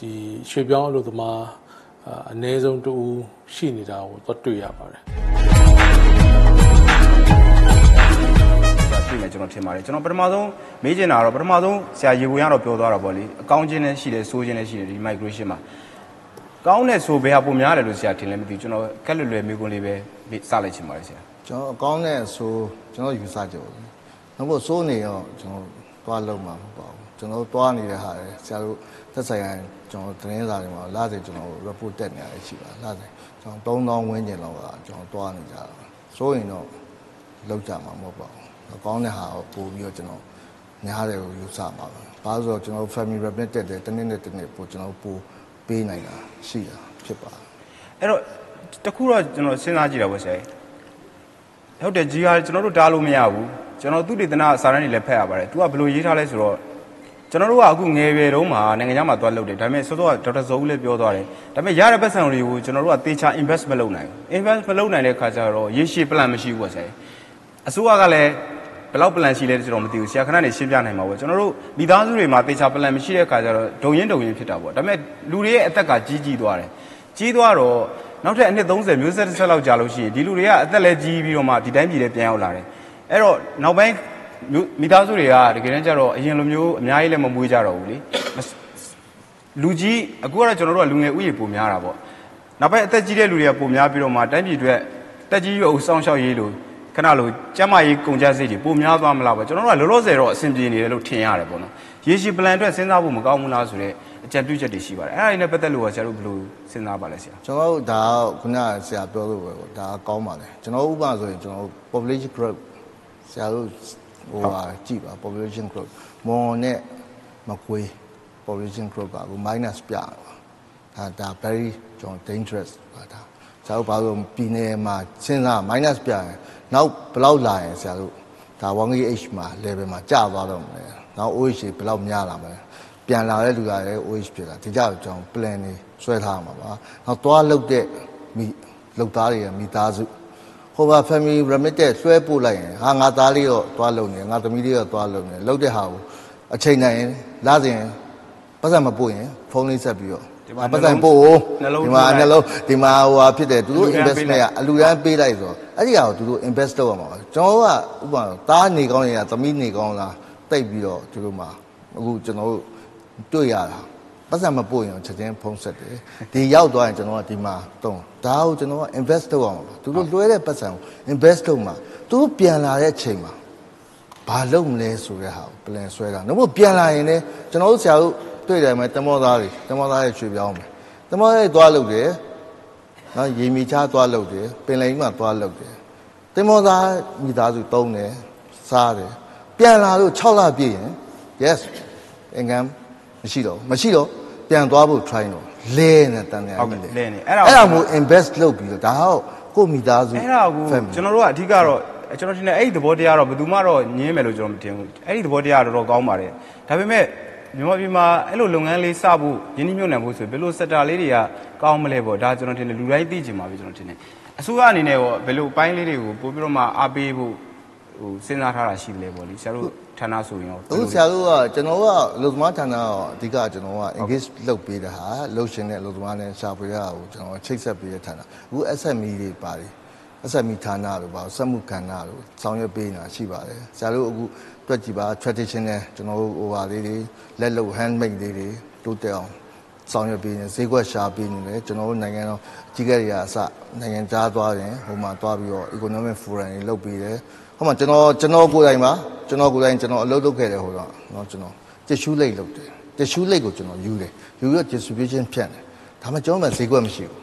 ဒီရွှေပြောင်းအလုပ်သမားအနည်းဆုံးတူရှိနေတာကိုတော့တွေ့ရပါတယ်ရှိမယ်ကျွန်တော်ထင်ပါတယ်ကျွန်တော်ပထမဆုံးမေးချင်တာကတော့ပထမဆုံးဆရာရေဝင်ရတော့ပြောသွားတာပေါ့လေအကောင်းချင်းနဲ့ရှိတယ်ဆိုးချင်းနဲ့ရှိတယ်ဒီ migration မှာကောင်းတဲ့ဆိုဘယ်ဟာပုံများတယ်လို့ဆရာထင်လဲမသိဘူးကျွန်တော်ကက်လွယ်လွယ်မိကွန်းလေးပဲစလိုက်ချင်ပါတယ်ဆရာကျွန်တော်အကောင်းတဲ့ဆိုကျွန်တော်ယူဆကြပါဘူး။နောက်ဖို့စိုးနေရောကျွန်တော်သွားလုံးမှာမပေါ့ဘူး။ကျွန်တော်သွားနေတဲ့ဟာလေဆရာတို့သက်ဆိုင်ရာ ကျွန်တော်သတင်းစာတွေမှာလာစေကျွန်တော် report တက်နေရတယ်ရှိပါလာစေကျွန်တော်3000ဝန်းကျင်လောက်ကကျွန်တော်သွားနေကြတာ။စိုးရင်တော့လောက်ကြမှာမဟုတ်ပါဘူး။အကောင်းတဲ့ဟာကိုပို့ပြီးတော့ကျွန်တော်များတယ်ကိုယူဆမှာပါ။ဘာလို့ဆိုတော့ကျွန်တော် family report တက်တယ်တနေ့နဲ့တနေ့ပို့ကျွန်တော်ပို့ပေးနိုင်တာရှိတာဖြစ်ပါတယ်။အဲ့တော့တခုတော့ကျွန်တော်စဉ်းစားကြည့်တာပေါ့ဆရာ။ဟုတ်တယ်ကြီးဟာကျွန်တော်တို့တားလို့မရဘူးကျွန်တော်သူတေသနာစာရန်တွေလည်းဖတ်ရပါတယ်သူကဘယ်လိုရေးထားလဲဆိုတော့ ကျွန်တော်တို့ကအခုငယ်ရွယ်တုန်းမှာနိုင်ငံခြားမှာသွားလုပ်တယ်ဒါပေမဲ့စောစောကဒေါက်တာဇော်ဦးလည်းပြောသွားတယ်ဒါပေမဲ့ရတဲ့ပတ်စံတွေကိုကျွန်တော်တို့ကတေချာ invest မလုပ်နိုင်ဘူး invest မလုပ်နိုင်တဲ့ခါကျတော့ရေရှည် plan မရှိဘူးဆရာအစိုးရကလည်းဘယ်လောက် plan ရှိလဲကျွန်တော်မသိဘူးဆရာခဏနေရှင်းပြနိုင်မှာပေါ့ကျွန်တော်တို့မိသားစုတွေမှာတေချာ plan မရှိတဲ့ခါကျတော့ဒုံရင်ဒုံရင်ဖြစ်တာပေါ့ဒါပေမဲ့လူတွေရဲ့အသက်ကကြီးကြီးသွားတယ်ကြီးသွားတော့နောက်ထပ်အနှစ်30မျိုးဆက်တစ်ဆက်လောက်ကြာလို့ရှိရင်ဒီလူတွေကအသက်လည်းကြီးပြီးတော့မှဒီတိုင်းပြည်လည်းပြန်ရောက်လာတယ်အဲ့တော့နောက်ပိုင်း မိသားစုတွေကတကယ်တမ်းကျတော့အရင်လိုမျိုးအများကြီးလည်းမမွေးကြတော့ဘူးလေလူကြီးအခုကတော့ကျွန်တော်တို့ကလူငယ်ဥယျာဉ်ပုံများတာပေါ့နောက်ပိုင်းအသက်ကြီးတဲ့လူတွေကပုံများပြီးတော့မှတိုင်းပြည်အတွက်တက်ကြီးရွယ်စောင့်ရှောက်ရေးလို့ခဏလိုကျမကြီးကုန်ကြစိတ်တွေပုံများသွားမလားပေါ့ကျွန်တော်တို့ကလောလောဆယ်တော့အဆင်ပြေနေတယ်လို့ထင်ရတယ်ပေါ့နော်ရေရှည် plan အတွက်စဉ်းစားဖို့မကောင်းဘူးလားဆိုတော့အကြံပြုချက်တွေရှိပါတယ်အဲ့ဒါတွေနဲ့ပတ်သက်လို့ဆရာတို့ဘယ်လိုစဉ်းစားပါလဲဆရာကျွန်တော်တို့ဒါခုနဆရာပြောလို့ပဲဒါကောင်းပါလေကျွန်တော်ဥပမာဆိုရင်ကျွန်တော် population growth ဆရာတို့ ဟိုဟာကြည့်ပါ population growth မော်နဲ့မကွေး population growth ကကို minus ပြတာဒါဒါ very ကျွန်တော် dangerous ပါဒါဆရာတို့ဘာလို့ပြည်နယ်မှာစဉ်းစား minus ပြရင်နောက်ဘယ်လောက်လာရင်ဆရာတို့ဒါ 1H မှာ level မှာကျသွားတော့မယ်နောက် OH ဘယ်လောက်များလာမလဲပြန်လာတဲ့လူကလည်း OH ဖြစ်တာဒီကြောင့်ကျွန်တော် plan နေဆွဲထားမှာပါနောက်သွားလုတ်တဲ့မိလုတ်သားတွေရဲ့မိသားစု ဟိုမှာ family remit တဲ့ဆွဲပို့လိုက်ရင်ဟာငါသားလေးတော့သွားလုံနေငါသမီးလေးတော့သွားလုံနေလုတ်တဲ့ဟာကိုအချိန်နိုင်ရင်လာစဉ်ပတ်စံမပို့ရင်ဖုန်းလေးဆက်ပြီးတော့ဒီမှာပတ်စံပို့ဒီမှာနှလုံးဒီမှာဟိုဟာဖြစ်တယ်သူတို့ investment ကအလူရန်ပေးလိုက်ဆိုအဲ့ဒီဟာကိုသူတို့ invest လုပ်ရမှာပါကျွန်တော်ကဥပမာသားနေကောင်းရင်သမီးနေကောင်းလားတိတ်ပြီးတော့သူတို့မှာအခုကျွန်တော်တို့တွေ့ရတာ ပတ်စံမပို့ရင်ချက်ချင်းဖုံးဆက်တယ်ဒီရောက်သွားရင်ကျွန်တော်ကဒီမှာတုံးဒါကိုကျွန်တော်က invest လုပ်အောင်ပါသူတို့လွှဲတဲ့ပတ်စံကို invest လုပ်မှာသူတို့ပြန်လာတဲ့အချိန်မှာဘာလုပ်မလဲဆိုတဲ့ဟာကို plan ဆွဲတာနှုတ်ပြန်လာရင်လည်းကျွန်တော်တို့ဆရာတို့တွေ့တယ်မယ်တမောသားတွေတမောသားတွေရွှေပြောင်းမယ်တမောသားတွေသွားလုပ်တယ်နော်ရေမီချားသွားလုပ်တယ်ပင်လယ်ကြီးမှာသွားလုပ်တယ်တမောသားမိသားစုတုံးတယ်စားတယ်ပြန်လာလို့6လပြည့်ရင် yes အင်္ဂမ်မရှိတော့မရှိတော့ ပြန်သွားဖို့ try တော့လဲနေတန်တယ်ဟုတ်ကဲ့လဲနေအဲ့ဒါအဲ့ဒါကို invest လုပ်ပြီးတော့ဒါဟောကိုမိသားစုအဲ့ဒါကိုကျွန်တော်တို့ကအဓိကတော့ကျွန်တော်ထင်တယ်အဲ့ဒီသဘောတရားတော့ဘယ်သူမှတော့ညင်းမယ်လို့ကျွန်တော်မထင်ဘူးအဲ့ဒီသဘောတရားတော့တော်တော်ကောင်းပါတယ်ဒါပေမဲ့မြန်မာပြည်မှာအဲ့လိုလုပ်ငန်းလေးစဖို့ရင်းနှီးမြှုပ်နှံဖို့ဆိုဘယ်လိုစက်တာလေးတွေကကောင်းမလဲပေါ့ဒါကျွန်တော်ထင်တယ်လူတိုင်းသိချင်ပါပြီကျွန်တော်ထင်တယ်အစိုးရအနေနဲ့ရောဘယ်လိုအပိုင်းလေးတွေကိုပို့ပြီးတော့မှအားပေးဖို့ဟိုစဉ်းစားထားတာရှိတယ်ပေါ့လေဆရာတို့ ဌာနဆိုရင်ရောအခုဆရာတို့ကကျွန်တော်ကလူသမားဌာနရောအဓိကကျွန်တော်က engage လုပ်ပေးတာဟာလှုပ်ရှင်တဲ့လူသမားနဲ့ရှာဖွေရအောင်ကျွန်တော်ချိတ်ဆက်ပေးတဲ့ဌာနအခု SME တွေပါတယ် SME ဌာနတို့ပါစက်မှုကဏ္ဍတို့ဆောင်ရွက်ပေးနေတာရှိပါတယ်ဆရာတို့အခုတွက်ကြည့်ပါ traditional ကျွန်တော်တို့ဟိုပါလေးတွေလက်လုပ် handmade လေးတွေတိုးတက်အောင်ဆောင်ရွက်ပေးနေဈေးကွက်ရှာပေးနေတယ်ကျွန်တော်တို့နိုင်ငံတော်ကြီးကဲတွေကအစနိုင်ငံခြားသွားရင်ဟိုမှာသွားပြီးတော့ economic forum တွေလုပ်ပေးတယ် ဟိုမှာကျွန်တော်ကျွန်တော်ကိုယ်တိုင်ပါကျွန်တော်ကိုယ်တိုင်ကျွန်တော်အလုပ်လုပ်ခဲ့တယ်ဟိုတော့เนาะကျွန်တော်တ िश ူးလိတ်လုပ်တယ်တ िश ူးလိတ်ကိုကျွန်တော်ယူတယ်ယူပြီးတော့ distribution ဖြန့်တယ်ဒါမှကျွန်တော်မှဈေးကွက်မရှိဘူး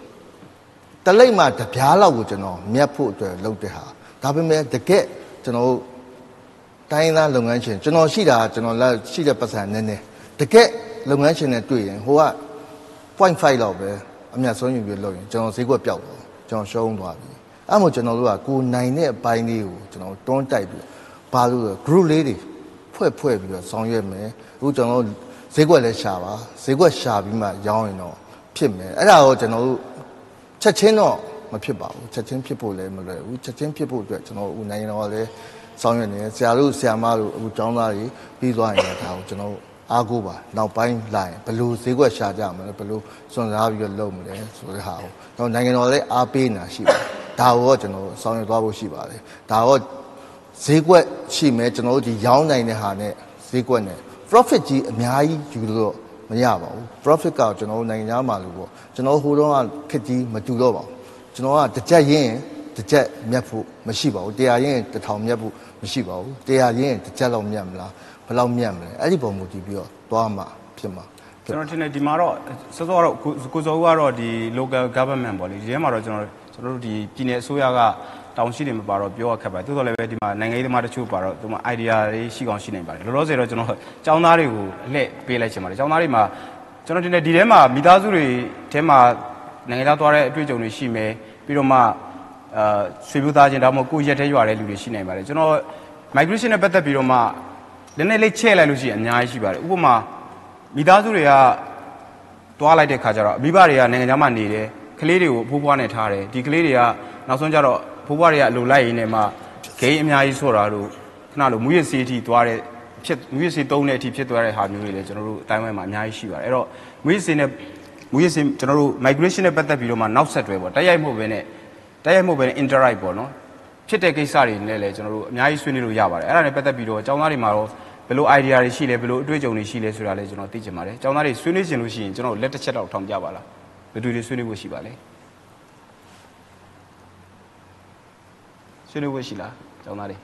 တလိမ့်မှာတပြားလောက်ကိုကျွန်တော်မြတ်ဖို့အတွက်လုပ်တဲ့ဟာဒါပေမဲ့တကက်ကျွန်တော်တိုင်းသားလုပ်ငန်းရှင်ကျွန်တော်ရှိတာကျွန်တော်လက်ရှိတဲ့ပတ်စံနည်းနည်းတကက်လုပ်ငန်းရှင်နဲ့တွေ့ရင်ဟိုက0.5လောက်ပဲအမြတ်ဆုံးယူပြီးလုပ်ရင်ကျွန်တော်ဈေးကွက်ပျောက်တော့ကျွန်တော်ရှုံးသွားပြီ အဲ့မို့ကျွန်တော်တို့ကကိုနိုင်တဲ့အပိုင်းလေးကိုကျွန်တော်တွန်းတိုက်ပြီးဘာလို့လဲ group လေးတွေဖွဲ့ဖွဲ့ပြီးတော့ဆောင်ရွက်မယ်အခုကျွန်တော်ဈေးကွက်လည်းရှာပါဈေးကွက်ရှာပြီးမှရောင်းရင်တော့ဖြစ်မယ်အဲ့ဒါကိုကျွန်တော်တို့ချက်ချင်းတော့မဖြစ်ပါဘူးချက်ချင်းဖြစ်ဖို့လည်းမလွယ်ဘူးချက်ချင်းဖြစ်ဖို့အတွက်ကျွန်တော်ဦးနိုင်ငံတော်ကလည်းဆောင်ရွက်နေဆရာတို့ဆရာမတို့အခုကျောင်းသားတွေပြီးသွားရင်ဒါကိုကျွန်တော်အားကိုးပါနောက်ပိုင်းလာရင်ဘယ်လိုဈေးကွက်ရှာကြမလဲဘယ်လိုစွန့်စားပြီးတော့လုပ်မလဲဆိုတဲ့ဟာကိုတော့နိုင်ငံတော်လည်းအားပေးနေတာရှိပါတယ် ဒါကိုတော့ကျွန်တော်ဆောင်ရွက်သွားဖို့ရှိပါတယ်ဒါတော့ဈေးကွက်ရှိမယ်ကျွန်တော်တို့ဒီရောင်းနိုင်တဲ့ဟာနဲ့ဈေးကွက်နဲ့ profit ကြီးအများကြီးယူလို့မရပါဘူး profit ကကျွန်တော်တို့နိုင်ငံသားမှာလို့ပေါ့ကျွန်တော်ဟိုတော့ကခက်ကြီးမတူတော့ပါဘူးကျွန်တော်ကတစ်ကြက်ရင်းတစ်ကြက်မြတ်ဖို့မရှိပါဘူးတရားရင်းတစ်ထောင်မြတ်ဖို့မရှိပါဘူးတရားရင်းတစ်ကြက်လောက်မြတ်မလားဘယ်လောက်မြတ်မလဲအဲ့ဒီပုံမူတည်ပြီးတော့သွားမှာဖြစ်မှာကျွန်တော်ထင်တယ်ဒီမှာတော့စောစောကတော့ကိုကိုစောဦးကတော့ဒီ local government ပေါ့လေဒီထဲမှာတော့ကျွန်တော် ကျွန်တော်တို့ဒီပြည်နယ်အစိုးရကတောင်းရှိတယ်မပါတော့ပြောရခက်ပါတိုးတော်လည်းပဲဒီမှာနိုင်ငံရေးသမားတချို့ပါတော့ဒီမှာ idea တွေရှိကောင်းရှိနိုင်ပါတယ်လောလောဆယ်တော့ကျွန်တော်ចောင်းသားတွေကိုအလှည့်ပေးလိုက်ချင်ပါတယ်ចောင်းသားတွေမှာကျွန်တော်တင်တယ်ဒီထဲမှာမိသားစုတွေထဲမှာနိုင်ငံသားသွားတဲ့အတွေ့အကြုံတွေရှိမယ်ပြီးတော့မှအာဆွေမျိုးသားချင်းဒါမှမဟုတ်ကိုရက်ထဲရွာတဲ့လူတွေရှိနိုင်ပါတယ်ကျွန်တော် migration နဲ့ပတ်သက်ပြီးတော့မှလည်းနည်းလေးချဲ့လိုက်လို့ရှိရင်အများကြီးရှိပါတယ်ဥပမာမိသားစုတွေကသွားလိုက်တဲ့ခါကျတော့အမိဘတွေကနိုင်ငံခြားမှာနေတယ် ကလေးတွေကိုအဖိုးဖွားနဲ့ထားတယ်ဒီကလေးတွေကနောက်ဆုံးကျတော့ဖိုးဖွားတွေကအလိုလိုက်ရင်းနဲ့မှဂိမ်းအများကြီးဆိုတာတို့ခဏလိုမူရစီအထိသွားတဲ့ဖြစ်မူရစီတုံးတဲ့အထိဖြစ်သွားတဲ့ဟာမျိုးတွေလည်းကျွန်တော်တို့အတိုင်းဝိုင်းမှာအများကြီးရှိပါတယ်အဲ့တော့မူရစီနဲ့မူရစီကျွန်တော်တို့ migration နဲ့ပတ်သက်ပြီးတော့မှနောက်ဆက်တွဲပေါ့တိုက်ရိုက်မှုပဲနဲ့တိုက်ရိုက်မှုပဲနဲ့ interact ပေါ့နော်ဖြစ်တဲ့ကိစ္စတွေနဲ့လည်းကျွန်တော်တို့အများကြီးဆွေးနွေးလို့ရပါတယ်အဲ့ဒါနဲ့ပတ်သက်ပြီးတော့အကြောင်းသားတွေမှာတော့ဘယ်လို idea တွေရှိလဲဘယ်လိုအတွေ့အကြုံတွေရှိလဲဆိုတာလည်းကျွန်တော်သိချင်ပါတယ်အကြောင်းသားတွေဆွေးနွေးချင်လို့ရှိရင်ကျွန်တော်လက်တစ်ချက်တော့ထောင်ပြပါလား ဘယ်သူတွေဆွေးနွေးဖို့ရှိပါလဲဆွေးနွေးဖို့ရှိလားအကြောင်းသားတွေ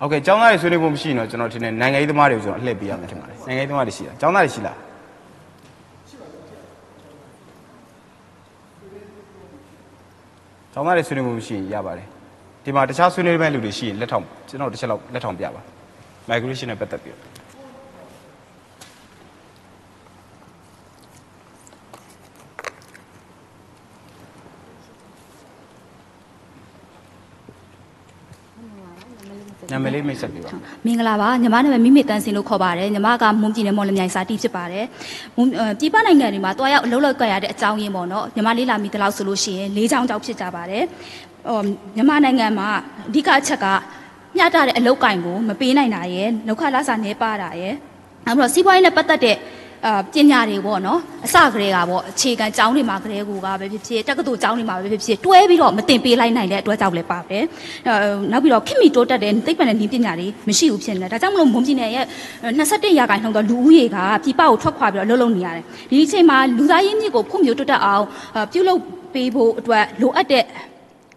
โอเคကျောင်းသားတွေဆွေးနွေးဖို့မရှိရင်တော့ကျွန်တော်ထင်တယ်နိုင်ငံရေးသမားတွေကိုကျွန်တော်အလှည့်ပေးရမယ်ထင်ပါတယ်နိုင်ငံရေးသမားတွေရှိလားကျောင်းသားတွေရှိလားကျောင်းသားတွေဆွေးနွေးဖို့မရှိရင်ရပါတယ်ဒီမှာတခြားဆွေးနွေးမဲ့လူတွေရှိရင်လက်ထောင်ကျွန်တော်တစ်ချက်လောက်လက်ထောင်ပြပါ migration နဲ့ပတ်သက်ပြီးတော့ လေးမိတ်ဆက်ပေးပါမင်္ဂလာပါညီမနာမည်မိမိတန်းစင်လို့ခေါ်ပါတယ်ညီမကမွန်ပြည်နယ်မော်လမြိုင်စာတီဖြစ်ပါတယ်မွန်အဲပြည်ပနိုင်ငံတွေမှာတွားရောက်အလုပ်လုပ်ကြရတဲ့အကြောင်းရင်းပေါ့နော်ညီမလေးလာမိတလောက်ဆိုလို့ရှိရင်၄ချောင်းကြောက်ဖြစ်ကြပါတယ်ဟိုမြန်မာနိုင်ငံမှာအဓိကအချက်ကမျှတတဲ့အလုပ်ကင်ကိုမပေးနိုင်တာရယ်လောက်ခလာစာနေပါတာရယ်နောက်ပြီးတော့စီးပွားရေးနဲ့ပတ်သက်တဲ့ အာပညာတွေပေါ့နော်အစကတည်းကပေါ့အခြေခံကျောင်းတွေမှာကလေးကူကပဲဖြစ်ဖြစ်တက္ကသိုလ်ကျောင်းတွေမှာပဲဖြစ်ဖြစ်တွဲပြီးတော့မတင်ပေးလိုက်နိုင်တဲ့အတွက်ကြောင့်လည်းပါတယ်အဲနောက်ပြီးတော့ခင်မီတိုးတက်တဲ့သိပ္ပံနဲ့နည်းပညာတွေမရှိဘူးဖြစ်နေတယ်ဒါကြောင့်မလို့မွန်ပြည်နယ်ရဲ့21ရာခိုင်နှုန်းသောလူဦးရေကပြည်ပကိုထွက်ခွာပြီးတော့လှုပ်လှုပ်နေရတယ်ဒီအချိန်မှာလူသားရင်းမြစ်ကိုဖွံ့ဖြိုးတိုးတက်အောင်အာပြုလုပ်ပေးဖို့အတွက်လိုအပ်တဲ့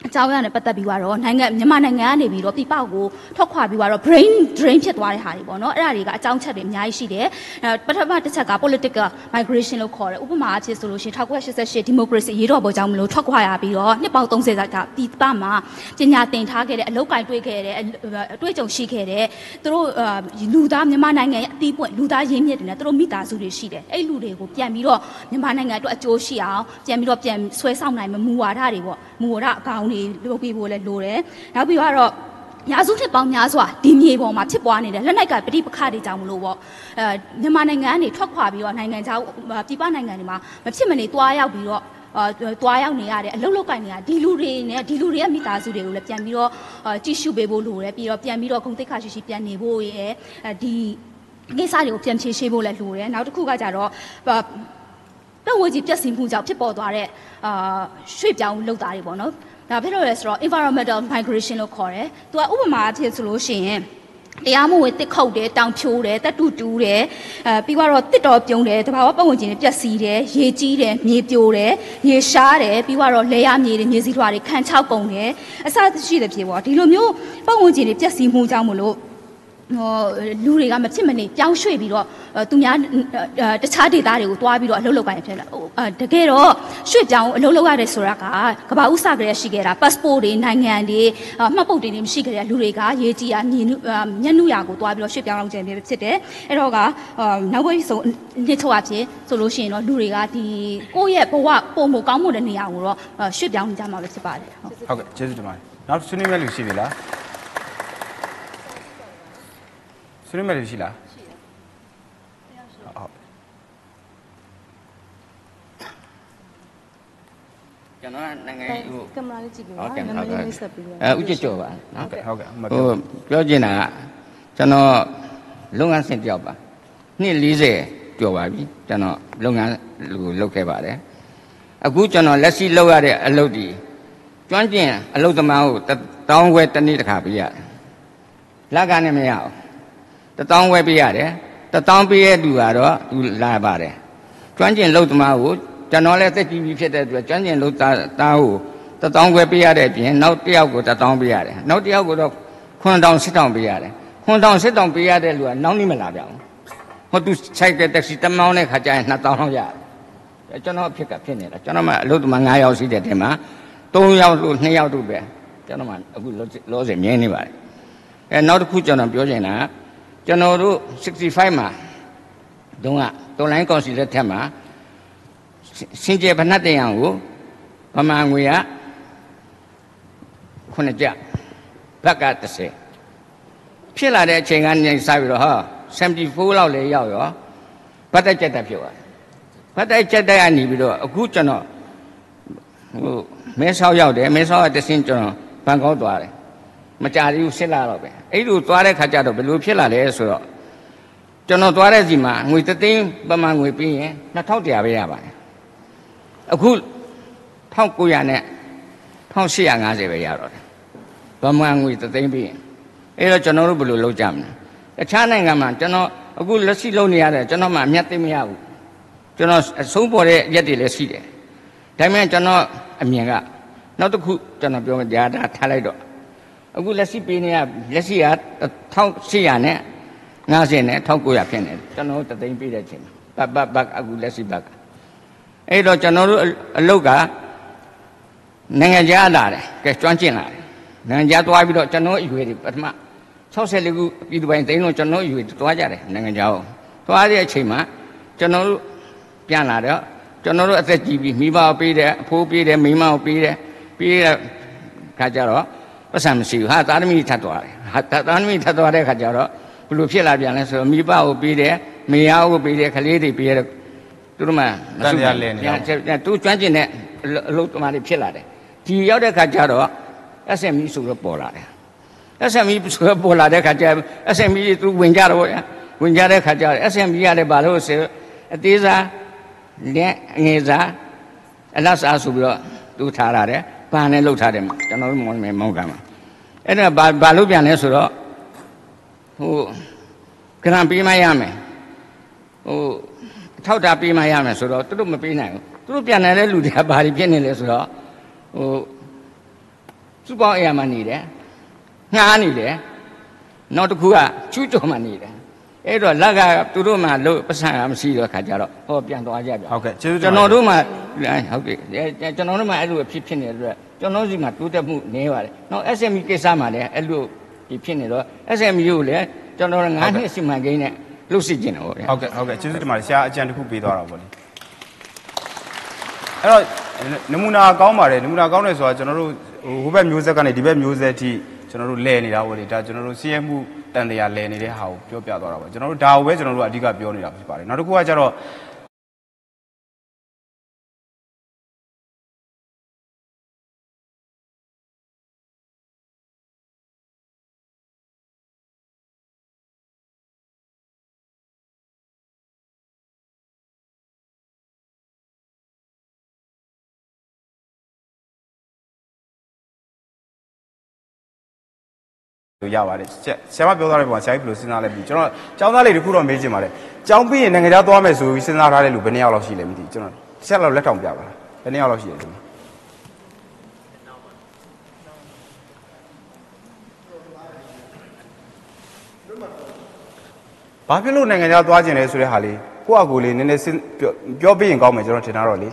အကြောင်းအရာနဲ့ပတ်သက်ပြီးတော့နိုင်ငံမြန်မာနိုင်ငံကနေပြီးတော့ပြပကိုထွက်ခွာပြီးတော့ brain drain ဖြစ်သွားတဲ့ဟာတွေပေါ့နော်အဲ့ဒါတွေကအကြောင်းချက်တွေအများကြီးရှိတယ်အဲပထမတစ်ချက်က political migration လို့ခေါ်တယ်ဥပမာအဖြစ်ဆိုလို့ရှိရင်1988 democracy ရေးတော်ပေါ်ကြောင့်မလို့ထွက်ခွာရပြီးတော့နှစ်ပေါင်း30ကပြပမှာပညာသင်ထားခဲ့တဲ့အလုပ်ကိုင်တွေ့ခဲ့တဲ့အတွေ့အကြုံရှိခဲ့တဲ့သူတို့လူသားမြန်မာနိုင်ငံရဲ့အသီးပွင့်လူသားရင်းမြစ်တွေနဲ့သူတို့မိသားစုတွေရှိတယ်အဲ့လူတွေကိုပြန်ပြီးတော့မြန်မာနိုင်ငံအတွက်အကျိုးရှိအောင်ပြန်ပြီးတော့ပြန်ဆွဲဆောင်နိုင်မမူဝါဒတွေပေါ့မူဝါဒအကောင်တွေလုပ်ပြီးဖို့လည်းလိုတယ်နောက်ပြီးတော့ညာစုနှစ်ပေါင်းများစွာဒီမြေပေါ်မှာဖြစ်ပွားနေတဲ့လက်နက်ကပဋိပက္ခတွေကြောင့်မလို့ပေါ့အဲမြန်မာနိုင်ငံကနေထွက်ခွာပြီးတော့နိုင်ငံခြားပြည်ပနိုင်ငံတွေမှာမဖြစ်မနေတွားရောက်ပြီးတော့အာတွားရောက်နေရတဲ့အလုတ်လုတ်ကင်နေရဒီလူတွေနဲ့ဒီလူတွေရဲ့မိသားစုတွေကိုလည်းပြန်ပြီးတော့ကြည့်ရှုပေးဖို့လိုတယ်ပြီးတော့ပြန်ပြီးတော့ဂုဏ်သိက္ခာရှိရှိပြန်နေဖို့ရဲ့ဒီကိစ္စတွေကိုပြန်ဖြေရှင်းဖို့လည်းလိုတယ်နောက်တစ်ခုကကြတော့ပတ်ဝန်းကျင်ပျက်စီးမှုကြောင့်ဖြစ်ပေါ်သွားတဲ့အာရွှေ့ပြောင်းလုပ်သားတွေပေါ့နော် ဒါဖြစ်လို့လဲဆိုတော့ environmental migration လို့ခေါ်တယ်။သူကဥပမာအဖြစ်ဆိုလို့ရှိရင်တရားမဝင်တစ်ခုတ်တယ်တောင်ဖြိုးတယ်တက်တူတူတယ်အဲပြီးတော့တစ်တော်ပြုံးတယ်တဘာဝပတ်ဝန်းကျင်တွေပျက်စီးတယ်ရေကြီးတယ်မြေပြိုတယ်ရေရှားတယ်ပြီးတော့လေရမြေတွေမြေစည်းထွားတွေခံချောက်ကုန်တယ်အစရှိတဲ့ဖြစ်ပေါ့ဒီလိုမျိုးပတ်ဝန်းကျင်တွေပျက်စီးမှုကြောင့်မလို့ ဟိုလူတွေကမဖြစ်မနေပြောင်းရွှေ့ပြီးတော့သူများတခြားဒေသတွေကိုတွားပြီးတော့အလုပ်လုပ်ကိုင်ဖြစ်လာတကယ်တော့ရွှေ့ပြောင်းအလုပ်လုပ်ရတယ်ဆိုတာကကဘာဥစကလေးရှိခဲ့တာ passport တွေနိုင်ငံတွေမှတ်ပုတ်တွေမရှိခဲ့တဲ့လူတွေကရေးကြည့်ရညညနုရာကိုတွားပြီးတော့ရွှေ့ပြောင်းလုပ်ကြတယ်ဖြစ်တယ်အဲ့တော့ကနောက်ဘက်ဆုံးနှစ်ချုပ်အဖြစ်ဆိုလို့ရှိရင်တော့လူတွေကဒီကိုယ့်ရဲ့ဘဝပုံမကောင်းမှုတဲ့နေရာကိုတော့ရွှေ့ပြောင်းနေကြမှာပဲဖြစ်ပါတယ်ဟုတ်ဟုတ်ကဲ့ကျေးဇူးတင်ပါတယ်နောက်ဆွေးနွေးမဲ့လူရှိပြီလား ဆွေးနွေးမဲ့လူရှိလားရှိတယ်ဟုတ်ကျွန်တော်ကနိုင်ငံဟိုကင်မရာလေးကြည့်ပြီးဟုတ်ပါကဲ့နာဟုတ်မည်ကဲ့လေးမိတ်ဆက်ပြီးတော့အဲဥကျကျော်ပါဟုနော်တ်ကဲ့ဟုတ်ကဲ့အမှတ်ဟိုပြောပြောချင်တာကကျွန်တော်လုပ်ငန်းစဉ်တယောက်ပါနှစ်40ကျော်ပါပြီကျွန်တော်လုပ်ငန်းကိုလုပ်ခဲ့ပါတယ်အခုကျွန်တော်လက်ရှိလုပ်ရတဲ့အလုပ်ဒီကျွမ်းကျင်အလုပ်သမားကိုတစ်တောင်းခွဲတစ်နေ့တစ်ခါပေးရတယ်လက်ကနေမရအောင် တစ်တောင်းခွဲပေးရတယ်တစ်တောင်းပေးရတူကတော့သူလာပါတယ်ကျွမ်းကျင်အလုပ်သမားကိုကျွန်တော်လည်းသက်ကြီးပြီဖြစ်တဲ့အတွက်ကျွမ်းကျင်အလုပ်သားသားကိုတစ်တောင်းခွဲပေးရတဲ့အပြင်နောက်တစ်ယောက်ကိုတစ်တောင်းပေးရတယ်နောက်တစ်ယောက်ကိုတော့9000 7000ပေးရတယ်9000 7000ပေးရတဲ့လူကနောက်နေ့မလာပြအောင်ဟောသူဆိုင်တဲ့တက်ဆီတမောင်းတဲ့ခါကျရင်2000လောက်ရတယ်ကျွန်တော်အဖြစ်ကဖြစ်နေတာကျွန်တော်မှအလုပ်သမား9ယောက်ရှိတဲ့တင်မှာ3ယောက်လို့2ယောက်တို့ပဲကျွန်တော်မှအခုလောဆယ်မြင်နေပါတယ်အဲနောက်တစ်ခုကျွန်တော်ပြောချင်တာကျွ န်တော်တို့65မှာတုန်းကတော်လိုင်းကောင်စီလက်ထက်မှာစင်ကြေဗနတ်တရံကိုဗမာငွေကခုနှစ်ကြဘက်က30ဖြစ်လာတဲ့အချိန်ကနေစပြီးတော့ဟာ74လောက်လေရောက်ရောဗတ်တက်ကြက်တက်ဖြစ်သွားတယ်ဗတ်တက်ကြက်တက်ကနေပြီးတော့အခုကျွန်တော်ဟိုမဲဆောက်ရောက်တယ်မဲဆောက်ကတဆင်းကျွန်တော်ဘန်ကောက်သွားတယ် မကြသေးဘူးစစ်လာတော့ပဲအဲ့လိုသွားတဲ့ခါကျတော့ဘယ်လိုဖြစ်လာလဲဆိုတော့ကျွန်တော်သွားတဲ့စီမှာငွေတသိန်းပမာငွေပြီးရင်2100ပဲရပါတယ်အခု1900နဲ့1850ပဲရတော့တယ်ဗမာငွေတသိန်းပြီးရင်အဲ့တော့ကျွန်တော်တို့ဘယ်လိုလုပ်ကြမလဲတခြားနိုင်ငံမှာကျွန်တော်အခုလက်ရှိလုပ်နေရတယ်ကျွန်တော်မှအမျက်သိမရဘူးကျွန်တော်အဆုံးပေါ်တဲ့ရက်တွေလည်းရှိတယ်ဒါပေမဲ့ကျွန်တော်အမြင်ကနောက်တစ်ခုကျွန်တော်ပြောမယ်တရားဒါထားလိုက်တော့ အခုလက်ရှိပေးနေရလက်ရှိက1800နဲ့90နဲ့1900ဖြစ်နေတယ်ကျွန်တော်တသိန်းပေးတဲ့ချိန်မှာဘတ်ဘတ်ဘတ်အခုလက်ရှိဘတ်အဲ့တော့ကျွန်တော်တို့အလုပ်ကနိုင်ငံခြားလာတယ်ကဲကျွမ်းကျင်လာတယ်နိုင်ငံခြားသွားပြီးတော့ကျွန်တော်အရွယ်တွေပထမ64ခုပြည်သူပိုင်သိန်းလုံးကျွန်တော်အရွယ်သွားကြတယ်နိုင်ငံခြားကိုသွားတဲ့အချိန်မှာကျွန်တော်တို့ပြန်လာတော့ကျွန်တော်တို့အသက်ကြီးပြီးမိဘကိုပေးတယ်အဖိုးပေးတယ်မိမကိုပေးတယ်ပေးတဲ့ခါကျတော့ ပတ်စံမရှိဘူးဟာသားသမီးထပ်သွားတယ်ဟာသားသမီးထပ်သွားတဲ့ခါကျတော့ဘလို့ဖြစ်လာပြန်လဲဆိုတော့မိဘကိုပေးတယ်မေယာကိုပေးတယ်ကလေးတွေပေးတယ်သူတို့မှသူကျွမ်းကျင်တဲ့အလုပ်သမားတွေဖြစ်လာတယ်ဒီရောက်တဲ့ခါကျတော့ SME ဆိုတော့ပေါ်လာတယ် SME ဆိုတော့ပေါ်လာတဲ့ခါကျ SME သူဝင်ကြတော့ဝင်ကြတဲ့ခါကျ SME ရတယ်ဘာလို့ဆိုအသေးစားလက်ငယ်စားအလတ်စားဆိုပြီးတော့သူထားလာတယ် ဘာနဲ့လှုပ်ထားတယ်ကျွန်တော်တို့မောင်မေမောင်ကမှာအဲ့ဒါဘာဘာလို့ပြန်လဲဆိုတော့ဟိုဂရန်ပေးမရမယ်ဟိုထောက်တာပေးမရမယ်ဆိုတော့သူတို့မပေးနိုင်ဘူးသူတို့ပြန်နေတဲ့လူတွေကဘာတွေဖြစ်နေလဲဆိုတော့ဟိုစုပေါင်းအရာမှနေတယ်ငှားနေတယ်နောက်တစ်ခုကချူးကြော်မှနေတယ် အဲ့တော့လက်ကသူတို့မှလို့ပတ်စံမရှိတော့ခါကြတော့ဟောပြန်သွားကြပြန်ဟုတ်ကဲ့ကျေးဇူးတင်ကျွန်ပါတယ်တော်တို့မှဟုတ်ကဲ့ကျွန်တော်တို့မှအဲ့လိုဖြစ်ဖြစ်နေတဲ့အတွက်ကျွန်တော်စီမှာတိုးတက်မှုနည်းပါတယ်နောက် SME ကိစ္စမှာလည်းအဲ့လိုဖြစ်နေတော့ SME ကိုလည်းကျွန်တော်9နှစ်စီမံကိန်းနဲ့လုပ်စီကျင်တယ်ဟုတ်ဗျာဟုတ်ကဲ့ဟုတ်ကဲ့ကျေးဇူးတင်ပါတယ်ဆရာအကြံတစ်ခုပေးသွားတာပေါ့လေအဲ့တော့နမူနာကောင်းပါတယ်နမူနာကောင်းတယ်ဆိုတာကျွန်တော်တို့ဟိုဘက်မျိုးဆက်ကနေဒီဘက်မျိုးဆက်အထိ ကျွန်တော်တို့လဲနေတာပေါ့လေဒါကျွန်တော်တို့စီးရဲမှုတန်တရားလဲနေတဲ့ဟာကိုပြောပြသွားတာပေါ့ကျွန်တော်တို့ဒါကိုပဲကျွန်တော်တို့အဓိကပြောနေတာဖြစ်ပါတယ်နောက်တစ်ခုကကျတော့ လို့ရပါတယ်ဆရာဆရာမပြောထားတဲ့ပုံမှာဆရာကြီးဘယ်လိုစဉ်းစားလဲပြီကျွန်တော်ကျောင်းသားလေးတခုတော့မေးချင်ပါတယ်ကျောင်းပြီးရင်နိုင်ငံခြားသွားမယ်ဆိုပြီးစဉ်းစားထားတဲ့လူဘယ်နှစ်ယောက်လောက်ရှိလဲမသိဘူးကျွန်တော်ဆရာလောက်လက်ထောင်ပြပါလားဘယ်နှစ်ယောက်လောက်ရှိလဲဒီမှာဘာဖြစ်လို့နိုင်ငံခြားသွားကျင်လဲဆိုတဲ့ဟာလေးကိုယ့်အကူလေးနည်းနည်းစဉ်းပြောပြောပြရင်ကောင်းမယ်ကျွန်တော်ထင်တာတော့လေ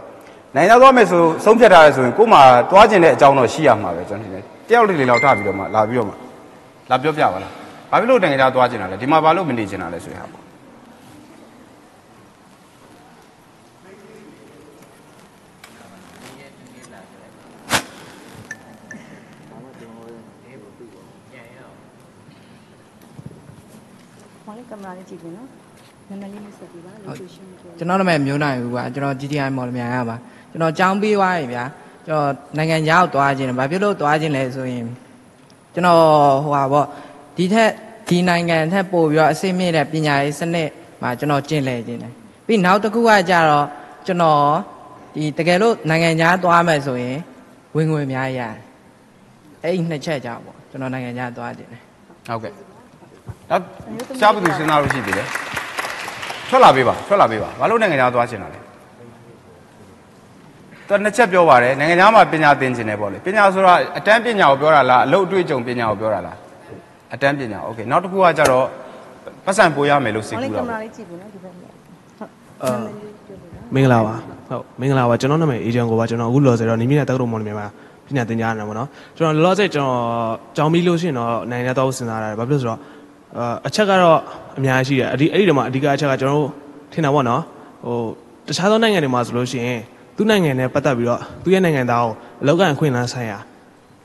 နိုင်ငံခြားသွားမယ်ဆိုဆုံးဖြတ်ထားရဲဆိုရင်ကို့မှာသွားကျင်တဲ့အကြောင်းတော့ရှိရမှာပဲကျွန်တော်ထင်တယ်တယောက်လေးလေးလောက်ထားပြီးတော့မှလာပြီးတော့မှ လာပြောပြပါလားဘာဖြစ်လို့တန်ကြတာသွားကျင်တာလဲဒီမှာဘာလို့မနေကျင်တာလဲဆိုတဲ့ဟာပေါ့ဟောလေကင်မရာလေးကြည့်ပြီနော်နည်းနည်းလေးမြတ်ဆက်ပြပါလို့ဆိုရှင်းပြောကျွန်တော်နာမည်မျိုးနိုင်ဘူးကွာကျွန်တော် GTI မော်လမြိုင်ရပါကျွန်တော်ကြောင်းပြီးသွားပြီဗျာကျွန်တော်နိုင်ငံခြားကိုသွားခြင်းတယ်ဘာဖြစ်လို့သွားခြင်းလဲဆိုရင် ကျွန်တော်ဟိုဟာပေါ့ဒီထက်ဒီနိုင်ငံထက်ပို့ပြီးတော့အစိမ့်မြင့်တဲ့ပညာရေးစနစ်မှာကျွန်တော်ကျင့်လည်ခြင်းတယ်ပြီးနောက်တစ်ခုကကြတော့ကျွန်တော်ဒီတကယ်လို့နိုင်ငံခြားသွားမယ်ဆိုရင်ဝင်ငွေအများကြီးရတယ်အဲ့ဒီနှစ်ချက်ကြောင့်ပေါ့ကျွန်တော်နိုင်ငံခြားသွားခြင်းတယ်ဟုတ်ကဲ့နောက်ရှားဘယ်သူစဉ်းစားလို့ရှိသေးလဲထွက်လာပေးပါထွက်လာပေးပါဘာလို့နိုင်ငံခြားသွားချင်တာလဲ တော်နှစ်ချက်ပြောပါတယ်နိုင်ငံခြားမှာပညာသင်ချင်တယ်ပေါ့လေပညာဆိုတာအတန်းပညာကိုပြောတာလားအလုပ်အတွေ့အကြုံပညာကိုပြောတာလားအတန်းပညာโอเคနောက်တစ်ခုကကြတော့ပတ်စံပိုးရမယ်လို့စိတ် မောင်လေး ကူ က တာ င်မ ပေါ့ ရာလေးကြည့်ပြီနော်ဒီဘက်မှာဟုတ် အာမင်္ဂလာပါဟုတ်မင်္ဂလာပါကျွန်တော်နာမည်အေဂျင့်ကိုပါကျွန်တော်အခုလောဆယ်တော့နေမြင့်တဲ့တက္ကသိုလ်မော်လမြိုင်မှာပညာသင်ကြားနေတာပေါ့နော်ကျွန်တော်လောလောဆယ်ကျွန်တော်ကြောင်းပြီးလို့ရှိရင်တော့နိုင်ငံသားတော့စဉ်းစားရတယ်ဘာဖြစ်လို့ဆိုတော့အာအချက်ကတော့အများကြီးရှိတယ်အဒီအဲ့ဒီတော့မှအဓိကအချက်ကကျွန်တော်တို့ထင်တာပေါ့နော်ဟိုတခြားသောနိုင်ငံတွေမှာဆိုလို့ရှိရင် သူ့နိုင်ငံနဲ့ပတ်သက်ပြီးတော့သူ့ရဲ့နိုင်ငံသားကိုအလောက်ကန်ခွင့်လန်းဆိုင်ရာ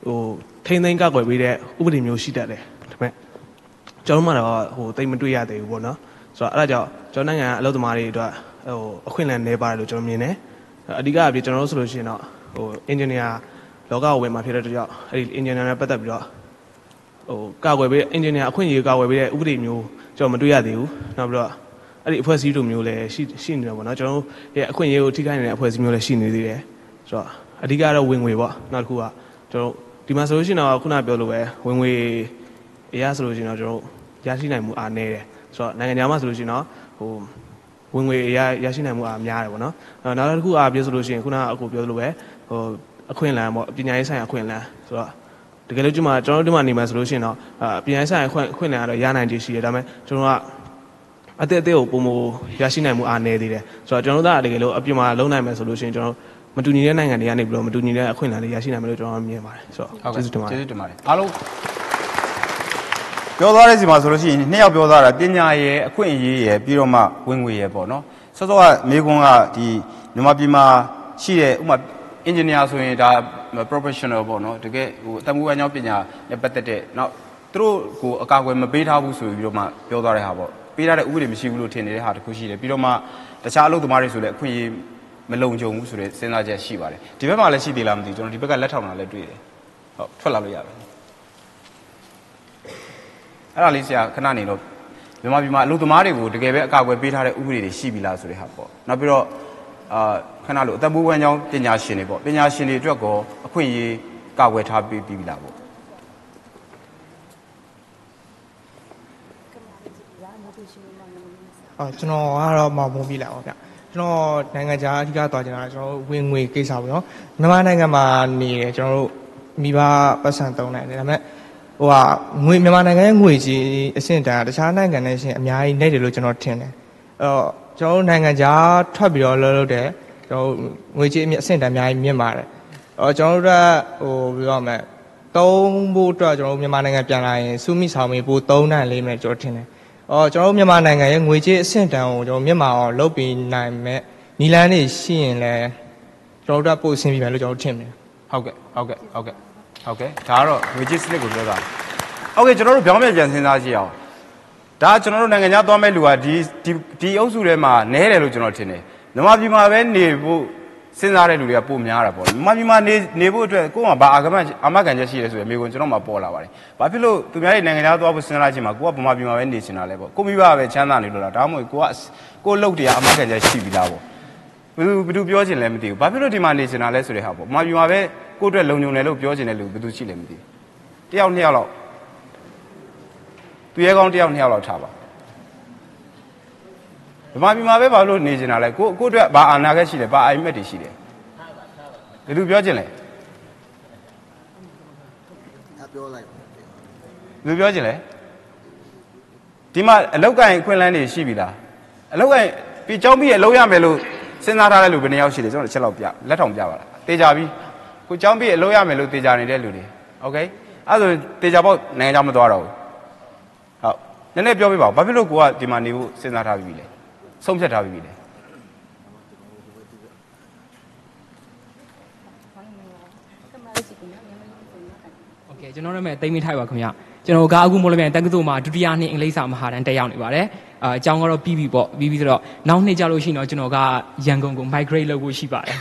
ဟိုထိမ့်သိမ်းကကွယ်ပေးတဲ့ဥပဒေမျိုးရှိတတ်တယ်ဒါပေမဲ့ကျွန်တော်တို့မှတော့ဟိုတိတ်မတွေ့ရသေးဘူးပေါ့နော်ဆိုတော့အဲ့ဒါကြောင့်ကျွန်တော်နိုင်ငံကအလုပ်သမားတွေအတွက်ဟိုအခွင့်အလမ်းနေပါတယ်လို့ကျွန်တော်မြင်တယ်အဓိကအပြင်ကျွန်တော်တို့ဆိုလို့ရှိရင်တော့ဟိုအင်ဂျင်နီယာလောကကိုဝင်มาဖြစ်တဲ့အတွက်ကြောင့်အဲ့ဒီအင်ဂျင်နီယာနဲ့ပတ်သက်ပြီးတော့ဟိုကာကွယ်ပေးအင်ဂျင်နီယာအခွင့်အရေးကာကွယ်ပေးတဲ့ဥပဒေမျိုးကျွန်တော်မတွေ့ရသေးဘူးနောက်ပြီးတော့ အဲ့ဒီအဖွဲ့အစည်းလိုမျိုးလည်းရှိရှိနေတယ်ပေါ့နော်ကျွန်တော်တို့ရဲ့အခွင့်အရေးကိုထိခိုက်နေတဲ့အဖွဲ့အစည်းမျိုးလည်းရှိနေသေးတယ်ဆိုတော့အဓိကတော့ဝင်ငွေပေါ့နောက်တစ်ခုကကျွန်တော်တို့ဒီမှာဆိုလို့ရှိရင်တော့ခုနပြောလို့ပဲဝင်ငွေအရာဆိုလို့ရှိရင်တော့ကျွန်တော်တို့ရရှိနိုင်မှုအားနည်းတယ်ဆိုတော့နိုင်ငံခြားမှာဆိုလို့ရှိရင်တော့ဟိုဝင်ငွေအရာရရှိနိုင်မှုအားများတယ်ပေါ့နော်အဲနောက်တစ်ခုအားပြောဆိုလို့ရှိရင်ခုနကအခုပြောသလိုပဲဟိုအခွင့်အလမ်းပေါ့ပညာရေးဆိုင်ရာအခွင့်အလမ်းဆိုတော့တကယ်လို့ဒီမှာကျွန်တော်တို့ဒီမှာနေမှာဆိုလို့ရှိရင်တော့အပညာရေးဆိုင်ရာအခွင့်အခွင့်အလမ်းကတော့ရနိုင်ခြေရှိတယ်ဒါပေမဲ့ကျွန်တော်က အသက်အသက်ကိုပုံမရရှိနိုင်မှုအားနည်းသေးတယ်ဆိုတော့ကျွန်တော်တို့ကတကယ်လို့အပြင်မှာလုံနိုင်မယ်ဆိုလို့ရှိရင်ကျွန်တော်မတူညီတဲ့နိုင်ငံတွေကနေပြီးတော့မတူညီတဲ့အခွင့်အလမ်းတွေရရှိနိုင်မယ်လို့ကျွန်တော်မြင်ပါတယ်ဆိုတော့ကျေးဇူးတင်ပါတယ်ကျေးဇူးတင်ပါတယ်အားလုံးပြောသွားတဲ့စီမှာဆိုလို့ရှိရင်နှစ်ယောက်ပြောသွားတာပညာရဲ့အခွင့်အရေးရဲ့ပြီးတော့မှဝင်ငွေရဲ့ပေါ့နော်စောစောကမေကွန်းကဒီမြန်မာပြည်မှာရှိတဲ့ဥပမာ engineer ဆိုရင်ဒါ professional ပေါ့နော်တကယ်ဟိုအတမှုအကြောင်းပညာနဲ့ပတ်သက်တဲ့နောက်သူတို့ကိုအကာအကွယ်မပေးထားဘူးဆိုပြီးတော့မှပြောသွားတဲ့ဟာပေါ့ ပေးထားတဲ့ဥပဒေမရှိဘူးလို့ထင်နေတဲ့ဟာတစ်ခုရှိတယ်ပြီးတော့မှတခြားအလုပ်သမားတွေဆိုလည်းအခွင့်အရေးမလုံခြုံဘူးဆိုတဲ့စဉ်းစားချက်ရှိပါတယ်ဒီဘက်မှာလည်းရှိသေးလားမသိဘူးကျွန်တော်ဒီဘက်ကလက်ထောက်တာလည်းတွေ့တယ်ဟုတ်ထွက်လာလို့ရပါတယ်အဲ့ဒါလေးဆရာခဏနေတော့မြန်မာပြည်မှာအလုပ်သမားတွေကိုတကယ်ပဲအကာအကွယ်ပေးထားတဲ့ဥပဒေတွေရှိပြီလားဆိုတဲ့ဟာပေါ့နောက်ပြီးတော့အာခဏလို့အသက်မွေးဝမ်းကြောင်းပညာရှင်တွေပေါ့ပညာရှင်တွေအတွက်ကောအခွင့်အရေးကာကွယ်ထားပေးပြီးပြီလားပေါ့ အော်ကျွန်တော်ကတော့မောင်မုံပြီလာပါဗျကျွန်တော်နိုင်ငံခြားအဓိကသွားကြတာကျွန်တော်တို့ဝင်ငွေကိစ္စပေါ့နော်မြန်မာနိုင်ငံမှာနေတယ်ကျွန်တော်တို့မိဘပတ်စံသုံးနိုင်တယ်ဒါပေမဲ့ဟိုဟာငွေမြန်မာနိုင်ငံရဲ့ငွေကြီးအဆင့်တန်းကတခြားနိုင်ငံနဲ့ရှင်အများကြီးနေတယ်လို့ကျွန်တော်ထင်တယ်အဲ့တော့ကျွန်တော်တို့နိုင်ငံခြားထွက်ပြီးတော့လှုပ်လှုပ်တယ်ကျွန်တော်တို့ငွေကြီးအမြင့်အဆင့်တန်းအများကြီးမြင့်ပါတယ်အော်ကျွန်တော်တို့ကဟိုပြောရမယ်သုံးဖို့အတွက်ကျွန်တော်တို့မြန်မာနိုင်ငံပြန်လာရင်စုမိဆောင်မီပို့သုံးနိုင်လိမ့်မယ်ကျွန်တော်ထင်တယ် အော်ကျွန်တော်တို့မြန်မာနိုင်ငံရဲ့ငွေကြေးအဆင့်တန်းကိုကျွန်တော်မြန်မာအောင်လုပ်ပြီးနိုင်မဲ့နီလန်းတွေရှိရင်လည်းကျွန်တော်တို့ကပို့ဆင်းပြီးမယ်လို့ကျွန်တော်တို့ထင်တယ်ဟုတ်ကဲ့ဟုတ်ကဲ့ဟုတ်ကဲ့ဟုတ်ကဲ့ဒါကတော့ငွေကြေးစနစ်ကိုပြောတာဟုတ်ကဲ့ကျွန်တော်တို့ပြောင်းပြန်ပြန်စဉ်းစားကြည့်အောင်ဒါကျွန်တော်တို့နိုင်ငံခြားသွားမဲ့လူကဒီဒီဒီအုပ်စုထဲမှာနဲတယ်လို့ကျွန်တော်ထင်တယ်မြန်မာပြည်မှာပဲနေဖို့ စဉ်းစားတဲ့လူတွေကပိုများတာပေါ့မြန်မာပြည်မှာနေနေဖို့အတွက်ကိုယ်ကဘာအာဂမအာမခံချက်ရှိရဲဆိုရယ်မိကွန်းကျွန်တော်မှပေါ်လာပါတယ်ဘာဖြစ်လို့သူများတွေနိုင်ငံခြားသွားဖို့စဉ်းစားခြင်းမှာကိုကဗမာပြည်မှာပဲနေချင်တာလဲပေါ့ကိုမိဘပဲချမ်းသာနေလို့လားဒါမှမဟုတ်ကိုကကိုလုတ်တရားအာမခံချက်ရှိပြီလားပေါ့ဘယ်သူဘယ်သူပြောချင်လဲမသိဘူးဘာဖြစ်လို့ဒီမှာနေချင်တာလဲဆိုတဲ့ဟာပေါ့ဗမာပြည်မှာပဲကိုယ့်အတွက်လုံခြုံတယ်လို့ပြောချင်တဲ့လူဘယ်သူရှိလဲမသိဘူးတယောက်နှစ်ယောက်လောက်သူရဲကောင်းတယောက်နှစ်ယောက်လောက်ထားပါ ဗမာပြည်မှာပဲဘာလို့နေချင်တာလဲကိုကိုယ့်အတွက်ဘာအာနာခဲ့ရှိတယ်ဘာအိမ်မက်တွေရှိတယ်ဘယ်သူပြောချင်လဲ ပြောလိုက် ဘယ်သူပြောချင်လဲဒီမှာအလောက်ကင်ခွင့်လန်းတွေရှိပြီလားအလောက်ကင်ပြီးကြောင်းပြီးအလုပ်ရမယ်လို့စဉ်းစားထားတဲ့လူဘယ်နှယောက်ရှိတယ်ကျွန်တော်တစ်ချက်လောက်ပြလက်ထောင်ပြပါလားတေချာပြီကိုကြောင်းပြီးအလုပ်ရမယ်လို့တေချာနေတဲ့လူတွေโอเคအဲ့ဒါဆိုတေချာပေါ့နိုင်ငံခြားမသွားတော့ဘူးဟုတ်နည်းနည်းပြောပြပါဦးဘာဖြစ်လို့ကိုကဒီမှာနေဖို့စဉ်းစားထားပြီးပြီလဲ ဆုံးဖြတ်ထားပြီးပြီလေကဲကျွန်တော်နာမည်တိမ်မိထိုက်ပါခင်ဗျကျွန်တော်ကအခုမိုးလမြိုင်တက္ကသိုလ်မှာဒုတိယနှစ်အင်္ဂလိပ်စာမဟာတန်းတက်ရောက်နေပါတယ်အာအကြောင်းကတော့ပြီးပြီပေါ့ပြီးပြီဆိုတော့နောက်နှစ်ကျလို့ရှိရင်တော့ကျွန်တော်ကရန်ကုန်ကို migrate လုပ်ဖို့ရှိပါတယ်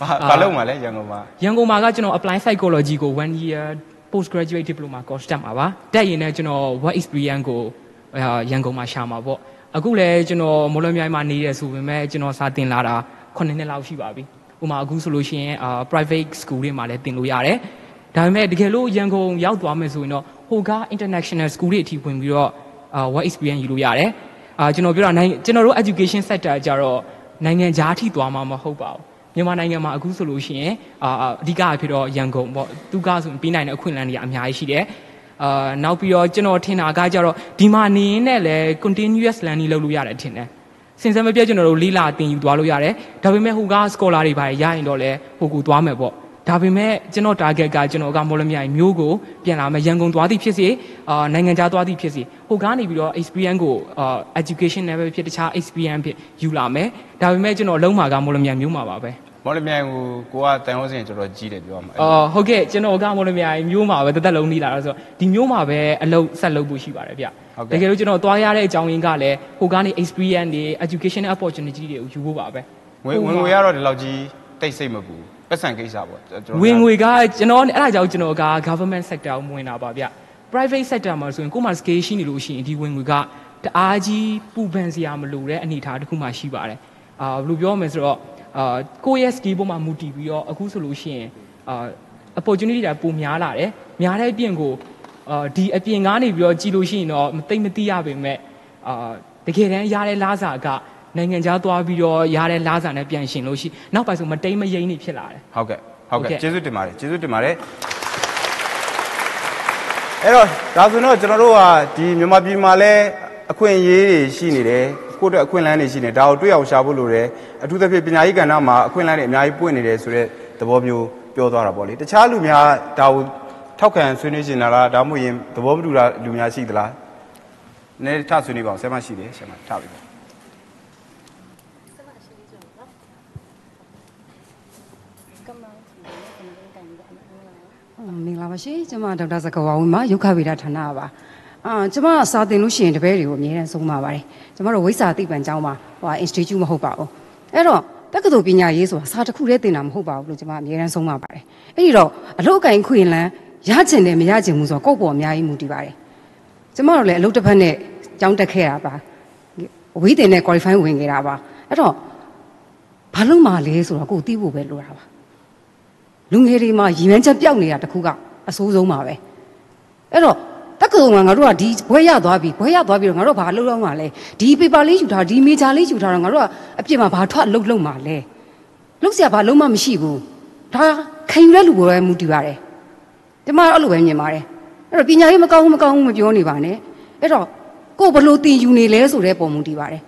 ဘာဘာလုပ်မှာလဲရန်ကုန်မှာရန်ကုန်မှာကကျွန်တော် apply psychology ကို1 year postgraduate diploma course တက်မှာပါတက်ရင်လည်းကျွန်တော် work experience ကိုရန်ကုန်မှာရှာမှာပေါ့ အခုလည်းကျွန်တော်မော်လမြိုင်မှာနေရဆိုပေမဲ့ကျွန်တော်စာသင်လာတာ9နှစ်လောက်ရှိပါပြီဥပမာအခုဆိုလို့ရှိရင်အာ private school တွေမှာလည်းသင်လို့ရတယ်ဒါပေမဲ့တကယ်လို့ရန်ကုန်ရောက်သွားမယ်ဆိုရင်တော့ဟိုက international school တွေအထိဝင်ပြီးတော့အာ work experience ယူလို့ရတယ်အာကျွန်တော်ပြောတာနိုင်ကျွန်တော်တို့ education sector ကြတော့နိုင်ငံခြားထိသွားမှာမဟုတ်ပါဘူးမြန်မာနိုင်ငံမှာအခုဆိုလို့ရှိရင်အာအဓိကအဖြစ်တော့ရန်ကုန်ပေါ့သူကဆိုပြီးနိုင်တဲ့အခွင့်အလမ်းတွေအများကြီးရှိတယ် အာနောက်ပြီးတော့ကျွန်တော်ထင်တာကကြတော့ဒီမှာနေရင်လည်း continuous learning လုပ်လို့ရတယ်ထင်တယ်စင်စံမပြတ်ကျွန်တော်တို့လေးလာသင်ယူသွားလို့ရတယ်ဒါပေမဲ့ဟိုက scholar တွေပါရရင်တော့လည်းဟိုကူသွားမယ်ပေါ့ဒါပေမဲ့ကျွန်တော် target ကကျွန်တော်ကမော်လမြိုင်မျိုးကိုပြန်လာမယ်ရန်ကုန်သွားသည်ဖြစ်စေအာနိုင်ငံခြားသွားသည်ဖြစ်စေဟိုကနေပြီးတော့ experience ကိုအာ education level ဖြစ်တခြား experience ဖြစ်ယူလာမယ်ဒါပေမဲ့ကျွန်တော်အလုံးမှာကမော်လမြိုင်မျိုးမှာပါပဲ မော်လမြိုင်ကိုကိုကတန်ဟောစင်တော်တော်ကြီးတယ်ပြောရမှာအော်ဟုတ်ကဲ့ကျွန်တော်ကမော်လမြိုင်မျိုးမှာပဲတစ်သက်လုံးနေလာတော့ဆိုတော့ဒီမျိုးမှာပဲအလုပ်ဆက်လုပ်ဖို့ရှိပါတယ်ဗျတကယ်လို့ကျွန်တော်သွားရတဲ့အကြောင်းရင်းကလည်းဟိုကနေ experience တွေ educational opportunity တွေကိုယူဖို့ပါပဲဝင်ဝင်ငွေကတော့ဒီလောက်ကြီးတိတ်စိတ်မပူပတ်စံကိစ္စပေါ့ကျွန်တော်ဝင်ငွေကကျွန်တော်အဲ့ဒါကြောင့်ကျွန်တော်က government sector ကိုဝင်တာပါဗျ private sector မှာဆိုရင်ကိုယ်မှာ scale ရှိနေလို့ရှိရင်ဒီဝင်ငွေကတအားကြီးပူပန်စရာမလိုတဲ့အနေအထားတစ်ခုမှရှိပါတယ်အာဘယ်လိုပြောမလဲဆိုတော့ အာကိုယ့်ရဲ့ skill ပေါ်မှာမူတည်ပြီးတော့အခုဆိုလို့ရှိရင်အာ opportunity တွေပိုများလာတယ်များတဲ့အပြင်ကိုအာဒီအပြင်ကားနေပြီးတော့ကြည်လို့ရှိရင်တော့မသိမသိရပေမဲ့အာတကယ်တမ်းရတဲ့လားစာကနိုင်ငံခြားသွားပြီးတော့ရတဲ့လားစာနဲ့ပြန်ရှင်လို့ရှိနောက်ပိုင်းဆိုမတိမ်မယိမ့်နေဖြစ်လာတယ်ဟုတ်ကဲ့ဟုတ်ဟုတ်ကဲ့ကဲ့ကျေးဇူးတင်ပါတယ်ကျေးဇူးတင်ပါတယ်အဲ့တော့ဒါဆိုတော့ကျွန်တော်တို့ကဒီမြန်မာပြည်မှာလည်းအခွင့်အရေးတွေရှိနေတယ် ကိုယ့်အတွက်အခွင့်အလမ်းတွေရှိနေဒါကိုတွေ့အောင်ရှာဖို့လိုတယ်အထူးသဖြင့်ပညာရေးကဏ္ဍမှာအခွင့်အလမ်းတွေအများကြီးပွင့်နေတယ်ဆိုတော့သဘောမျိုးပြောသွားတာပေါ့လေတခြားလူများဒါကိုထောက်ခံဆွေးနွေးနေတာလားဒါမှမဟုတ်ရင်သဘောမတူတာလူများရှိသလားနည်းထဆွေးနွေးပါအောင်ဆရာမရှိတယ်ဆရာမထပြီမင်္ဂလာပါရှင်ကျွန်မဒေါက်တာစကဝါဝင်းပါယုခဗေဒဌာနပါ အာကျွန်မစာသင်လို့ရှိရင်တပည့်တွေကိုအမြဲတမ်းဆုံးပါပါတယ်ကျွန်မတို့ဝိစာသိပ္ပံကျောင်းမှာဟို institute မဟုတ်ပါဘူးအဲ့တော့တက္ကသိုလ်ပညာရေးဆိုတာစာတစ်ခုတည်းသင်တာမဟုတ်ပါဘူးလို့ကျွန်မအမြဲတမ်းဆုံးပါပါတယ်အဲ့ဒီတော့အလုပ်အကင်ခွင့်လန်းရချင်တယ်မရချင်ဘူးဆိုတော့ကိုယ့်ပေါ်အများကြီးမူတည်ပါတယ်ကျွန်မတို့လည်းအလုပ်တစ်ဖက်နဲ့ကျောင်းတက်ခဲ့တာပါဝေးတင်နဲ့ qualify ဝင်ခဲ့တာပါအဲ့တော့ဘာလို့မှလဲဆိုတော့ကိုယ်သိဖို့ပဲလိုတာပါလူငယ်တွေမှာရည်မှန်းချက်ပြောက်နေတာတခုကအဆိုးဆုံးပါပဲအဲ့တော့ တက္ကသိုလ်မှာငါတို့ကဒီဘွဲရသွားပြီဘွဲရသွားပြီတော့ငါတို့ဘာလုပ်တော့မှာလဲဒီ paper လေးယူထားဒီ major လေးယူထားတော့ငါတို့ကအပြစ်မှာဘာထွက်လုပ်လုပ်မှာလဲလုပ်စရာဘာလုံးမမရှိဘူးဒါခံယူတဲ့လူပေါ်ပဲမူတည်ပါတယ်ဒီမှာအဲ့လိုပဲမြင်ပါတယ်အဲ့တော့ပညာရေးမကောင်းဘူးမကောင်းဘူးမပြောနေပါနဲ့အဲ့တော့ကိုဘလို့တင်ယူနေလဲဆိုတဲ့ပုံမူတည်ပါတယ်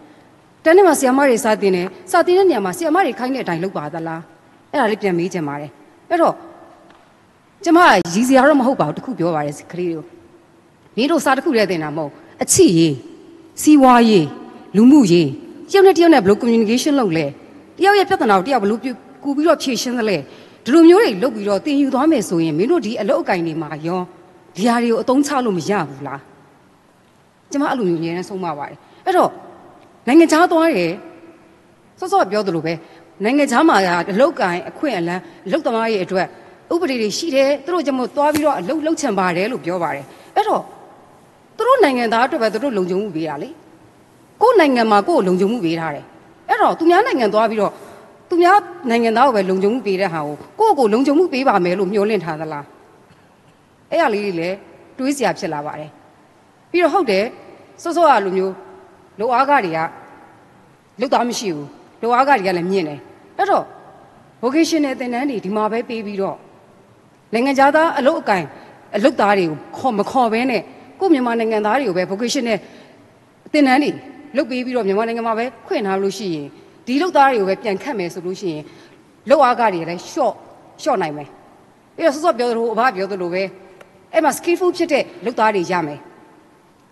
တန်းထဲမှာဆီယမတွေစာတင်တယ်စာတင်တဲ့နေရာမှာဆီယမတွေခိုင်းတဲ့အတိုင်းလုပ်ပါသလားအဲ့ဒါလေးပြန်မေးချင်ပါတယ်အဲ့တော့ကျမရည်စရာတော့မဟုတ်ပါဘူးတခုပြောပါရစေခလေးတွေကို မင်းတို့စာတစ်ခုတည်းတင်တာမဟုတ်အချစ်ရေးစီးပွားရေးလူမှုရေးတယောက်နဲ့တယောက်နဲ့ဘယ်လို communication လုပ်လဲတယောက်ရဲ့ပြဿနာကိုတယောက်ဘယ်လိုကူပြီးတော့ဖြေရှင်းသလဲဒီလိုမျိုးတွေလုပ်ပြီးတော့တင်ယူသွားမယ်ဆိုရင်မင်းတို့ဒီအလုပ်အကင်တွေမှာရောဒီဟာတွေကိုအသုံးချလို့မရဘူးလားကျမအဲ့လိုမျိုးအများနဲ့ဆုံးမပါတယ်အဲ့တော့နိုင်ငံခြားသွားတယ်စောစောပြောသလိုပဲနိုင်ငံခြားမှာအလုတ်ကင်အခွင့်အလန်းအလုတ်သမားရဲ့အတွက်ဥပဒေတွေရှိတယ်သူတို့ကြောင့်မို့သွားပြီးတော့အလုတ်လုတ်ချင်ပါတယ်လို့ပြောပါတယ်အဲ့တော့ သူတို့နိုင်ငံသားအတွက်ပဲသူတို့လုံခြုံမှုပေးတာလေကိုယ့်နိုင်ငံမှာကိုယ့်ကိုလုံခြုံမှုပေးထားတယ်အဲ့တော့သူများနိုင်ငံသွားပြီးတော့သူများနိုင်ငံသားကိုပဲလုံခြုံမှုပေးတဲ့ဟာကိုကိုယ့်ကိုလုံခြုံမှုပေးပါမယ်လို့မျှော်လင့်ထားသလားအဲ့ရလေးတွေလည်းတွေးစရာဖြစ်လာပါတယ်ပြီးတော့ဟုတ်တယ်စောစောကလိုမျိုးလုံအားကားတွေကလုံသားမရှိဘူးလုံအားကားတွေကလည်းမြင့်တယ်အဲ့တော့ vocational သင်တန်းတွေဒီမှာပဲပေးပြီးတော့နိုင်ငံခြားသားအလုပ်အကင်အလုပ်သားတွေကိုခေါ်မခေါ်ဘဲနဲ့ ကိုယ့်မြန်မာနိုင်ငံသားတွေကိုပဲ vocational သင်တန်းတွေလုပ်ပေးပြီးတော့မြန်မာနိုင်ငံမှာပဲခွင့်ထားလို့ရှိရင်ဒီလုပ်သားတွေကိုပဲပြန်ခတ်မယ်ဆိုလို့ရှိရင်လောက်အားကတွေလည်း short short နိုင်မယ်ပြီးတော့စောစောပြောသလိုအဘပြောသလိုပဲအဲ့မှာ skillful ဖြစ်တဲ့လုပ်သားတွေရမယ်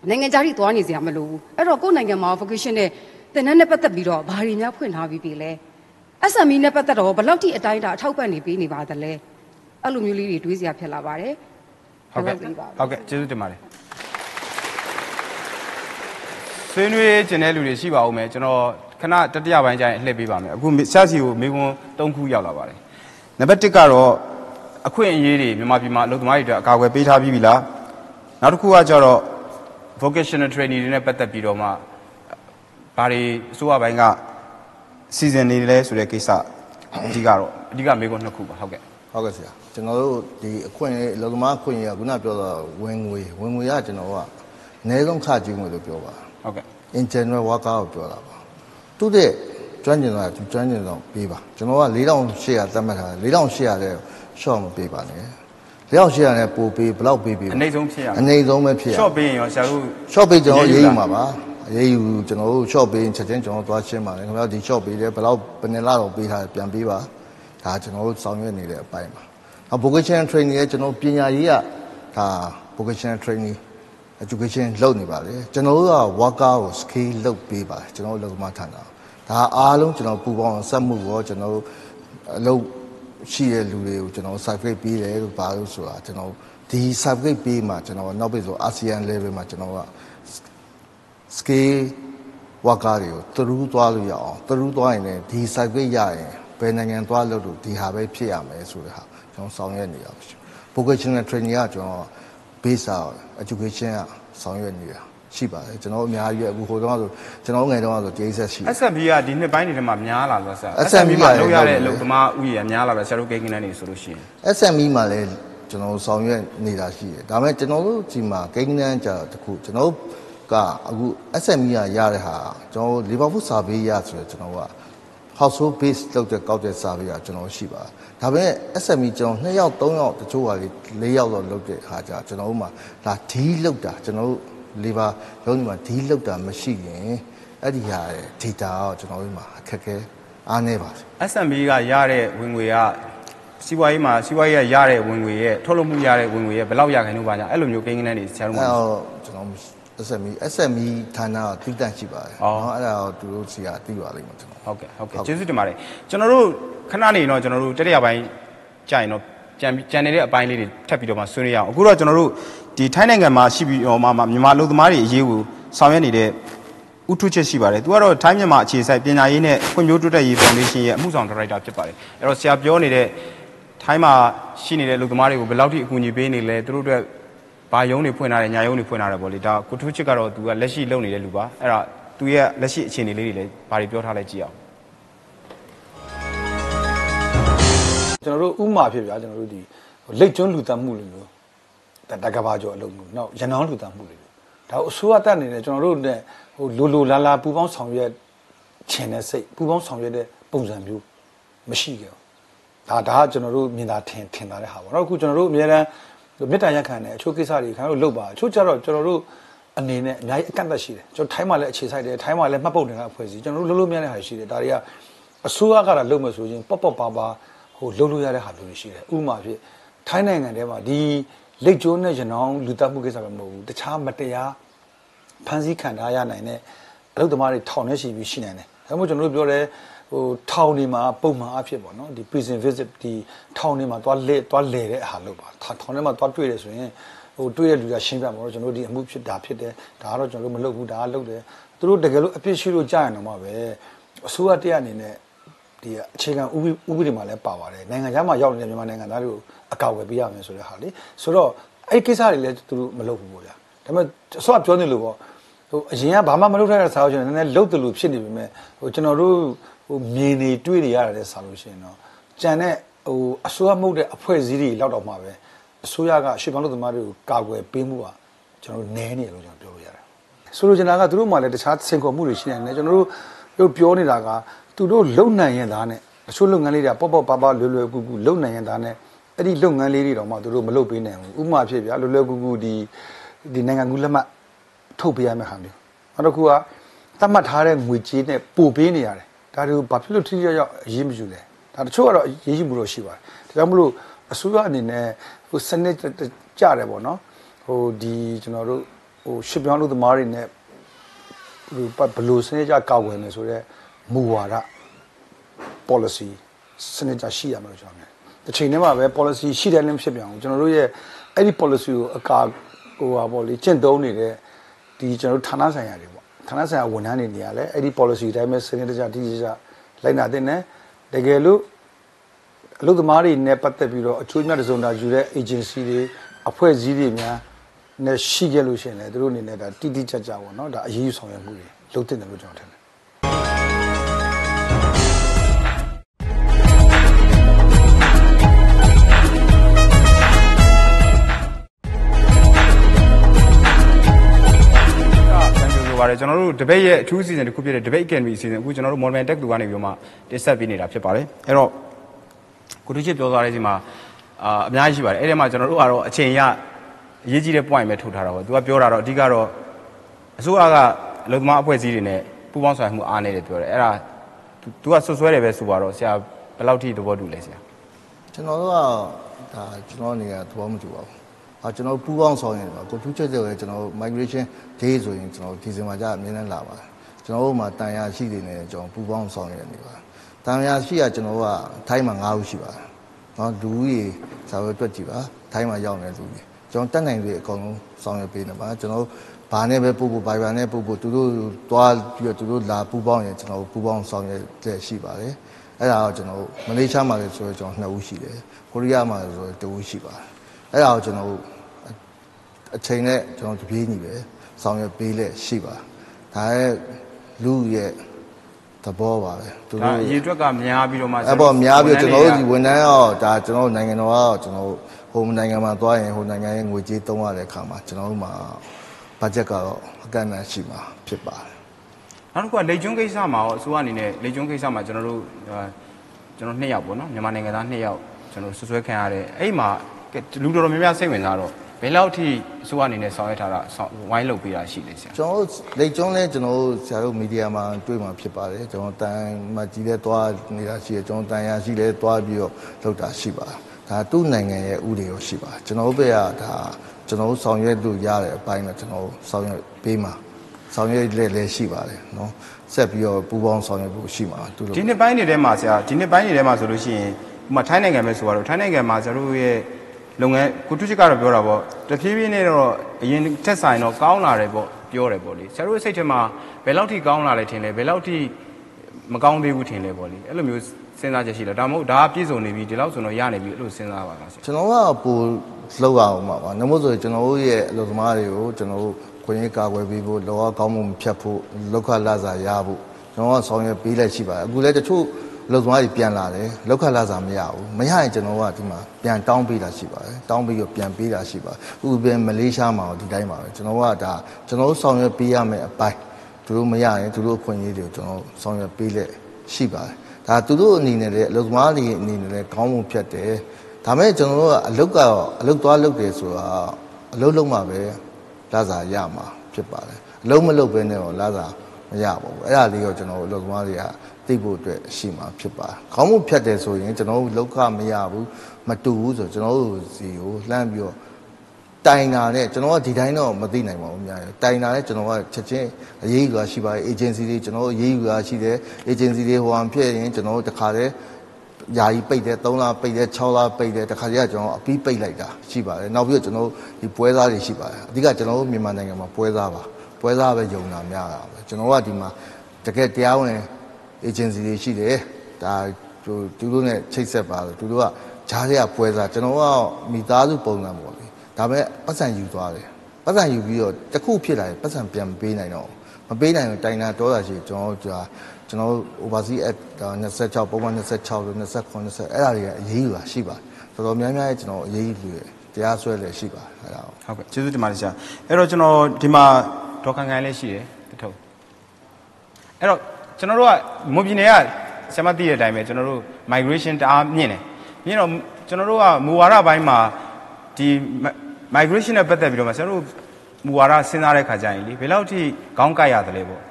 နိုင်ငံခြားတွေသွားနေစရာမလိုဘူးအဲ့တော့ကိုယ့်နိုင်ငံမှာ vocational သင်တန်းနဲ့ပတ်သက်ပြီးတော့ဘာတွေများဖွင့်ထားပြီးပြီလဲ SME နဲ့ပတ်သက်တော့ဘယ်လောက်ထိအတိုင်းအတာအထောက်ပံ့နေပေးနေပါသလဲအဲ့လိုမျိုးလေးတွေတွေးစရာဖြစ်လာပါတယ်ဟုတ်ကဲ့ဘယ်လောက်ပြီးပါလဲဟုတ်ကဲ့ကျေးဇူးတင်ပါတယ် ဆွေးနွေးကျင်တဲ့လူတွေရှိပါဦးမယ်ကျွန်တော်ခဏတတိယပိုင်းကျရင်လှည့်ပေးပါမယ်အခုဆရာစီကိုမေကွန်း၃ခုရောက်လာပါတယ်နံပါတ်1ကတော့အခွင့်အရေးတွေမြန်မာပြည်မှာအလုပ်သမားတွေအတွက်အကာအကွယ်ပေးထားပြီးပြီလားနောက်တစ်ခုကကျတော့ vocational training တွေနဲ့ပတ်သက်ပြီးတော့မှဘာတွေအစိုးရဘိုင်းကစီစဉ်နေလဲဆိုတဲ့ကိစ္စအဓိကတော့အဓိကမေးခွန်းနှစ်ခုပါဟုတ်ကဲ့ဟုတ်ကဲ့ဆရာကျွန်တော်တို့ဒီအခွင့်အရေးအလုံသမားအခွင့်အရေးကခုနပြောတာဝင်ငွေဝင်ငွေကကျွန်တော်ကအနည်းဆုံးခကြီးငွေလို့ပြောပါ ဟုတ်ကဲ့ in general worker ကိုပြောတာပါသူတဲ့ကျွမ်းကျင်တာသူကျွမ်းကျင်တော့ပေးပါကျွန်တော်က4800သတ်မှတ်ထားတယ်4800တဲ့ short မပေးပါနဲ့4800နဲ့ပို့ပေးဘယ်လောက်ပေးပေးအနည်းဆုံးဖြစ်ရမယ်အနည်းဆုံးပဲဖြစ်ရ short ပေးရင်ရောဆရာတို့ short ပေးကျွန်တော်ရေးရေးယူယူလားမှာပါရေးယူကျွန်တော်တို့ short ပေးရင်ချက်ချင်းကျွန်တော်သွားရှင်းပါတယ်ခင်ဗျားဒီ short ပေးတယ်ဘယ်လောက်ဘယ်နှစ်လတော့ပေးထားတယ်ပြန်ပေးပါဒါကျွန်တော်တို့ဆောင်ရွက်နေတဲ့အပိုင်းပါအ vocational training ရဲ့ကျွန်တော်ပညာရေးကဒါ vocational training education လုပ်နေပါလေကျွန်တော်တို့က worker ကို skill လုပ်ပေးပါတယ်ကျွန်တော်တို့လုပ်မှဌာနဒါအားလုံးကျွန်တော်ပူပေါင်းစက်မှုရောကျွန်တော်တို့အလုပ်ရှိတဲ့လူတွေကိုကျွန်တော် certificate ပေးတယ်လို့ပါလို့ဆိုတာကျွန်တော်ဒီ certificate ပေးမှကျွန်တော်နောက်ပြီးဆို ASEAN level မှာကျွန်တော်က scale worker တွေကိုသရူးသွားလို့ရအောင်သရူးသွားရင်လည်းဒီ certificate ရရင်ဘယ်နိုင်ငံသွားလို့လို့ဒီဟာပဲဖြစ်ရမယ်ဆိုတဲ့ဟာကျွန်တော်ဆောင်ရွက်နေရပါရှိ vocational training ကကျွန်တော် base education ကဆောင်ရွက်နေတာရှိပါတယ်ကျွန်တော်အများကြီးအခုဟိုတုန်းကဆိုကျွန်တော်ငယ်တုန်းကဆို JSS ရှိ SMB ကဒီနှစ်ပိုင်းတွေထဲမှာများလာလို့ဆရာ SMB မှာကလည်းလုပ်ရတဲ့လုပ်တယ်အလုပ်သမားဥယျာဉ်များလာပဲဆရာတို့ကိန်းကနန်းနေဆိုလို့ရှိရင် SME မှာလည်းကျွန်တော်ဆောင်ရွက်နေတာရှိတယ်ဒါပေမဲ့ကျွန်တော်တို့ဒီမှာကိန်းဂန်းကြတခုကျွန်တော်တို့ကအခု SME ကရတဲ့ဟာကျွန်တော်တို့ Liverpool survey ရဆိုတော့ကျွန်တော်က household base လောက်တဲ့ကောက်တဲ့ survey ကကျွန်တော်ရှိပါဒါပေမဲ့ SME ကျွန်တော်2ယောက်3ယောက်တချို့ကလေ4ယောက်တော့လုပ်တဲ့ဟာကြကျွန်တော်တို့မှာဒါဒီလောက်တာကျွန်တော်တို့ liver ရုံးဒီမှာဒီလောက်တာမရှိရင်အဲ့ဒီဟာရဲ့ data ကကျွန်တော်တို့မှာအခက်အခဲအားနေပါတယ် SMB ကရတဲ့ဝင်ငွေကစီးပွားရေးမှာစီးပွားရေးကရတဲ့ဝင်ငွေရဲ့ထုတ်လုပ်မှုရတဲ့ဝင်ငွေရဲ့ဘယ်လောက်ရခိုင်လို့ပါညာအဲ့လိုမျိုးကိန်းကနန်းတွေဆရာတို့အဲ့မှာတော့ကျွန်တော် SME SME ဌာနကတိတန့်ရှိပါတယ်။နော်အဲ့ဒါကိုသူတို့စီကသိပါလိမ့်မယ်ကျွန်တော်။ဟုတ်ကဲ့ဟုတ်ကဲ့ကျေးဇူးတင်ပါတယ်။ကျွန်တော်တို့ခဏနေတော့ကျွန်တော်တို့တတိယပိုင်းကြာရင်တော့ကြံကြံနေတဲ့အပိုင်းလေးတွေထပ်ပြီးတော့မှဆွေးနွေးရအောင်အခုတော့ကျွန်တော်တို့ဒီထိုင်းနိုင်ငံမှာရှိပြီးတော့မှမြန်မာလူသမားတွေအရေးကိုဆောင်ရွက်နေတဲ့ဥထုချက်ရှိပါတယ်သူကတော့ထိုင်းမြန်မာအခြေစိုက်ပညာရေးနဲ့ဖွံ့ဖြိုးတိုးတက်ရေးဖောင်ဒေးရှင်းရဲ့အမှုဆောင်ဒါရိုက်တာဖြစ်ပါတယ်အဲ့တော့ဆရာပြောနေတဲ့ထိုင်းမှာရှိနေတဲ့လူသမားတွေကိုဘယ်လောက်ထိအကူအညီပေးနေလဲသူတို့အတွက် ဘာယုံတွေဖွင့်ထားတယ်ညာယုံတွေဖွင့်ထားတယ်ပေါ့လေဒါကိုထုချစ်ကတော့သူကလက်ရှိလုပ်နေတဲ့လူပါအဲ့ဒါသူရဲ့လက်ရှိအခြေအနေလေးတွေလည်းဘာတွေပြောထားလဲကြည့်အောင်ကျွန်တော်တို့ဥမာဖြစ်ဗျာကျွန်တော်တို့ဒီလက်ကျွန်းလူတတ်မှုလိုမျိုးတတကဘာကျော်အလုပ်မျိုးနောက်ရန်အောင်လူတတ်မှုလိုမျိုးဒါအစိုးရတက်နေတယ်ကျွန်တော်တို့နဲ့ဟိုလိုလိုလာလာပူပေါင်းဆောင်ရွက်ခြင်းနဲ့စိတ်ပူပေါင်းဆောင်ရွက်တဲ့ပုံစံမျိုးမရှိခဲ့ဘူးဒါဒါကကျွန်တော်တို့မြင်တာထင်ထင်တာတဲ့ဟာပေါ့နော်အခုကျွန်တော်တို့အများအား မေတ္တာရက်ခံတယ်အချို့ကိစ္စတွေခင်ဗျားတို့လုပ်ပါအချို့ကျတော့ကျွန်တော်တို့အနေနဲ့အများကြီးအကန့်အသတ်ရှိတယ်ကျွန်တော်ထိုင်းမှာလည်းအခြေစိုက်တယ်ထိုင်းမှာလည်းမှတ်ပုတ်နေတာအဖွဲ့အစည်းကျွန်တော်တို့လုံးလုံးများတဲ့ဟာရှိတယ်ဒါတွေကအစိုးရကတာလုပ်မယ်ဆိုရင်ပေါ့ပေါ့ပါပါဟိုလုံးလို့ရတဲ့ဟာမျိုးတွေရှိတယ်ဥပမာဖြစ်ထိုင်းနိုင်ငံထဲမှာဒီလက်ကျိုးနဲ့ရနောင်းလူတက်မှုကိစ္စပဲမဟုတ်ဘူးတခြားမတရားဖန်ဆီးခံထားရနိုင်တဲ့အလုပ်သမားတွေထောင်နဲ့ရှိပြီးရှိနိုင်တယ်ဒါမှမဟုတ်ကျွန်တော်တို့ပြောတယ် ဟိုထောင်တွေမှာပုံမှန်အဖြစ်ပေါ့နော်ဒီ prison visit ဒီထောင်တွေမှာသွားလဲသွားလဲတဲ့အားလုပ်ပါထောင်ထဲမှာသွားတွေ့တယ်ဆိုရင်ဟိုတွေ့တဲ့လူကရှင်းပြမှာတော့ကျွန်တော်တို့ဒီအမှုဖြစ်တာဖြစ်တယ်ဒါကတော့ကျွန်တော်တို့မလုပ်ဘူးဒါကလုပ်တယ်သူတို့တကယ်လို့အပြစ်ရှိလို့ကြားရင်တော့မှပဲအစိုးရတရားအနေနဲ့ဒီအခြေခံဥပဒေဥပဒေမှာလည်းပါပါတယ်နိုင်ငံခြားမှာရောက်နေတဲ့မြန်မာနိုင်ငံသားတွေကိုအကောက်ဝယ်ပေးရမယ်ဆိုတဲ့ဟာလေဆိုတော့အဲ့ဒီကိစ္စတွေလည်းသူတို့မလုပ်ဘူးပေါ့ဗျာဒါပေမဲ့အစိုးရပြောနေလို့ပေါ့ဟိုအရင်ကဘာမှမလုပ်ထားတဲ့စာအုပ်ရှင်နည်းနည်းလုတ်တယ်လို့ဖြစ်နေပြီမဲ့ဟိုကျွန်တော်တို့ ဟိုမြင်နေတွေ့နေရတဲ့စာလို့ရှိရင်တော့ကြံတဲ့ဟိုအစိုးရမဟုတ်တဲ့အဖွဲ့အစည်းတွေလောက်တော့မှပဲအစိုးရကရှေ့ဘောင်းလူသမားတွေကိုကာကွယ်ပေးမှုကကျွန်တော်တို့နည်းနေတယ်လို့ကျွန်တော်ပြောလို့ရတယ်ဆိုလိုချင်တာကသူတို့မှလည်းတခြားစင်ခေါ်မှုတွေရှိနေတယ်ကျွန်တော်တို့တို့ပြောနေတာကသူတို့လုံနိုင်ရင်သားနဲ့အချို့လုပ်ငန်းလေးတွေကပေါ့ပေါ့ပါပါလွယ်လွယ်ကူကူလုံနိုင်ရင်သားနဲ့အဲ့ဒီလုပ်ငန်းလေးတွေတော့မှသူတို့မလုပ်ပေးနိုင်ဘူးဥပမာဖြစ်ဗျာလွယ်လွယ်ကူကူဒီဒီနိုင်ငံကူးလက်မှတ်ထုတ်ပေးရမယ့်ဟာမျိုးနောက်တစ်ခုကသတ်မှတ်ထားတဲ့ငွေကြေးနဲ့ပို့ပေးနေရတယ် ဒါတွေကိုဘာဖြစ်လို့ထိထိရောက်ရောက်အရေးမယူလဲဒါတချို့ကတော့အရေးယူမှုတော့ရှိပါတယ်ဒါကြောင့်မလို့အစိုးရအနေနဲ့ဟိုစနစ်ကြတယ်ပေါ့နော်ဟိုဒီကျွန်တော်တို့ဟိုရှစ်ပြောင်းလူသမားတွေနဲ့ဟိုဘယ်လိုစနစ်ကြကောက်ွယ်မယ်ဆိုတော့မူဝါဒ policy စနစ်ကြရှိရမှာလို့ကျွန်တော်မြင်တစ်ချိန်တည်းမှာပဲ policy ရှိတယ်လည်းဖြစ်ပြန်အောင်ကျွန်တော်တို့ရဲ့အဲ့ဒီ policy ကိုအကာဟိုဟာပေါ့လေကျင့်သုံးနေတဲ့ဒီကျွန်တော်တို့ဌာနဆိုင်ရာတွေပေါ့ ဌာနဆိုင်ရာဝန်ထမ်းတွေနေရာလဲအဲ့ဒီ policy အတိုင်းပဲစနစ်တကျတည်တကျလိုက်နာတဲ့နဲ့တကယ်လို့အလုပ်သမားတွေနဲ့ပတ်သက်ပြီးတော့အချိုးမြတ်တစုံတာယူတဲ့ agency တွေအဖွဲ့အစည်းတွေများနဲ့ရှိခဲ့လို့ရှိရင်လည်းသူတို့အနေနဲ့ဒါတိတိကျကျပေါ့နော်ဒါအရေးယူဆောင်ရွက်မှုတွေလုပ်တင်တယ်လို့ကျွန်တော်ထင်တယ် ပါတယ်ကျွန်တော်တို့ debate ရဲ့အထူးအစီအစဉ်တစ်ခုဖြစ်တဲ့ debate academy အစီအစဉ်အခုကျွန်တော်တို့ modern tech တူကနေပြီးတော့မှတင်ဆက်ပေးနေတာဖြစ်ပါတယ်အဲ့တော့ကိုတူချစ်ပြောသွားတဲ့စီမှာအာအများကြီးရှိပါတယ်အဲ့ဒီမှာကျွန်တော်တို့ကတော့အချိန်ရအရေးကြီးတဲ့ point ပဲထုတ်ထားတာပေါ့သူကပြောတာတော့အဓိကတော့အစိုးရကအလုံသမားအဖွဲ့အစည်းတွေနဲ့ပူးပေါင်းဆောင်ရွက်မှုအားနည်းတယ်ပြောတယ်အဲ့ဒါသူကဆွဆွဲတယ်ပဲဆိုပါတော့ဆရာဘယ်လောက်ထိသဘောတူလဲဆရာကျွန်တော်တို့ကဒါကျွန်တော်နေရာသဘောမတူပါဘူး။ အာကျွန်တော်ပူပေါင်းဆောင်ရင်ပါကွန်ပျူတာတွေလည်းကျွန်တော် migration day ဆိုရင်ကျွန်တော်ဒီဇင်ဘာကျအမြဲတမ်းလာပါတယ်။ကျွန်တော်တို့မှာတန်ရာရှိတွေနဲ့ကျွန်တော်ပူပေါင်းဆောင်ရနေပါ။တန်ရာရှိကကျွန်တော်ကထိုင်းမှာ9ခုရှိပါတယ်။နော်လူကြီးစာရွက်တွက်ကြည့်ပါ။ထိုင်းမှာရောက်နေလူကြီး။ကျွန်တော်တက်နိုင်တွေအကုန်လုံးဆောင်ရပေးနေပါ။ကျွန်တော်ဘာနဲ့ပဲပို့ဖို့ဘာဘာနဲ့ပို့ဖို့သူတို့တွားပြီးတော့သူတို့လာပူပေါင်းရင်ကျွန်တော်ပူပေါင်းဆောင်ရတဲ့ရှိပါတယ်။အဲ့ဒါကိုကျွန်တော်မလေးရှားမှာလည်းဆိုတော့ကျွန်တော်2ဦးရှိတယ်ကိုရီးယားမှာဆိုတော့2ဦးရှိပါတယ် အဲ့ဒါကိုကျွန်တော်အချိန်နဲ့ကျွန်တော်တပြေးညီပဲဆောင်ရွက်ပေးလက်ရှိပါဒါရဲ့လူရဲ့သဘောပါပဲသူဒါတို့အရေးအတွက်ကများပြီးတော့မှအဲ့ပေါ်များပြီးတော့ကျွန်တော်တို့ဒီဝန်ဝန်ထမ်းရောဒါကျွန်တော်တို့နိုင်ငံတော်ရောကျွန်တော်တို့ဟိုနိုင်ငံမှာသွားရင်ဟိုနိုင်ငံရဲ့ငွေကြေးသုံးရတဲ့အခါမှာကျွန်တော်တို့မှာဘတ်ဂျက်ကတော့အကန့်အသတ်ရှိမှာဖြစ်ပါတယ်နောက်တစ်ခုကလေကျွန်းကိစ္စမှာရောအစိုးရအနေနဲ့လေကျွန်းကိစ္စမှာကျွန်တော်တို့အာကျွန်တော်နှစ်ယောက်ပေါ့နော်မြန်မာနိုင်ငံသားနှစ်ယောက်ကျွန်တော်ဆွဆွဲခံရတဲ့အဲ့မှာကဲ လူတော်တော်များများစိတ်ဝင်စားတော့ဘယ်လောက်ထိအစိုးရအနေနဲ့ဆောင်ရွက်ထားတာဆောင်ဝိုင်းလုပ်ပေးတာရှိလဲဆရာကျွန်တော်တို့လေကျုံးလဲကျွန်တော်တို့ဆရာတို့မီဒီယာမှာတွေ့မှာဖြစ်ပါတယ်ကျွန်တော်တန်မကြီးလဲတွားနေတာရှိတယ်ကျွန်တော်တန်ရရှိလဲတွားပြီးတော့လုပ်တာရှိပါတယ်ဒါသူ့နိုင်ငံရဲ့ဥပဒေရောရှိပါတယ်ကျွန်တော်တို့ဘက်ကဒါကျွန်တော်တို့ဆောင်ရွက်လို့ရတဲ့အပိုင်းတော့ကျွန်တော်တို့ဆောင်ရွက်ပေးမှာဆောင်ရွက်လဲလဲရှိပါတယ်နော်ဆက်ပြီးတော့ပူပေါင်းဆောင်ရွက်ဖို့ရှိမှာသူတို့ဒီနှစ်ပိုင်းတွေထဲမှာဆရာဒီနှစ်ပိုင်းတွေထဲမှာဆိုလို့ရှိရင်ဥပမာထိုင်းနိုင်ငံပဲဆိုတော့ထိုင်းနိုင်ငံမှာဆရာတို့ရဲ့ လုပ်ငန်းကိုတုချစ်ကတော့ပြောတာပေါ့တဖြည်းဖြည်းနဲ့တော့အရင်ထက်ဆိုင်တော့ကောင်းလာတယ်ပေါ့ပြောတယ်ပေါ့လေဆရာတို့ရဲ့စိတ်ထဲမှာဘယ်လောက်ထိကောင်းလာလဲထင်လဲဘယ်လောက်ထိမကောင်းသေးဘူးထင်လဲပေါ့လေအဲ့လိုမျိုးစဉ်းစားချက်ရှိလားဒါမှမဟုတ်ဒါကပြည့်စုံနေပြီဒီလောက်ဆိုတော့ရနေပြီအဲ့လိုစဉ်းစားပါလားဆရာကျွန်တော်ကပိုလောက်ရအောင်ပါပါနမို့ဆိုရင်ကျွန်တော်တို့ရဲ့အလုပ်သမားတွေကိုကျွန်တော်တို့ခွင့်ရေးကာကွယ်ပေးဖို့လောကကောင်းမှုမဖြတ်ဖို့လောက်ခလာစာရဖို့ကျွန်တော်ကဆောင်ရွက်ပေးလိုက်ရှိပါတယ်အခုလည်းတချို့အ လုပ်သမားတွေပြန်လာတယ်လောက်ခလာစာမရဘူးမရရင်ကျွန်တော်ကဒီမှာပြန်တောင်းပေးတာရှိပါတယ်တောင်းပြီးတော့ပြန်ပေးတာရှိပါတယ်ဥပမာမလေးရှားမှာဒီတိုင်းပါပဲကျွန်တော်ကဒါကျွန်တော်တို့ဆောင်ရွက်ပေးရမယ့်အပိုင်းသူတို့မရရင်သူတို့အခွင့်အရေးတွေကိုကျွန်တော်ဆောင်ရွက်ပေးလက်ရှိပါတယ်ဒါသူတို့အနေနဲ့လည်းအလုပ်သမားတွေအနေနဲ့လည်းကောင်းမှုဖြတ်တယ်ဒါမဲ့ကျွန်တော်တို့ကအလုပ်ကတော့အလုပ်သွားလုပ်တယ်ဆိုတာအလုပ်လုပ်မှပဲလာစာရမှာဖြစ်ပါတယ်အလုပ်မလုပ်ဘဲနဲ့တော့လာစာမရပါဘူးအဲ့ဒါလေးတော့ကျွန်တော်တို့အလုပ်သမားတွေက သိဖို့အတွက်ရှိမှာဖြစ်ပါတယ်ခေါင်းမှုဖြတ်တယ်ဆိုရင်ကျွန်တော်တို့လောက်ခမရဘူးမတူဘူးဆိုကျွန်တော်တို့စီကိုလှမ်းပြီးတော့တိုင်တာနဲ့ကျွန်တော်ကဒီတိုင်းတော့မသိနိုင်ပါဘူးအများကြီးတိုင်တာနဲ့ကျွန်တော်ကချက်ချင်းအရေးယူတာရှိပါတယ် agency တွေကျွန်တော်တို့အရေးယူတာရှိတယ် agency တွေဟိုအောင်ဖြစ်ရင်ကျွန်တော်တို့တခါတည်းယာယီပိတ်တယ်3လပိတ်တယ်6လပိတ်တယ်တခါတည်းကကျွန်တော်အပြီးပိတ်လိုက်တာရှိပါတယ်နောက်ပြီးတော့ကျွန်တော်တို့ဒီပွဲစားတွေရှိပါတယ်အဓိကကျွန်တော်တို့မြန်မာနိုင်ငံမှာပွဲစားပါပွဲစားပဲယုံတာများတာပဲကျွန်တော်ကဒီမှာတကယ်တရားဝင် agency တွေရှိတယ်ဒါသူသူတို့နဲ့ချိတ်ဆက်ပါလို့သူတို့ကဂျားတွေကပွဲစားကျွန်တော်ကမိသားစုပုံစံပေါ့လေဒါပေမဲ့ပတ်စံယူသွားတယ်ပတ်စံယူပြီးတော့တစ်ခုဖြစ်လာရင်ပတ်စံပြန်မပေးနိုင်တော့ဘူးမပေးနိုင်ရင်တိုင်တာတောတာရှိကျွန်တော်တို့ကျွန်တော် oversee act 26ပုံမှန်26လို့29 20အဲ့ဒါတွေကအရေးယူတာရှိပါတယ်တော်တော်များများရဲ့ကျွန်တော်အရေးယူလို့တရားစွဲလည်းရှိပါတယ်အဲ့ဒါကိုဟုတ်ကဲ့ကျေးဇူးတင်ပါတယ်ဆရာအဲ့တော့ကျွန်တော်ဒီမှာဒေါက်ခံခံလေးရှိတယ်တထုပ်အဲ့တော့ ကျွန်တော်တို့ကမွန်ပြည်နယ်ကဆရာမသိတဲ့အတိုင်းပဲကျွန်တော်တို့ migration တအားမြင့်တယ်မြင့်တော့ကျွန်တော်တို့ကမူဝါဒဘိုင်းမှာဒီ migration နဲ့ပတ်သက်ပြီးတော့မှဆရာတို့မူဝါဒစဉ်းစားတဲ့ခါကျရင်လေဘယ်လောက်ထိခေါင်းကိုက်ရတယ်လဲပေါ့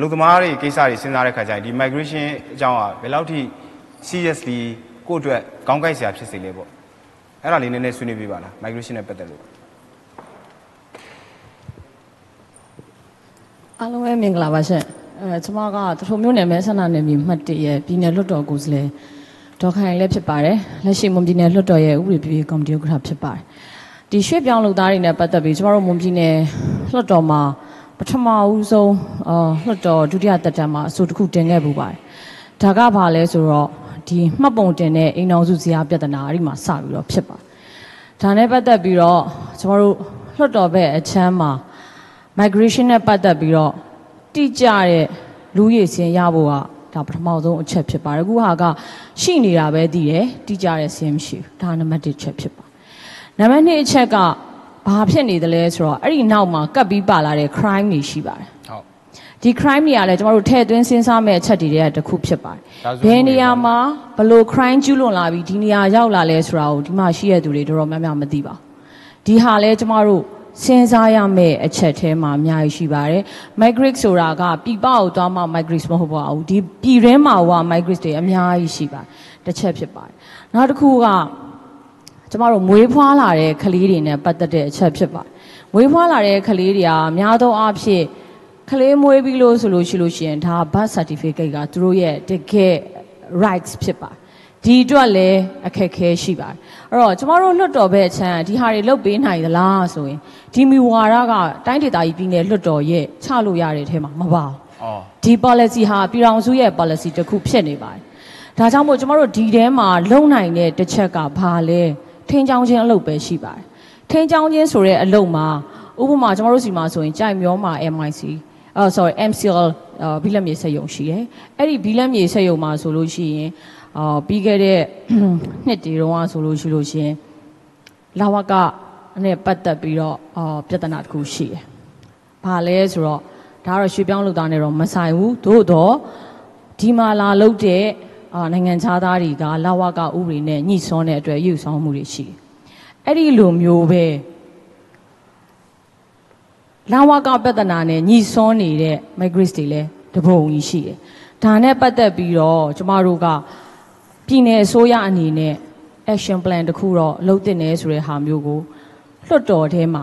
လူသမားတွေကိစ္စတွေစဉ်းစားတဲ့ခါကျရင်ဒီ migration အကြောင်းကဘယ်လောက်ထိ seriously ကိုယ့်အတွက်ခေါင်းကိုက်စရာဖြစ်စေလဲပေါ့အဲ့ဒါလေးနည်းနည်းဆွေးနွေးပြပါလား migration နဲ့ပတ်သက်လို့အားလုံးပဲမင်္ဂလာပါရှင် အဲကျွန်မကတထုံမြို့နယ်မဲဆန္ဒနယ်မြေမှတ်1ရဲ့ပြည်နယ်လွှတ်တော်ကိုယ်စားလှယ်ဒေါက်ခိုင်လည်းဖြစ်ပါတယ်လက်ရှိမွန်ပြည်နယ်လွှတ်တော်ရဲ့ဥပဒေပြုရေးကော်မတီဥက္ကဋ္ဌဖြစ်ပါတယ်ဒီရွှေ့ပြောင်းလုပ်သားတွေနဲ့ပတ်သက်ပြီးကျွန်တော်တို့မွန်ပြည်နယ်လွှတ်တော်မှာပထမဦးဆုံးအာလွှတ်တော်ဒုတိယတက်တန်းမှာအဆိုတစ်ခုတင်ခဲ့ပူပါတယ်ဒါကဘာလဲဆိုတော့ဒီမှတ်ပုံတင်တဲ့အိမ်တော်စုဇယားပြဿနာအဲ့ဒီမှာစပြီးတော့ဖြစ်ပါတယ်ဒါနဲ့ပတ်သက်ပြီးတော့ကျမတို့လွှတ်တော်ဘက်အချမ်းမှာ migration နဲ့ပတ်သက်ပြီးတော့ တိကျတဲ့လူရည်စင်ရဖို့ကဒါပထမဆုံးအချက်ဖြစ်ပါတယ်အခုဟာကရှိနေတာပဲတည်တယ်တိကျတဲ့စင်မရှိဘူးဒါနံပါတ်1ချက်ဖြစ်ပါနံပါတ်2အချက်ကဘာဖြစ်နေသလဲဆိုတော့အဲ့ဒီနောက်မှာကပ်ပြီးပါလာတဲ့ crime တွေရှိပါတယ်ဟုတ်ဒီ crime တွေကလည်းကျမတို့ထည့်သွင်းစဉ်းစားမယ့်အချက်တွေတည်းတစ်ခုဖြစ်ပါတယ်ဒါဆိုဘယ်နေရာမှာဘယ်လို crime ကျူးလွန်လာပြီးဒီနေရာရောက်လာလဲဆိုတာကိုဒီမှာရှိရတဲ့သူတွေတော်တော်များများမသိပါဘူးဒီဟာလဲကျမတို့ စဉ်းစားရမယ့်အချက်ထဲမှာအများကြီးရှိပါတယ် migrate ဆိုတာကပြည်ပကိုသွားမှ migrate မဟုတ်ပါဘူးဒီပြည်ရင်းမှာက migrate တွေအများကြီးရှိပါတယ်တစ်ချက်ဖြစ်ပါတယ်နောက်တစ်ခုကကျမတို့မွေးဖွားလာတဲ့ကလေးတွေနဲ့ပတ်သက်တဲ့အချက်ဖြစ်ပါတယ်။မွေးဖွားလာတဲ့ကလေးတွေကအများသောအားဖြင့်ကလေးမွေးပြီးလို့ဆိုလို့ရှိလို့ရှိရင်ဒါ birth certificate ကသူတို့ရဲ့တကယ် rights ဖြစ်ပါတယ်။ ဒီအတွက်လည်းအခက်အခဲရှိပါတယ်။အဲ့တော့ကျမတို့လွတ်တော်ဘက်အချမ်းဒီဟာတွေလုပ်ပေးနိုင်သလားဆိုရင်ဒီမီဝါဒကတိုင်းဒေသကြီးပြည်နယ်လွတ်တော်ရဲ့ချလို့ရတဲ့အထဲမှာမပါဘူး။အော်ဒီ policy ဟာပြည်ထောင်စုရဲ့ policy တစ်ခုဖြစ်နေပါတယ်။ဒါကြောင့်မို့ကျမတို့ဒီထဲမှာလုံနိုင်တဲ့တစ်ချက်ကဘာလဲထင်းချောင်းချင်းအလုပ်ပဲရှိပါတယ်။ထင်းချောင်းချင်းဆိုတဲ့အလုပ်မှာဥပမာကျမတို့စီမှာဆိုရင်ကြိုက်မျောမှာ MIC အော် sorry MCL အာဘီလက်မြေဆက်ယုံရှိတယ်။အဲ့ဒီဘီလက်မြေဆက်ယုံမှာဆိုလို့ရှိရင် အာပြီးခဲ့တဲ့နှစ်တီတုန်းကဆိုလို့ရှိလို့ရှိရင်လာဝကနဲ့ပတ်သက်ပြီးတော့အာပြဿနာတစ်ခုရှိတယ်။ဘာလဲဆိုတော့ဒါကတော့ရွှေပြောင်းလုပ်သားနဲ့တော့မဆိုင်ဘူးသို့တော့ဒီမှာလာလုပ်တဲ့အာနိုင်ငံခြားသားတွေကလာဝကဥပဒေနဲ့ညှိစွန်းတဲ့အတွက်ယူဆောင်မှုတွေရှိတယ်။အဲ့ဒီလိုမျိုးပဲလာဝကပြဿနာနဲ့ညှိစွန်းနေတဲ့ migrants တွေလည်းတပုံကြီးရှိတယ်။ဒါနဲ့ပတ်သက်ပြီးတော့ကျမတို့က ပြည်내အစိုးရအနေနဲ့ action plan တစ်ခုတော့လုပ်တင်နေဆိုတဲ့ဟာမျိုးကိုလွတ်တော်ထဲမှာ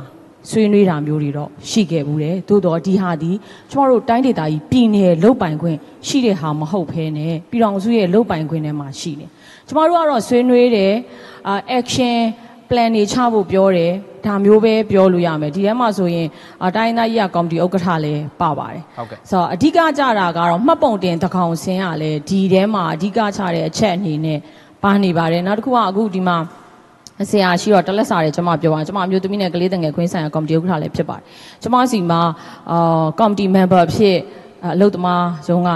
ဆွေးနွေးတာမျိုးတွေတော့ရှိခဲ့ဘူးတယ်။သို့တော့ဒီဟာဒီကျမတို့တိုင်းဒေသကြီးပြည်내လုတ်ပိုင်ခွင့်ရှိတဲ့ဟာမဟုတ်ဘဲနဲ့ပြည်တော်စုရဲ့လုတ်ပိုင်ခွင့်ထဲမှာရှိတယ်။ကျမတို့ကတော့ဆွေးနွေးတယ်အာ action plan တွေချဖို့ပြောတယ်ဒါမျိုးပဲပြောလို့ရမယ်ဒီထဲမှာဆိုရင်အတိုင်းသားကြီးကကော်မတီဥက္ကဋ္ဌလည်းပါပါတယ်ဟုတ်ကဲ့ဆိုတော့အဓိကကြတာကတော့မှတ်ပုံတင်တကောင်ဆင်းရလဲဒီထဲမှာအဓိကချတဲ့အချက်အနေနဲ့ပါနေပါတယ်နောက်တစ်ခုကအခုဒီမှာဆရာရှိတော့တလက်စာတယ်ကျွန်မပြောပါကျွန်မအမျိုးသမီးနဲ့ကလေးတငယ်ခွင်းဆိုင်ရာကော်မတီဥက္ကဋ္ဌလည်းဖြစ်ပါတယ်ကျွန်မစီမှာအာကော်မတီ member ဖြစ်အလုပ်သမားရုံးက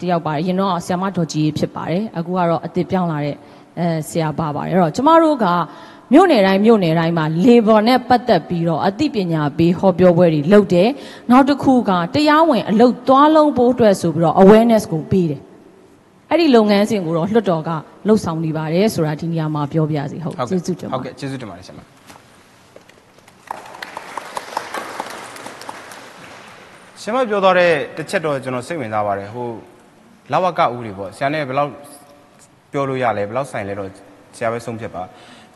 တယောက်ပါတယ်ရင်တော့ဆရာမဒေါ်ကြီးဖြစ်ပါတယ်အခုကတော့အစ်စ်ပြောင်းလာတဲ့အဲဆရာပါပါတယ်အဲ့တော့ကျမတို့က မြို့နယ်တိုင်းမြို့နယ်တိုင်းမှာ labor နဲ့ပတ်သက်ပြီးတော့အသိပညာပေးဟောပြောပွဲတွေလုပ်တယ်နောက်တစ်ခုကတရားဝင်အလုပ်သွားလုံးဖို့အတွက်ဆိုပြီးတော့ awareness ကိုပေးတယ်အဲ့ဒီလုပ်ငန်းစဉ်ကိုတော့လွှတ်တော်ကလှုပ်ဆောင်နေပါတယ်ဆိုတာဒီနေရာမှာပြောပြစီဟုတ်ကျေးဇူးတင်ပါဟုတ်ကဲ့ကျေးဇူးတင်ပါတယ်ဆရာမဆရာမပြောသွားတဲ့တစ်ချက်တော့ကျွန်တော်စိတ်ဝင်စားပါတယ်ဟိုလဝကဥပဒေပေါ့ဆရာနဲ့ဘယ်လောက်ပြောလို့ရလဲဘယ်လောက်ဆိုင်လဲတော့ဆရာပဲဆုံးဖြတ်ပါ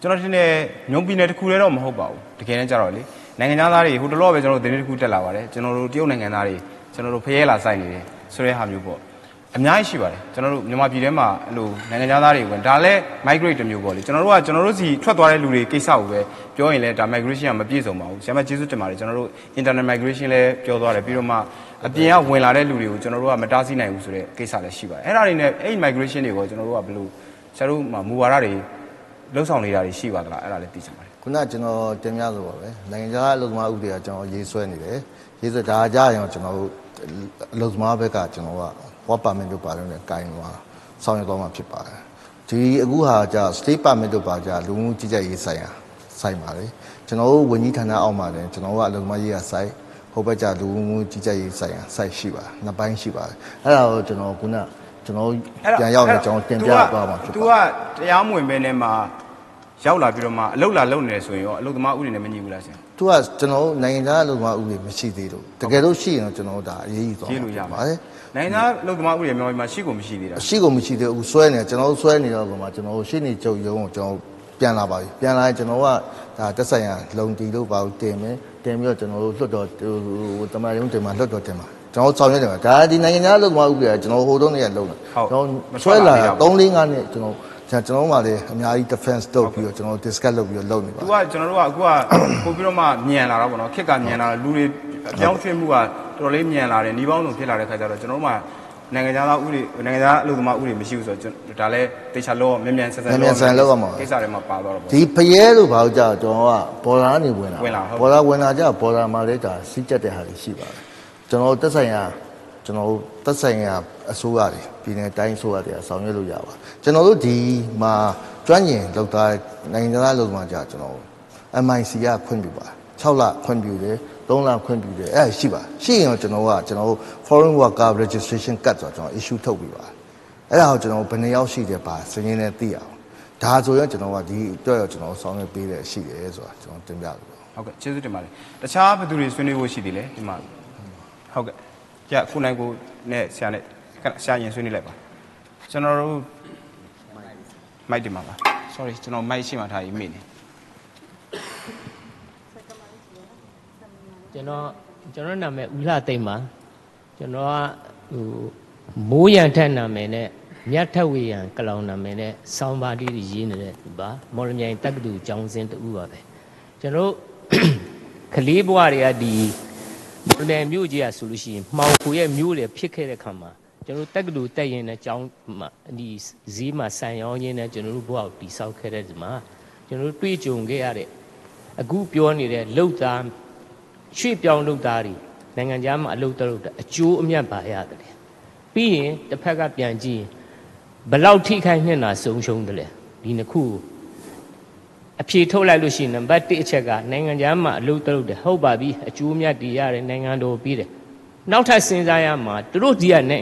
ကျွန်တော်ထင်တယ်ညုံပြည်နယ်တစ်ခုတည်းတော့မဟုတ်ပါဘူးတကယ်တမ်းကျတော့လေနိုင်ငံသားတွေဟိုတလောပဲကျွန်တော်တို့သတင်းတစ်ခုတက်လာပါတယ်ကျွန်တော်တို့တရုတ်နိုင်ငံသားတွေကျွန်တော်တို့ဖရဲလာဆိုင်နေတယ်ဆိုတဲ့ဟာမျိုးပေါ့အများကြီးရှိပါတယ်ကျွန်တော်တို့မြန်မာပြည်ထဲမှာအဲ့လိုနိုင်ငံသားတွေဝင်ဒါလည်း migrate တစ်မျိုးပေါ့လေကျွန်တော်တို့ကကျွန်တော်တို့စီထွက်သွားတဲ့လူတွေကိစ္စကိုပဲပြောရင်လည်းဒါ migration ကမပြည့်စုံပါဘူးဆရာမကျေးဇူးတင်ပါတယ်ကျွန်တော်တို့ internal migration လည်းပြောသွားတယ်ပြီးတော့မှအပြင်ကဝင်လာတဲ့လူတွေကိုကျွန်တော်တို့ကမတားဆီးနိုင်ဘူးဆိုတဲ့ကိစ္စလည်းရှိပါတယ်အဲ့ဒါတွေနဲ့အဲ့ migration တွေကိုကျွန်တော်တို့ကဘယ်လိုဆရာတို့မှာမူဝါဒတွေ လှုပ်ဆောင်နေတာတွေရှိပါသလားအဲ့ဒါလည်းသိချင်ပါတယ်ခုနကကျွန်တော်တင်ပြဆိုပါပဲနိုင်ငံခြားအလုပ်သမားဥပဒေကကျွန်တော်ရေးဆွဲနေတယ်ရေးဆွဲဒါကြရင်ကျွန်တော်တို့အလုပ်သမားဘက်ကကျွန်တော်ကဝါပါမင်တို့ပါလို့လည်းကင်သွားဆောင်ရွက်သွားမှာဖြစ်ပါတယ်ဒီအခုဟာကြ state permit တို့ပါကြလူမှုကြီးကြပ်ရေးဆိုင်ရာဆိုင်ပါလေကျွန်တော်တို့ဝန်ကြီးဌာနအောက်မှာလည်းကျွန်တော်ကအလုပ်သမားရေးရာဆိုင်ဟိုဘက်ကြလူမှုကြီးကြပ်ရေးဆိုင်ရာဆိုင်ရှိပါနှစ်ပိုင်းရှိပါတယ်အဲ့ဒါကိုကျွန်တော်ခုနကျွန်တော်ပြန်ရောက်နေကျွန်တော်တင်ပြသွားမှာဖြစ်ပါတယ်။ तू ကတရားမဝင်ဘဲနဲ့မှာ ရောက်လာပြီးတော့မှအလုတ်လာလုံနေတယ်ဆိုရင်ရောအလုတ်သမားဥပဒေနဲ့မညီဘူးလားဆရာသူကကျွန်တော်တို့နိုင်ငံသားအလုပ်သမားဥပဒေမရှိသေးလို့တကယ်လို့ရှိရင်တော့ကျွန်တော်တို့ဒါအရေးကြီးသွားရေးလို့ရပါပါတယ်နိုင်ငံသားအလုတ်သမားဥပဒေမြန်မာပြည်မှာရှိကုန်မရှိသေးတာရှိကုန်မရှိသေးဘူးဆွဲနေတယ်ကျွန်တော်တို့ဆွဲနေတော့ပုံမှာကျွန်တော်တို့ရှင်းနေကြုံရုံကိုကျွန်တော်ပြန်လာပါပြီပြန်လာရင်ကျွန်တော်ကဒါတက်ဆိုင်ရာလုံတီလို့ပါဘူးတင်မယ်တင်ပြီးတော့ကျွန်တော်တို့လွတ်တော်ဟိုတမန်ရုံးတင်မှာလွတ်တော်တင်မှာကျွန်တော်ဆောင်ရွက်တယ်မှာဒါဒီနိုင်ငံသားအလုပ်သမားဥပဒေကကျွန်တော်ဟိုတုန်းကလုံးတယ်ကျွန်တော်ဆွဲလာ3 4 5နှစ်ကျွန်တော် ကျွန်တော်မှလည်းအများကြီး defense လုပ်ပြီးတော့ကျွန်တော် discuss လုပ်ပြီးတော့လုပ်နေပါ तू ကကျွန်တော်တို့ကအခုကပို့ပြီးတော့မှမြန်လာတော့ဗောနော်ခက်ကမြန်လာတော့လူတွေအပြောင်းရွှေ့မှုကတော်တော်လေးမြန်လာတယ်နှီးပေါင်းစုံဖြစ်လာတဲ့ခါကျတော့ကျွန်တော်တို့မှနိုင်ငံသားဥပဒေနိုင်ငံသားအလုပ်သမားဥပဒေမရှိဘူးဆိုတော့ကျွန်တော်ဒါလည်းတေချာလောမြန်မြန်ဆက်ဆက်မြန်မြန်ဆန်လောက်ရမှာကိစ္စတွေမှာပါသွားတော့ပေါ့ဒီဖရဲလို့ဘာလို့ကြာတော့ကျွန်တော်ကဘော်လာနေဝင်လာဝင်လာဟုတ်ဘော်လာဝင်လာကြဘော်လာမှာလည်းဒါစီးကြက်တဲ့ဟာတွေရှိပါတယ်ကျွန်တော်တို့တက်ဆိုင်ရာ ကျွန်တော်တို့တက်ဆိုင်ရာအစိုးရတွေပြည်နယ်တိုင်းအစိုးရတွေကဆောင်ရွက်လို့ရပါကျွန်တော်တို့ဒီမှာကျွမ်းကျင်လောက်သားနိုင်ငံသားလောက်မှာကြာကျွန်တော်တို့ MIC ကခွင့်ပြုပါ6လခွင့်ပြုတယ်3လခွင့်ပြုတယ်အဲ့ဒါရှိပါရှိရင်တော့ကျွန်တော်ကကျွန်တော်တို့ foreign worker registration card ဆိုတော့ကျွန်တော် issue ထုတ်ပြီးပါအဲ့ဒါကိုကျွန်တော်ဘယ်နှစ်ယောက်ရှိတယ်ပါစရင်းနဲ့သိအောင်ဒါဆိုရင်ကျွန်တော်ကဒီအတွက်ရောကျွန်တော်ဆောင်ရွက်ပေးတယ်ရှိတယ်ဆိုတာကျွန်တော်တင်ပြလို့ဟုတ်ကဲ့ကျေးဇူးတင်ပါတယ်တခြားဘယ်သူတွေဆွေးနွေးဖို့ရှိသေးလဲဒီမှာဟုတ်ကဲ့ ကြခုနိုင်ကိုနဲ့ဆရာနဲ့ခဏဆရာရင်ဆွေးနွေးလိုက်ပါကျွန်တော်တို့မိုက်တင်ပါပါ sorry ကျွန်တော်မိုက်ရှိမှထားပြီးမိနေကျွန်တော်ကျွန်တော်နာမည်ဦးလှသိမ့်ပါကျွန်တော်ကဟိုမိုးရန်ထက်နာမည်နဲ့မြတ်ထက်ဝေရန်ကလောင်နာမည်နဲ့စောင်းပါတီးရေးနေတဲ့သူပါမော်လမြိုင်တက္ကသိုလ်ကျောင်းစင်းတူပါပဲကျွန်တော်ကလေးဘဝတွေကဒီ မော်လမြိုင်မြို့ကြီးอ่ะဆိုလို့ရှိရင်မှောင်ခိုရဲ့မြို့တွေဖြစ်ခဲ့တဲ့ခါမှာကျွန်တော်တက္ကသိုလ်တက်ရင်နဲ့ကျောင်းမှာဒီဈေးမှာဆန်ရောင်းရင်းနဲ့ကျွန်တော်တို့ဘဝကိုတိဆောက်ခဲ့တဲ့ဒီမှာကျွန်တော်တို့တွေ့ကြုံခဲ့ရတဲ့အခုပြောနေတဲ့လှုပ်သားရွှေ့ပြောင်းလုပ်သားတွေနိုင်ငံခြားမှာအလုပ်တက်လို့အကျိုးအမြတ်ပါရတယ်လေပြီးရင်တစ်ဖက်ကပြန်ကြည့်ရင်ဘယ်လောက်ထိခိုက်နေတာဆုံးရှုံးတယ်လဲဒီနှစ်ခုကို အဖြေထုတ်လိုက်လို့ရှိရင်နံပါတ်1အချက်ကနိုင်ငံခြားမှာအလုပ်တက်လို့တယ်ဟုတ်ပါပြီအကျိုးအမြတ်တည်ရတယ်နိုင်ငံတော်ပြီးတယ်နောက်ထပ်စဉ်းစားရမှာသူတို့ဒီကနေ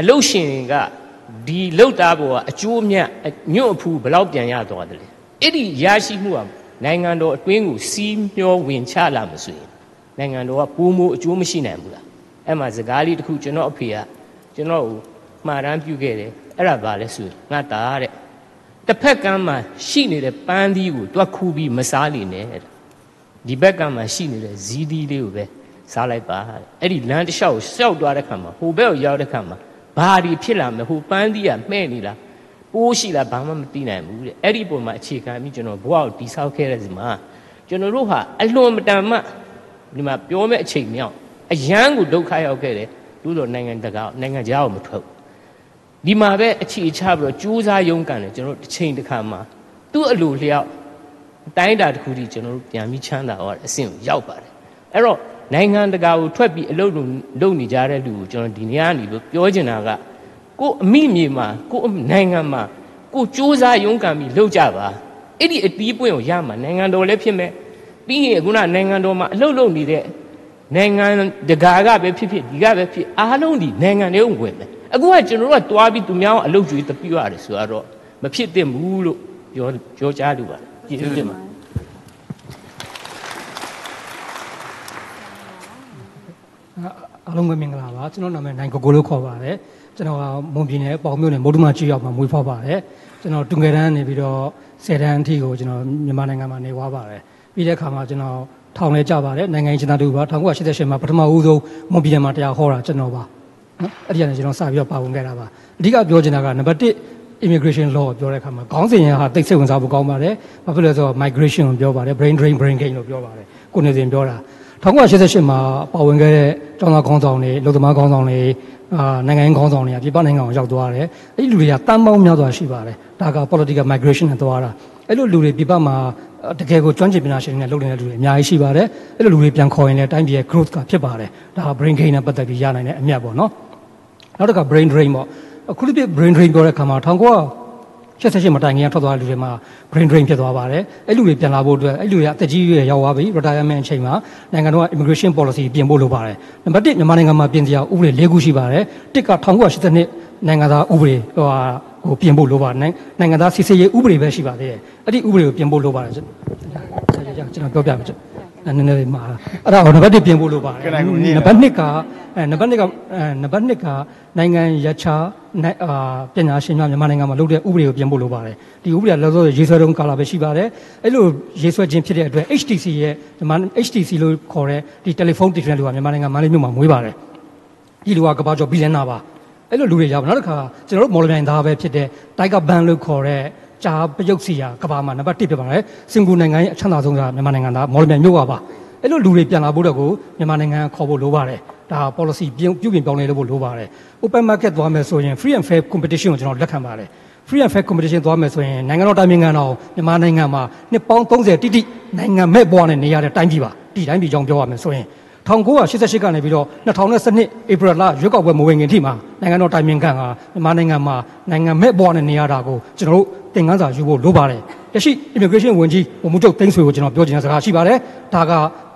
အလုပ်ရှင်ကဒီလုပ်သားဘောကအကျိုးအမြတ်ညွန့်အဖူဘယ်လောက်ပြန်ရသွားတယ်လဲအဲ့ဒီရရှိမှုကနိုင်ငံတော်အတွင်းကိုစီးမျောဝင်ချလာမဆိုရင်နိုင်ငံတော်ကပိုးမိုးအကျိုးမရှိနိုင်ဘူးလားအဲ့မှာစကားလေးတစ်ခုကျွန်တော်အဖေကကျွန်တော်ကိုမှားတမ်းပြုခဲ့တယ်အဲ့ဒါဘာလဲဆိုရင်ငါတာတဲ့ တစ်ဖက်ကမ်းမှာရှိနေတဲ့ပန်းသီးကိုတွက်ခူးပြီးမစားလိမ့်နဲ့တဲ့ဒီဘက်ကမ်းမှာရှိနေတဲ့ဇီးသီးလေးကိုပဲစားလိုက်ပါတဲ့အဲ့ဒီလမ်းတစ်လျှောက်ကိုရှောက်သွားတဲ့ခါမှာဟိုဘက်ကိုရောက်တဲ့ခါမှာဘာဒီဖြစ်လာမလဲဟိုပန်းသီးကမှဲ့နေလားပိုးရှိလားဘာမှမသိနိုင်ဘူးတဲ့အဲ့ဒီပုံမှာအခြေခံပြီးကျွန်တော်ဘဝကိုတိဆောက်ခဲ့တဲ့စီမှာကျွန်တော်တို့ဟာအလွန်မတန်မှဒီမှာပြောမဲ့အချိန်မြောက်အယမ်းကိုဒုက္ခရောက်ခဲ့တယ်သို့တော်နိုင်ငံတကာနိုင်ငံခြားကိုမထွက်ဘူး ဒီမှာပဲအခြေချပြီးတော့ကြိုးစားရုန်းကန်တယ်ကျွန်တော်တို့တစ်ချိန်တစ်ခါမှာသူ့အလိုလျောက်အတိုင်းအတာတစ်ခုထိကျွန်တော်တို့ပြန်ပြီးချမ်းသာသွားတဲ့အဆင့်ကိုရောက်ပါတယ်အဲ့တော့နိုင်ငံတကာကိုထွက်ပြီးအလုပ်လုပ်လုပ်နေကြတဲ့လူကိုကျွန်တော်ဒီနေရာကနေလို့ပြောချင်တာကကို့အမိမြေမှာကို့နိုင်ငံမှာကို့စူးစမ်းရုန်းကန်ပြီးလုပ်ကြပါအဲ့ဒီအတီးပွင့်ကိုရမှာနိုင်ငံတော်လည်းဖြစ်မဲ့ပြီးရင်ခုနနိုင်ငံတော်မှာအလုပ်လုပ်နေတဲ့နိုင်ငံတကာကပဲဖြစ်ဖြစ်ဒီကပဲဖြစ်အားလုံးဒီနိုင်ငံတွေကိုဝင်မယ် အခုကကျွန်တော်တို့ကတွားပြီးသူများအလုပ်ကျွေးတပြည့်ရတယ်ဆိုတော့မဖြစ်သင့်ဘူးလို့ပြောပြောကြားလိုပါတယ်ကျေးဇူးတင်ပါတယ်အားလုံးပဲမင်္ဂလာပါကျွန်တော်နာမည်နိုင်ကိုကိုလို့ခေါ်ပါတယ်ကျွန်တော်ကမွန်ပြည်နယ်ပေါင်မြို့နယ်မုဒ္ဓမကြီးရောက်မှာမွေးဖွားပါတယ်ကျွန်တော်တွင်ငယ်တန်းနေပြီးတော့ဆယ်တန်းအထိကိုကျွန်တော်မြန်မာနိုင်ငံမှာနေွားပါတယ်ပြီးတဲ့အခါမှာကျွန်တော်ထောင်လဲကြပါတယ်နိုင်ငံရေးကျင်းသားတူပါ1988မှာပထမဦးဆုံးမွန်ပြည်နယ်မှာတရားဟောတာကျွန်တော်ပါ နော်အဲ့ဒီကနေကျွန်တော်စပြီးတော့ပါဝင်ခဲ့တာပါအဓိကပြောချင်တာကနံပါတ်1 immigration law ကိုပြောတဲ့အခါမှာခေါင်းစဉ်ရဟာတိတ်ဆိတ်ဝင်စားဖို့ကောင်းပါတယ်။ဘာဖြစ်လဲဆိုတော့ migration ကိုပြောပါတယ် brain drain brain gain လို့ပြောပါတယ်။ကိုနေစဉ်ပြောတာ1988မှာပါဝင်ခဲ့တဲ့ကျောင်းသားခေါင်းဆောင်တွေလူသမားခေါင်းဆောင်တွေအာနိုင်ငံရေးခေါင်းဆောင်တွေကပြည်ပနိုင်ငံကိုရောက်သွားတယ်။အဲ့ဒီလူတွေကတန်ပေါင်းများစွာရှိပါတယ်။ဒါက political migration နဲ့သွားတာ။အဲ့လိုလူတွေပြည်ပမှာတကယ်ကိုကျွမ်းကျင်ပညာရှင်တွေနဲ့လုပ်နေတဲ့လူတွေအများကြီးရှိပါတယ်။အဲ့လိုလူတွေပြန်ခေါ်ရင်လည်းတိုင်းပြည်ရဲ့ growth ကဖြစ်ပါတယ်။ဒါက brain gain နဲ့ပတ်သက်ပြီးရနိုင်တဲ့အမြတ်ပေါ့နော်။ နောက်တစ်ခါ brain drain ပေါ့အခုလိုပြ brain drain ပြောတဲ့အခါမှာ1988မှာတိုင်ငင်ကထွက်သွားတဲ့လူတွေမှာ brain drain ဖြစ်သွားပါတယ်အဲ့လူတွေပြန်လာဖို့အတွက်အဲ့လူတွေကအသက်ကြီးရွယ်ရောက်သွားပြီ retirement အချိန်မှာနိုင်ငံတော်က immigration policy ပြင်ဖို့လိုပါတယ်နံပါတ်1မြန်မာနိုင်ငံမှာပြင်စရာဥပဒေ၄ခုရှိပါတယ်တစ်က1982နိုင်ငံသားဥပဒေဟိုဟာကိုပြင်ဖို့လိုပါတယ်နိုင်ငံသားစီစီရေးဥပဒေပဲရှိပါသေးတယ်အဲ့ဒီဥပဒေကိုပြင်ဖို့လိုပါတယ်ကျွန်တော်ပြောပြမယ် နည်းနည်းလေးမှာအဲ့ဒါဟိုနံပါတ်1ပြင်ဖို့လိုပါတယ်နံပါတ်2ကအဲနံပါတ်2ကအဲနံပါတ်2ကနိုင်ငံရချာအာပညာရှင်များမြန်မာနိုင်ငံမှာလုပ်တဲ့ဥပဒေကိုပြင်ဖို့လိုပါတယ်ဒီဥပဒေကလောလောဆယ်ရေးဆွဲတုံးကာလာပဲရှိပါတယ်အဲ့လိုရေးဆွဲခြင်းဖြစ်တဲ့အတွက် HTC ရဲ့မြန်မာ HTC လို့ခေါ်တဲ့ဒီတယ်လီဖုန်းတီထွန်းလူကမြန်မာနိုင်ငံမန္တလေးမြို့မှာမွေးပါတယ်ဒီလူကကဘာကျော်ဘီလန်နာပါအဲ့လိုလူတွေရောက်နောက်တစ်ခါကျွန်တော်တို့မော်လမြိုင်သားပဲဖြစ်တဲ့တိုက်ကဘန်လို့ခေါ်တဲ့ ဂျာပယုတ်စီယာကဘာမှာနံပါတ်1ဖြစ်ပါတယ်စင်ကာပူနိုင်ငံရဲ့အချမ်းသာဆုံးကမြန်မာနိုင်ငံသားမော်လမြိုင်မြို့ကပါအဲ့လိုလူတွေပြန်လာဖို့တော့ကိုမြန်မာနိုင်ငံခေါ်ဖို့လိုပါတယ်ဒါ policy ပြုပြုပြင်ပြောင်းလဲလုပ်ဖို့လိုပါတယ် open market သွားမယ်ဆိုရင် free and fair competition ကိုကျွန်တော်လက်ခံပါတယ် free and fair competition သွားမယ်ဆိုရင်နိုင်ငံတော်တိုင်ပင်ခံတော်မြန်မာနိုင်ငံမှာနှစ်ပေါင်း30တိတိနိုင်ငံမဲ့ဘဝနဲ့နေရတဲ့တိုင်းပြည်ပါဒီတိုင်းပြည်ကြောင့်ပြောရမယ်ဆိုရင် 1988ကနေပြီးတော့2012 April လရွေးကောက်ပွဲမဝင်ခင်ထိမှာနိုင်ငံတော်တိုင်ပင်ခံကမြန်မာနိုင်ငံမှာနိုင်ငံမဲ့ဘဝနဲ့နေရတာကိုကျွန်တော်တို့သင်ခန်းစာယူဖို့လိုပါတယ်လက်ရှိ immigration ဝန်ကြီးဗိုလ်မှူးချုပ်သိန်းဆွေကိုကျွန်တော်ပြောချင်တဲ့စကားရှိပါတယ်ဒါက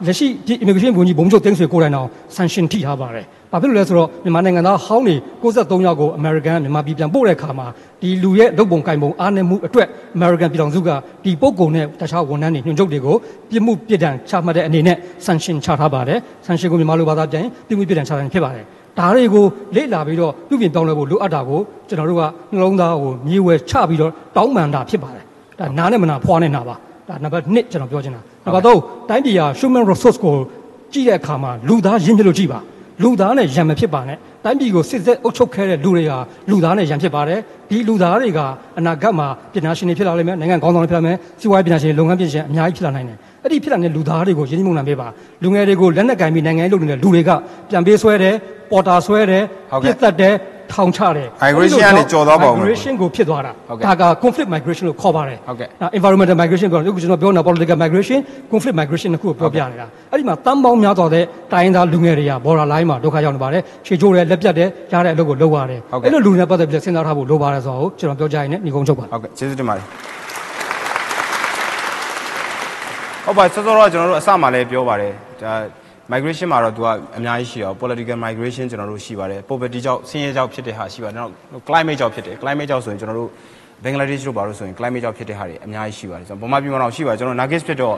လက်ရှိ immigration ဝန်ကြီးဗိုလ်မှူးချုပ်သိန်းဆွေကိုယ်တိုင်တော့ sanction ထိထားပါတယ် ဘာဖြစ်လို့လဲဆိုတော့မြန်မာနိုင်ငံသားဟောင်းတွေ63ယောက်ကို American မြန်မာပြည်ပြန်ပို့တဲ့အခါမှာဒီလူရဲ့လုပ်ပုံကင်ပုံအားနည်းမှုအတွက် American ပြည်ထောင်စုကဒီပုံကုံနဲ့တခြားဝန်ထမ်းတွေညွှန်ချုပ်တွေကိုပြစ်မှုပြစ်ဒဏ်ချမှတ်တဲ့အနေနဲ့ sanction ချထားပါတယ် sanction ကိုမြန်မာလိုဘာသာပြန်ပြစ်မှုပြစ်ဒဏ်ချတာဖြစ်ပါတယ်ဒါတွေကိုလေ့လာပြီးတော့ပြုပြင်ပြောင်းလဲဖို့လိုအပ်တာကိုကျွန်တော်တို့ကနှလုံးသားကိုမြေဝယ်ချပြီးတော့တောင်းပန်တာဖြစ်ပါတယ်ဒါနားနဲ့မနာဖွာနဲ့နာပါဒါနံပါတ်1ကျွန်တော်ပြောချင်တာနံပါတ်3တိုင်းပြည်ဟာ human resource ကိုကြည့်တဲ့အခါမှာလူသားရင်းမြစ်လို့ကြည့်ပါ လူသားနဲ့ရံမဖြစ်ပါနဲ့တိုင်းပြည်ကိုစစ်စစ်အုပ်ချုပ်ခဲ့တဲ့လူတွေဟာလူသားနဲ့ရံဖြစ်ပါတယ်ဒီလူသားတွေကအနာဂတ်မှာပြည်နာရှင်တွေဖြစ်လာလိမ့်မယ်နိုင်ငံကောင်းဆောင်တွေဖြစ်လာမယ်စီးပွားရေးပြည်နာရှင်တွေလုပ်ငန်းပြည်ရှင်အများကြီးဖြစ်လာနိုင်တယ်အဲ့ဒီဖြစ်လာတဲ့လူသားတွေကိုရင်းနှီးမှုနှံပေးပါလူငယ်တွေကိုလက်နက်ကင်ပြီးနိုင်ငံရေးလုပ်နေတဲ့လူတွေကပြန်ပေးဆွဲတယ်ပေါ်တာဆွဲတယ်ပြစ်တက်တယ် ထောင်ချတယ် migration ကနေကြော်သွားပါဦးမယ် migration ကိုဖြစ်သွားတာဟုတ်ကဲ့ဒါက conflict migration လို့ခေါ်ပါတယ်ဟုတ်ကဲ့ဒါ environmental migration ပြောတယ်အခုကျွန်တော်ပြောနေတာ political migration conflict migration နှစ်ခုကိုပြောပြနေတာအဲ့ဒီမှာတန်းပေါင်းများစွာတဲ့တိုင်းရင်းသားလူငယ်တွေက border line မှာဒုက္ခရောက်နေပါတယ်ခြေချိုးတယ်လက်ပြတ်တယ်ရတဲ့အလုပ်ကိုလုပ်ရတယ်ဟုတ်ကဲ့အဲ့လိုလူတွေနဲ့ပတ်သက်ပြီးစဉ်းစားထားဖို့လိုပါတယ်ဆိုတော့ကျွန်တော်ပြောကြရင်လည်းညီကုန်းချုပ်ပါဟုတ်ကဲ့ကျေးဇူးတင်ပါတယ်ဟုတ်ပါစောစောတော့ကျွန်တော်တို့အစမှလည်းပြောပါတယ်ဒါ migration မှာတော့သူကအများကြီးရှိတော့ political migration ကျွန်တော်တို့ရှိပါတယ် poverty ကြောင့်ဆင်းရဲကြောင့်ဖြစ်တဲ့ဟာရှိပါတယ်နောက် climate ကြောင့်ဖြစ်တယ် climate ကြောင့်ဆိုရင်ကျွန်တော်တို့ဘင်္ဂလားဒေ့ရှ်တို့ဘာလို့ဆိုရင် climate ကြောင့်ဖြစ်တဲ့ဟာတွေအများကြီးရှိပါတယ်ကျွန်တော်ဗမာပြည်မှာတော့ရှိပါတယ်ကျွန်တော် nuggets ဖြစ်တော့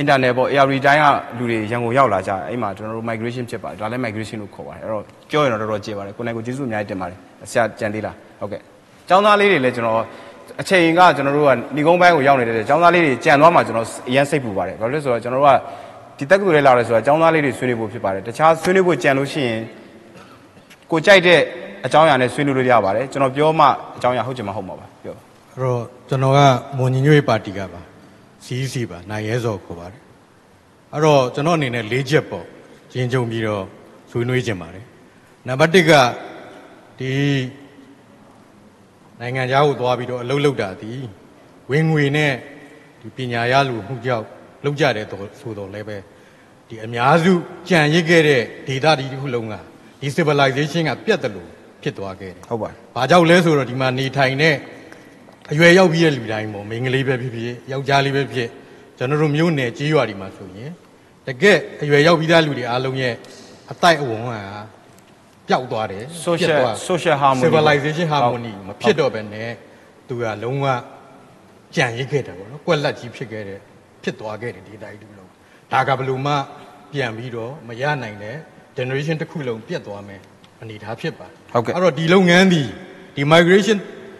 internet ပေါ့ AR တိုင်းကလူတွေရန်ကုန်ရောက်လာကြတယ်အဲ့မှာကျွန်တော်တို့ migration ဖြစ်ပါတယ်ဒါလည်း migration လို့ခေါ်ပါတယ်အဲ့တော့ပြောရင်တော့တော်တော်ကျေပါတယ်ကိုယ်နိုင်ကိုကျေးဇူးအများကြီးတင်ပါတယ်ဆရာကြံသေးလားဟုတ်ကဲ့ចောင်းသားလေးတွေလည်းကျွန်တော်အချိန်ကကျွန်တော်တို့ကဏီကုန်းပိုင်းကိုရောက်နေတဲ့ចောင်းသားလေးတွေကြံသွားမှကျွန်တော်အရင်စိတ်ပူပါတယ်ဘာလို့လဲဆိုတော့ကျွန်တော်တို့က ဒီတက္ကသိုလ်လေးလာတယ်ဆိုတာចောင်းသားလေးတွေဆွေးနွေးဖို့ဖြစ်ပါတယ်တခြားဆွေးနွေးဖို့ကြံလို့ရှိရင်ကိုကြိုက်တဲ့အကြောင်းအရာနဲ့ဆွေးနွေးလို့ရပါတယ်ကျွန်တော်ပြောမှအကြောင်းအရာဟုတ်ချင်မှဟုတ်မှာပါပြောအဲ့တော့ကျွန်တော်ကမွန်ညီညွတ်ရေးပါတီကပါ CEC ပါနိုင်ရဲစောခေါ်ပါတယ်အဲ့တော့ကျွန်တော်အနေနဲ့၄ချက်ပေါ့ရင်းကြုံပြီးတော့ဆွေးနွေးခြင်းပါတယ်နံပါတ်1ကဒီနိုင်ငံသားကိုသွားပြီးတော့အလုပ်လုပ်တာဒီဝင်ငွေနဲ့ဒီပညာရလူမှုကြောင့် လုပ်ကြတဲ့တော့ဆိုတော့လည်းပဲဒီအများစုကြံရစ်ခဲ့တဲ့ဒေတာဒီတစ်ခုလုံးကဒီ civilization ကပြတ်တယ်လို့ဖြစ်သွားခဲ့တယ်ဟုတ်ပါ။ဘာကြောင့်လဲဆိုတော့ဒီမှာနေထိုင်တဲ့အရွယ်ရောက်ပြီးတဲ့လူတိုင်းပေါ့မိန်းကလေးပဲဖြစ်ဖြစ်ယောက်ျားလေးပဲဖြစ်ကျွန်တော်တို့မြို့နယ်ကြီးရွာဒီမှာဆိုရင်တကယ်အရွယ်ရောက်ပြီးသားလူတွေအားလုံးရဲ့အတိုက်အဝန်းကပျောက်သွားတယ် Social- ပြတ်သွား social harmony civilization ဟုတ် harmony မဖြစ်တော့ဘဲနဲ့သူကလုံးဝကြံရစ်ခဲ့တယ်ပေါ့နော်ကွက်လက်ကြီးဖြစ်ခဲ့တဲ့ ဖြစ်သွားခဲ့တယ်ဒီတိုင်းတူလုံးဒါကဘယ်လို့မှပြန်ပြီးတော့မရနိုင်တဲ့ generation တစ်ခုလုံးပြတ်သွားမယ်အနေထားဖြစ်ပါတယ်ဟုတ်ကဲ့အဲ့တော့ဒီလုပ်ငန်းဒီဒီ migration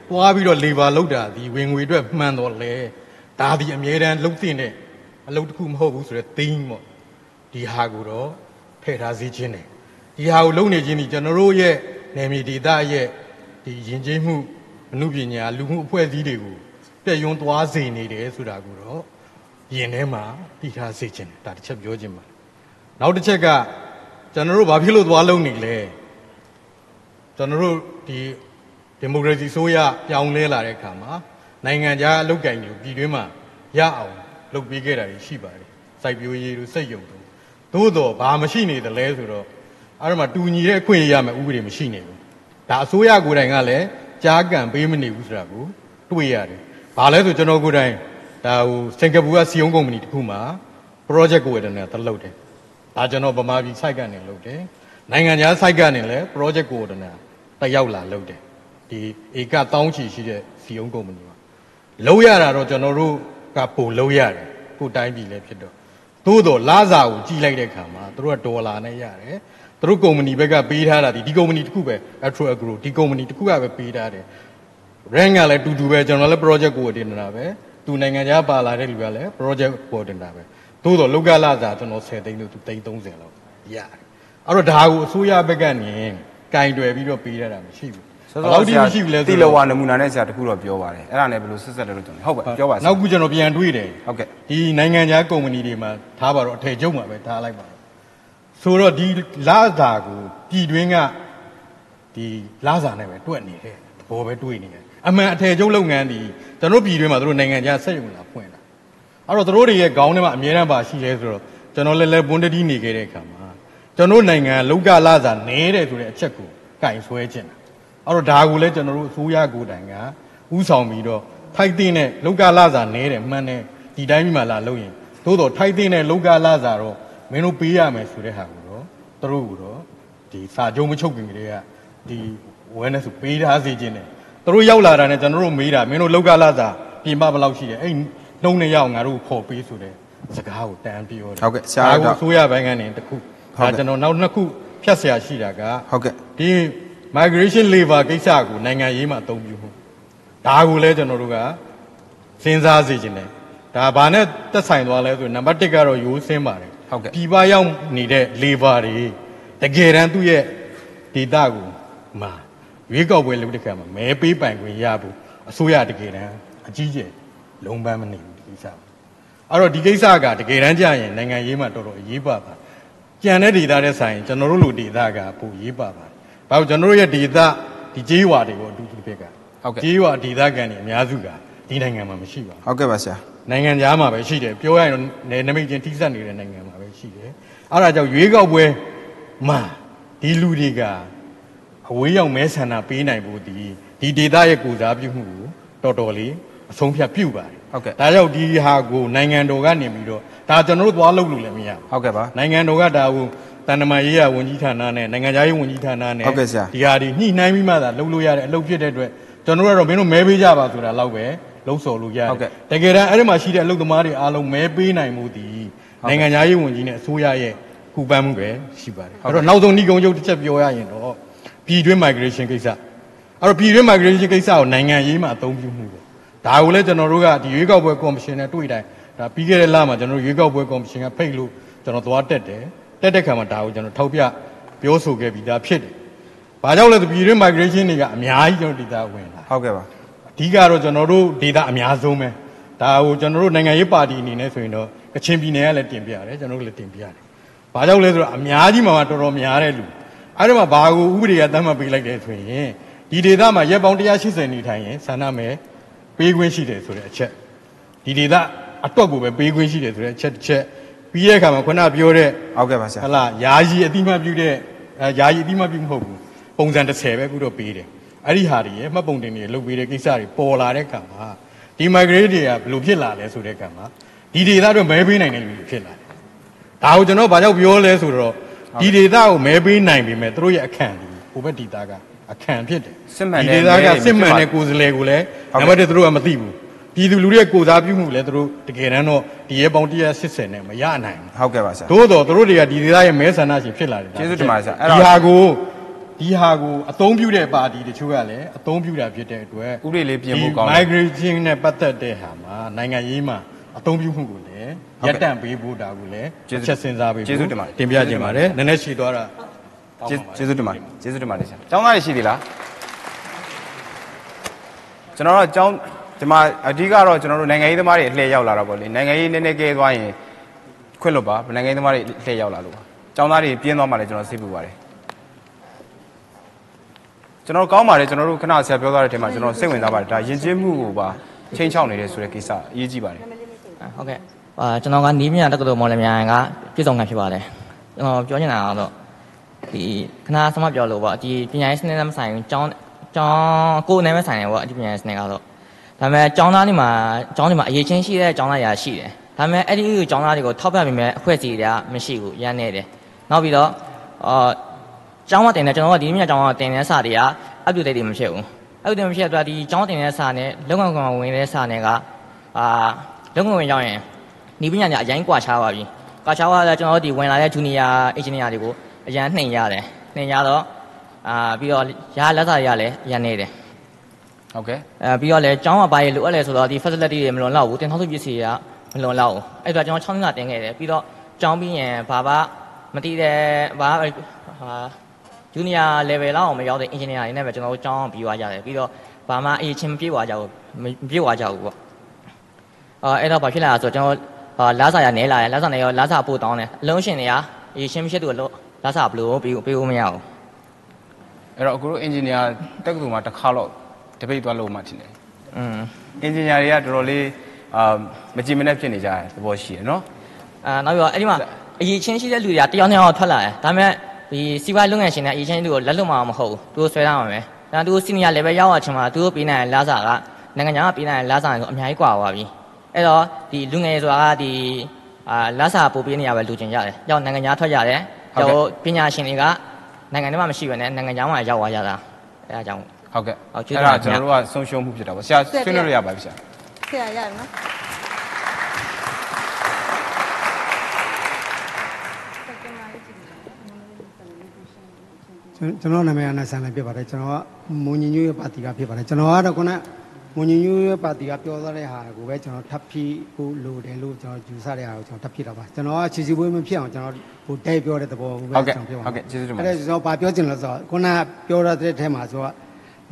ပွားပြီးတော့ labor လောက်တာဒီဝင်ငွေအတွက်မှန်တော့လဲဒါဒီအမြဲတမ်းလုံးတင်တဲ့အလုပ်တစ်ခုမဟုတ်ဘူးဆိုတော့ theme ပေါ့ဒီဟာကိုတော့ထည့်ထားစေခြင်းတယ်ဒီဟာကိုလုပ်နေခြင်းဒီကျွန်တော်တို့ရဲ့နယ်မြေဒေသရဲ့ဒီယဉ်ကျေးမှုအမှုပညာလူမှုအဖွဲ့အစည်းတွေကိုပြည့်ယွန်းသွားစေနေတယ်ဆိုတာကိုတော့ ယင်ထဲမှာသိထားစေခြင်းတယ်ဒါတစ်ချက်ပြောခြင်းပါနောက်တစ်ချက်ကကျွန်တော်တို့ဘာဖြစ်လို့သွားလုံးနေလဲကျွန်တော်တို့ဒီဒီမိုကရေစီဆိုရပြောင်းလဲလာတဲ့အခါမှာနိုင်ငံခြားအလုပ်ကိုင်တွေကိုပြည်တွင်းမှာရအောင်လုပ်ပေးခဲ့တာတွေရှိပါတယ်စိုက်ပျိုးရေးတို့စက်ရုံတို့သို့တော့ဘာမရှိနေသလဲဆိုတော့အဲ့တော့မှတူညီတဲ့အခွင့်အရေးရမယ်ဥပဒေမရှိနေဘူးဒါအစိုးရကိုယ်တိုင်ကလည်းကြားကံပေးမနေဘူးဆိုတာကိုတွေ့ရတယ်ဘာလဲဆိုကျွန်တော်ကိုယ်တိုင် ဒါဟိုစင်ကာပူကစီယုံကုမ္ပဏီတစ်ခုမှာ project ကိုယ်တိုင်နဲ့တလုပ်တယ်ဒါကျွန်တော်ဗမာပြည် site ကနေလုပ်တယ်နိုင်ငံခြား site ကနေလည်း project ကိုယ်တိုင်တက်ရောက်လာလုပ်တယ်ဒီဧကတောင်းချီရှိတဲ့စီယုံကုမ္ပဏီမှာလုံးရတာတော့ကျွန်တော်တို့ကပို့လုံးရတယ်ကိုယ်တိုင်းပြည်လည်းဖြစ်တော့သို့တော့လာစာကိုကြီးလိုက်တဲ့ခါမှာသူတို့ကဒေါ်လာနဲ့ရတယ်သူတို့ကုမ္ပဏီဘက်ကပေးထားတာဒီဒီကုမ္ပဏီတစ်ခုပဲ Atro Agro ဒီကုမ္ပဏီတစ်ခုကပဲပေးထားတယ် rank ကလည်းတူတူပဲကျွန်တော်လည်း project ကိုတင်နေတာပဲ သူနိုင်ငံခြားပါလာတဲ့လူကလည်း project ကိုတင်တာပဲသို့တော့လောကလာစာကျွန်တော်10သိန်းလို့သူသိန်း30လောက်ရတယ်အဲ့တော့ဒါကိုအစိုးရဘက်ကနေကင်တွယ်ပြီးတော့ပေးရတာမရှိဘူးစောဘယ်လောက်ထိမရှိဘူးလဲဆိုတီတော့လဝါနမူနာနဲ့ဆရာတခုတော့ပြောပါတယ်အဲ့ဒါနဲ့ဘယ်လိုဆက်ဆက်လဲလို့ကျွန်တော်ဟုတ်ပါပြောပါဆရာနောက်ခုကျွန်တော်ပြန်တွေးတယ်ဟုတ်ကဲ့ဒီနိုင်ငံခြားကုမ္ပဏီတွေမှာထားပါတော့အထည်ချုပ်မှာပဲထားလိုက်ပါတော့ဆိုတော့ဒီလာစာကိုပြည်တွင်းကဒီလာစာနဲ့ပဲတွက်နေတယ်သဘောပဲတွေးနေတယ် အမှန်အထည်ချုပ်လုပ်ငန်းဒီကျွန်တော်ပြည်တွင်းမှာတို့နိုင်ငံခြားဆက်ရုံလာဖွင့်တာအဲ့တော့တို့တွေရဲ့ခေါင်းထဲမှာအများအားပါရှိလဲဆိုတော့ကျွန်တော်လည်းလည်းဘွန်းတတိနေခဲ့တဲ့အခါမှာကျွန်တော်နိုင်ငံလောက်ကလာစာနဲတယ်ဆိုတဲ့အချက်ကိုကင်ဆွဲခြင်းတာအဲ့တော့ဒါကိုလည်းကျွန်တော်တို့အစိုးရကိုယ်တိုင်ကဥဆောင်ပြီးတော့ထိုက်တဲ့နဲ့လောက်ကလာစာနဲတယ်မှန်တယ်ဒီတိုင်းပြည်မှာလာလို့ရင်သို့တော့ထိုက်တဲ့နဲ့လောက်ကလာစာတော့မင်းတို့ပေးရမယ်ဆိုတဲ့ဟာကိုတော့သူတို့ကတော့ဒီစာကြုံမချုပ်ခင်ကလေးကဒီ awareness ကိုပေးထားစေခြင်းတယ် သူတို့ရောက်လာတာနဲ့ကျွန်တော်တို့မေးတာမင်းတို့လောက်ကလာတာပြင်ပဘယ်လောက်ရှိတယ်အဲ့နှုံးနဲ့ရအောင်ငါတို့ခေါ်ပေးဆိုတဲ့စကားကိုတန်ပြောတယ်ဟုတ်ကဲ့ဆရာတော်အစိုးရဘိုင်းကနေတခုဒါကျွန်တော်နောက်နှစ်ခုဖြတ်ဆရာရှိတာကဟုတ်ကဲ့ဒီ migration labor ကိစ္စကိုနိုင်ငံရေးမှာအသုံးပြုမှုဒါကိုလည်းကျွန်တော်တို့ကစဉ်းစားစေချင်တယ်ဒါဘာနဲ့သက်ဆိုင်သွားလဲဆိုနံပါတ်1ကတော့ရိုးစင်းပါတယ်ဟုတ်ကဲ့ပြည်ပရောက်နေတဲ့ labor တွေတကယ်တမ်းသူ့ရဲ့ data ကိုမှာ ရွေးကောက်ပွဲလုပ်တဲ့ခါမှာမဲပေးပိုင်ခွင့်ရဖို့အစိုးရတကယ်တမ်းအကြီးကျယ်လုံးပန်းမနေဘူးဒီကိစ္စအဲ့တော့ဒီကိစ္စကတကယ်တမ်းကြရင်နိုင်ငံရေးမှာတော်တော်အရေးပါပါကြံတဲ့ data တဲ့ဆိုင်ကျွန်တော်တို့လို data ကပိုရေးပါပါတယ်။ဘာလို့ကျွန်တော်တို့ရဲ့ data ဒီကြေးဝါတွေကိုအတူတူဖြစ်ကဟုတ်ကဲ့ကြေးဝါ data ကန်တွေအများစုကဒီနိုင်ငံမှာမရှိပါဘူးဟုတ်ကဲ့ပါဆရာ။နိုင်ငံခြားမှာပဲရှိတယ်ပြောရရင်တော့နယ်နိမိတ်ချင်းထိစပ်နေတဲ့နိုင်ငံမှာပဲရှိတယ်။အဲ့ဒါကြောင့်ရွေးကောက်ပွဲမှာဒီလူတွေက အဝေးရောက်မဲဆန္ဒပေးနိုင်ဖို့ဒီဒီ data ရဲ့ကိုစားပြုမှုကိုတော်တော်လေးအဆုံးဖြတ်ပြုပါတယ်ဟုတ်ကဲ့ဒါကြောင့်ဒီဟာကိုနိုင်ငံတော်ကနေပြီးတော့ဒါကျွန်တော်တို့သွားလုပ်လို့လည်းမရဘူးဟုတ်ကဲ့ပါနိုင်ငံတော်ကဒါကိုတန်တမာရေးရဝန်ကြီးဌာနနဲ့နိုင်ငံခြားရေးဝန်ကြီးဌာနနဲ့ဟုတ်ကဲ့ဆရာဒီဟာဒီညှိနှိုင်းပြီးမှသာလုပ်လို့ရတဲ့အလုပ်ဖြစ်တဲ့အတွက်ကျွန်တော်တို့ကတော့မင်းတို့မဲပေးကြပါဆိုတာလောက်ပဲလှုပ်ဆော်လို့ရတယ်ဟုတ်ကဲ့တကယ်တမ်းအဲ့ဒီမှာရှိတဲ့အလုပ်သမားတွေအားလုံးမဲပေးနိုင်မှုဒီဟုတ်ကဲ့နိုင်ငံခြားရေးဝန်ကြီးနဲ့အစိုးရရဲ့ကူပန်းမှုပဲရှိပါတယ်ဟုတ်အဲ့ကဲ့တော့နောက်ဆုံးဤကုံချုပ်တစ်ချက်ပြောရရင်တော့ ပြည်တွင်း migration ကိစ္စအဲ့တော့ပြည်တွင်း migration ကိစ္စကိုနိုင်ငံရေးမှာအသုံးပြုမှုပေါ့ဒါကိုလည်းကျွန်တော်တို့ကဒီရွေးကောက်ပွဲကော်မရှင်နဲ့တွေ့တိုင်းဒါပြီးခဲ့တဲ့လမှာကျွန်တော်တို့ရွေးကောက်ပွဲကော်မရှင်ကဖိတ်လို့ကျွန်တော်သွားတက်တယ်တက်တဲ့ခါမှာဒါကိုကျွန်တော်ထောက်ပြပြောဆိုခဲ့ပြီးသားဖြစ်တယ်။ဘာကြောင့်လဲဆိုပြည်တွင်း migration တွေကအများကြီးကျွန်တော်ဒေတာဝင်လာဟုတ်ကဲ့ပါအဓိကတော့ကျွန်တော်တို့ဒေတာအများဆုံးပဲဒါကိုကျွန်တော်တို့နိုင်ငံရေးပါတီအနေနဲ့ဆိုရင်တော့ကချင်ပြည်နယ်ကလည်းတင်ပြရတယ်ကျွန်တော်တို့လည်းတင်ပြရတယ်။ဘာကြောင့်လဲဆိုတော့အများကြီးမှာမှတော်တော်များတဲ့လူ အဲ့ဒီမှာဘာကိုဥပဒေကသတ်မှတ်ပေးလိုက်တယ်ဆိုရင်ဒီဒေတာမှာရက်ပေါင်း180နေထိုင်ရင်ဆန္ဒမဲပေးခွင့်ရှိတယ်ဆိုတဲ့အချက်ဒီဒေတာအတွက်ကိုပဲပေးခွင့်ရှိတယ်ဆိုတဲ့အချက်တစ်ချက်ပြီးတဲ့အခါမှာခုနပြောတဲ့ဟုတ်ကဲ့ပါဆရာဟလာယာယီအတိမတ်ပြုတဲ့အဲယာယီအတိမတ်ပြုမဟုတ်ဘူးပုံစံ30ပဲခုတော့ပေးတယ်အဲ့ဒီဟာတွေရဲ့မှတ်ပုံတင်တွေလုပ်ပေးတဲ့ကိစ္စတွေပေါ်လာတဲ့အခါမှာဒီ migrate တွေကဘယ်လိုဖြစ်လာလဲဆိုတဲ့အခါမှာဒီဒေတာတော့မဲပေးနိုင်တဲ့လူတွေဖြစ်လာတယ်ဒါကိုကျွန်တော်ဘာကြောင့်ပြောလဲဆိုတော့ ဒီဒေတာကိုမဲပေးနိုင်ပြီမဲ့သူတို့ရဲ့အခန့်ဒီဟိုဘက်ဒေတာကအခန့်ဖြစ်တယ်စစ်မှန်ဒီတဲ့ဒေတာကမဲတွေစစ်မှန်တဲ့ဖြစ်ပါကိုယ်စားလှယ်ကိုလည်းဟုတ်နံကဲ့ပါတ်1သူတို့ကမသိဘူးပြည်သူလူထုရဲ့ကိုယ်စားပြုမှုလည်းသူတို့တကယ်တမ်းတော့ဒီရဲပေါင်း180နဲ့မရနိုင်ဘူးဟုတ်ကဲ့ပါဆရာသို့တော့သူတို့တွေကဒီဒေသရဲ့မဲဆန္ဒရှင်ဖြစ်လာတယ်ကျေးဇူးတင်ပါတယ်ဆရာအဲ့ဒီတော့ဟာကိုဒီဟာကိုအသုံးပြုတဲ့ပါတီတချို့ကလည်းအသုံးပြုတာဖြစ်တဲ့အတွက်ဥပဒေလေးပြင်ဖို့ကောင်းဒီတယ် migration နဲ့ပတ်သက်တဲ့ဟာမှာနိုင်ငံရေးမှာအသုံးပြုမှုကိုလည်းဟုတ် ရပ်ကဲ့တန့်ပေးဖို့ဒါကိုလည်းကျေးဇူးချက်စဉ်းစားပေးဖို့ကျေးဇူးတင်ပါတယ်တင်ပြခြင်းပါတယ်နည်းနည်းရှည်သွားတာကျေးကျေးဇူးတင်ပါတယ်ကျေးဇူးတင်ပါတယ်ဆရာကျောင်းသားတွေရှိသေးလားကျွန်တော်တို့ကျောင်းဒီမှာအဓိကတော့ကျွန်တော်တို့နိုင်ငံရေးသမားတွေအလှည့်ရောက်လာတာပေါ့လေနိုင်ငံရေးနည်းနည်းကဲသွားရင်ခွင့်လွတ်ပါနိုင်ငံရေးသမားတွေအလှည့်ရောက်လာလို့ပါကျောင်းသားတွေပြင်းသွားမှလည်းကျွန်တော်စိတ်ပူပါတယ်ကျွန်တော်ကောင်းပါတယ်ကျွန်တော်တို့ခဏဆရာပြောသွားတဲ့အချိန်မှာကျွန်တော်စိတ်ဝင်စားပါတယ်ဒါယဉ်ကျေးမှုကိုပါချိန်ချောက်နေတဲ့ဆိုတဲ့ကိစ္စအရေးကြီးပါတယ်ဟုတ်ကဲ့ အာကျွန်တော်ကနီးမြတက္ကသိုလ်မော်လမြိုင်ကပြည်ဆောင်ခံဖြစ်ပါတယ်ကျွန်တော်ပြောချင်တာကတော့ဒီခဏဆမပြောလို့ပေါ့ဒီပညာရေးစနစ်နဲ့မဆိုင်ဘူးကျောင်းကျောင်းကိုယ်နဲ့မဆိုင်တယ်ပေါ့ဒီပညာရေးစနစ်ကတော့ဒါပေမဲ့ကျောင်းသားတွေမှာကျောင်းတွေမှာအရေးချင်းရှိတဲ့ကျောင်းသားရာရှိတယ်ဒါပေမဲ့အဲ့ဒီကျောင်းသားတွေကိုထောက်ပြပေးမဲ့အဖွဲ့အစည်းတွေကမရှိဘူးရန်နေတယ်နောက်ပြီးတော့အာကျောင်းမတင်တဲ့ကျွန်တော်ကဒီမြကျောင်းကတင်တဲ့စာတွေကအပြုတ်တိတ်တွေမဖြစ်ဘူးအပြုတ်တိတ်မဖြစ်တော့ဒီကျောင်းတင်တဲ့စာနဲ့လုံအောင်ကောင်ဝင်တဲ့စာနဲ့ကအာလုံအောင်ဝင်ရောက်ရင် ဒီပညာညာအရင်ကွာခြားပါပြီကွာခြားသွားတယ်ကျွန်တော်တို့ဒီဝင်လာတဲ့ဂျူနီယာအင်ဂျင်နီယာတွေကိုအရင်နှိမ်ရတယ်နှိမ်ရတော့အာပြီးတော့ရာလက်စာတွေကလည်းအရင်နေတယ်ဟုတ်ကဲ့အဲပြီးတော့လည်းကျောင်းကဘာတွေလိုအပ်လဲဆိုတော့ဒီ facility တွေမလုံလောက်ဘူးတင်ထောက်စုပစ္စည်းတွေကမလုံလောက်ဘူးအဲ့တော့ကျွန်တော်6နှစ်ကတင်ခဲ့တယ်ပြီးတော့ကျောင်းပြီးရင်ဘာဘာမတည်တဲ့ဘာဟာ junior level လောက်အောင်မရောက်တဲ့ engineer တွေနဲ့ပဲကျွန်တော်တို့ကျောင်းပြီးသွားကြတယ်ပြီးတော့ဘာမှအရေးချင်းမပြေးသွားကြဘူးမပြေးသွားကြဘူးပေါ့အာအဲ့တော့ဘာဖြစ်လာလဲဆိုတော့ကျွန်တော် အာလာစာရနဲလာရလာစာနဲ့ရောလာစာပို့တောင်းတယ်အလုံးရှင်တွေကရေရှင်းမရှက်သူကလာစာဘလို့ပေးပေးဖို့မရဘူးအဲ့တော့အခုတို့ engineer တက္ကသိုလ်မှာတစ်ခါတော့ debate သွားလို့မှထင်တယ်อืม engineer တွေကတော်တော်လေးအာမကြည်မနဲ့ဖြစ်နေကြတယ်သဘောရှိတယ်နော်အာနောက်ပြီးတော့အဲ့ဒီမှာအရေးချင်းရှိတဲ့လူတွေကတယောက်နှစ်ယောက်ထွက်လာတယ်ဒါပေမဲ့ဒီစီးပွားလုပ်ငန်းရှင်တွေအရေးချင်းတွေကိုလက်လွတ်မှာမဟုတ်ဘူးသူတို့ဆွဲထားမှာပဲဒါသူတို့ senior level ရောက်အောင်ချင်မှာသူတို့ပေးနိုင်တဲ့လာစာကနိုင်ငံခြားကပေးနိုင်တဲ့လာစာဆိုအများကြီးကွာသွားပြီ အဲ့တော့ဒီလူငယ်ဆိုတာကဒီအာလာစာပို့ပေးနေရပဲလူချင်းရတယ်ရောက်နိုင်ငံခြားထွက်ရတယ်ကျော်ပညာရှင်တွေကနိုင်ငံထဲမှာမရှိဘဲနဲ့နိုင်ငံခြားမှာရောက်သွားကြတာအဲ့ဒါကြောင့်ဟုတ်ကဲ့ဟုတ်ကျေးအဲ့ဇူးဒါပါကျွန်တော်တို့ကဆုံးရှုံးမှုဖြစ်တာပေါ့ဆရာဆွေးနွေးလို့ရပါပြီဆရာဆရာရနော်ကျွန်တော်နာမည်အနာဆန်လည်းဖြစ်ပါတယ်ကျွန်တော်ကမွန်ညညွရဲ့ပါတီကဖြစ်ပါတယ်ကျွန်တော်ကတော့ခုန မွန်ညညွရဲ့ပါတီကပြောသွားတဲ့ဟာကိုပဲကျွန်တော်ထပ်ဖြည့်ဖို့လိုတယ်လို့ကျွန်တော်ယူဆတဲ့ဟာကိုကျွန်တော်ထပ်ဖြည့်တာပါကျွန်တော်ကချီချီပွဲမဖြစ်အောင်ကျွန်တော်ဟိုတဲပြောတဲ့သဘောကိုပဲဟုတ်ကဲ့ကျွန်တော်ပြောပါဟုတ်ကဲ့ကျေးဇူးတင်ပါအဲ့ဒါကျွန်တော်ဗာပြောချင်လို့ဆိုတော့ခုနပြောရတဲ့ထဲမှာဆိုတော့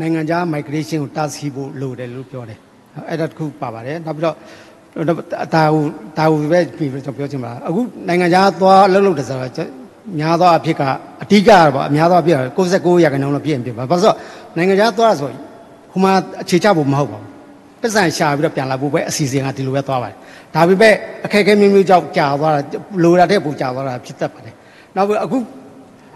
နိုင်ငံခြား migration ကိုတားဆီးဖို့လိုတယ်လို့ပြောတယ်အဲ့ဒါတစ်ခုပါပါတယ်နောက်ပြီးတော့ဒါဟိုဒါဟိုပဲပြီးကျွန်တော်ပြောချင်ပါအခုနိုင်ငံခြားသွားအလုပ်လုပ်တယ်ဆိုတော့ကျွန်များသောအဖြစ်ကအဓိကပေါ့အများသောအဖြစ်က69ရာခိုင်နှုန်းလောက်ပြည့်ရင်ပြပါဘာလို့ဆိုနိုင်ငံခြားသွားဆို ခုမှအခြေချဖို့မဟုတ်ပါဘူးပတ်စံရှာပြီးတော့ပြန်လာဖို့ပဲအစီအစဉ်ကဒီလိုပဲသွားပါတယ်ဒါပေမဲ့အခက်အခဲမျိုးမျိုးကြောင့်ကြာသွားတာလိုတာတဲ့ပူကြာသွားတာဖြစ်တတ်ပါတယ်နောက်ပြီးအခု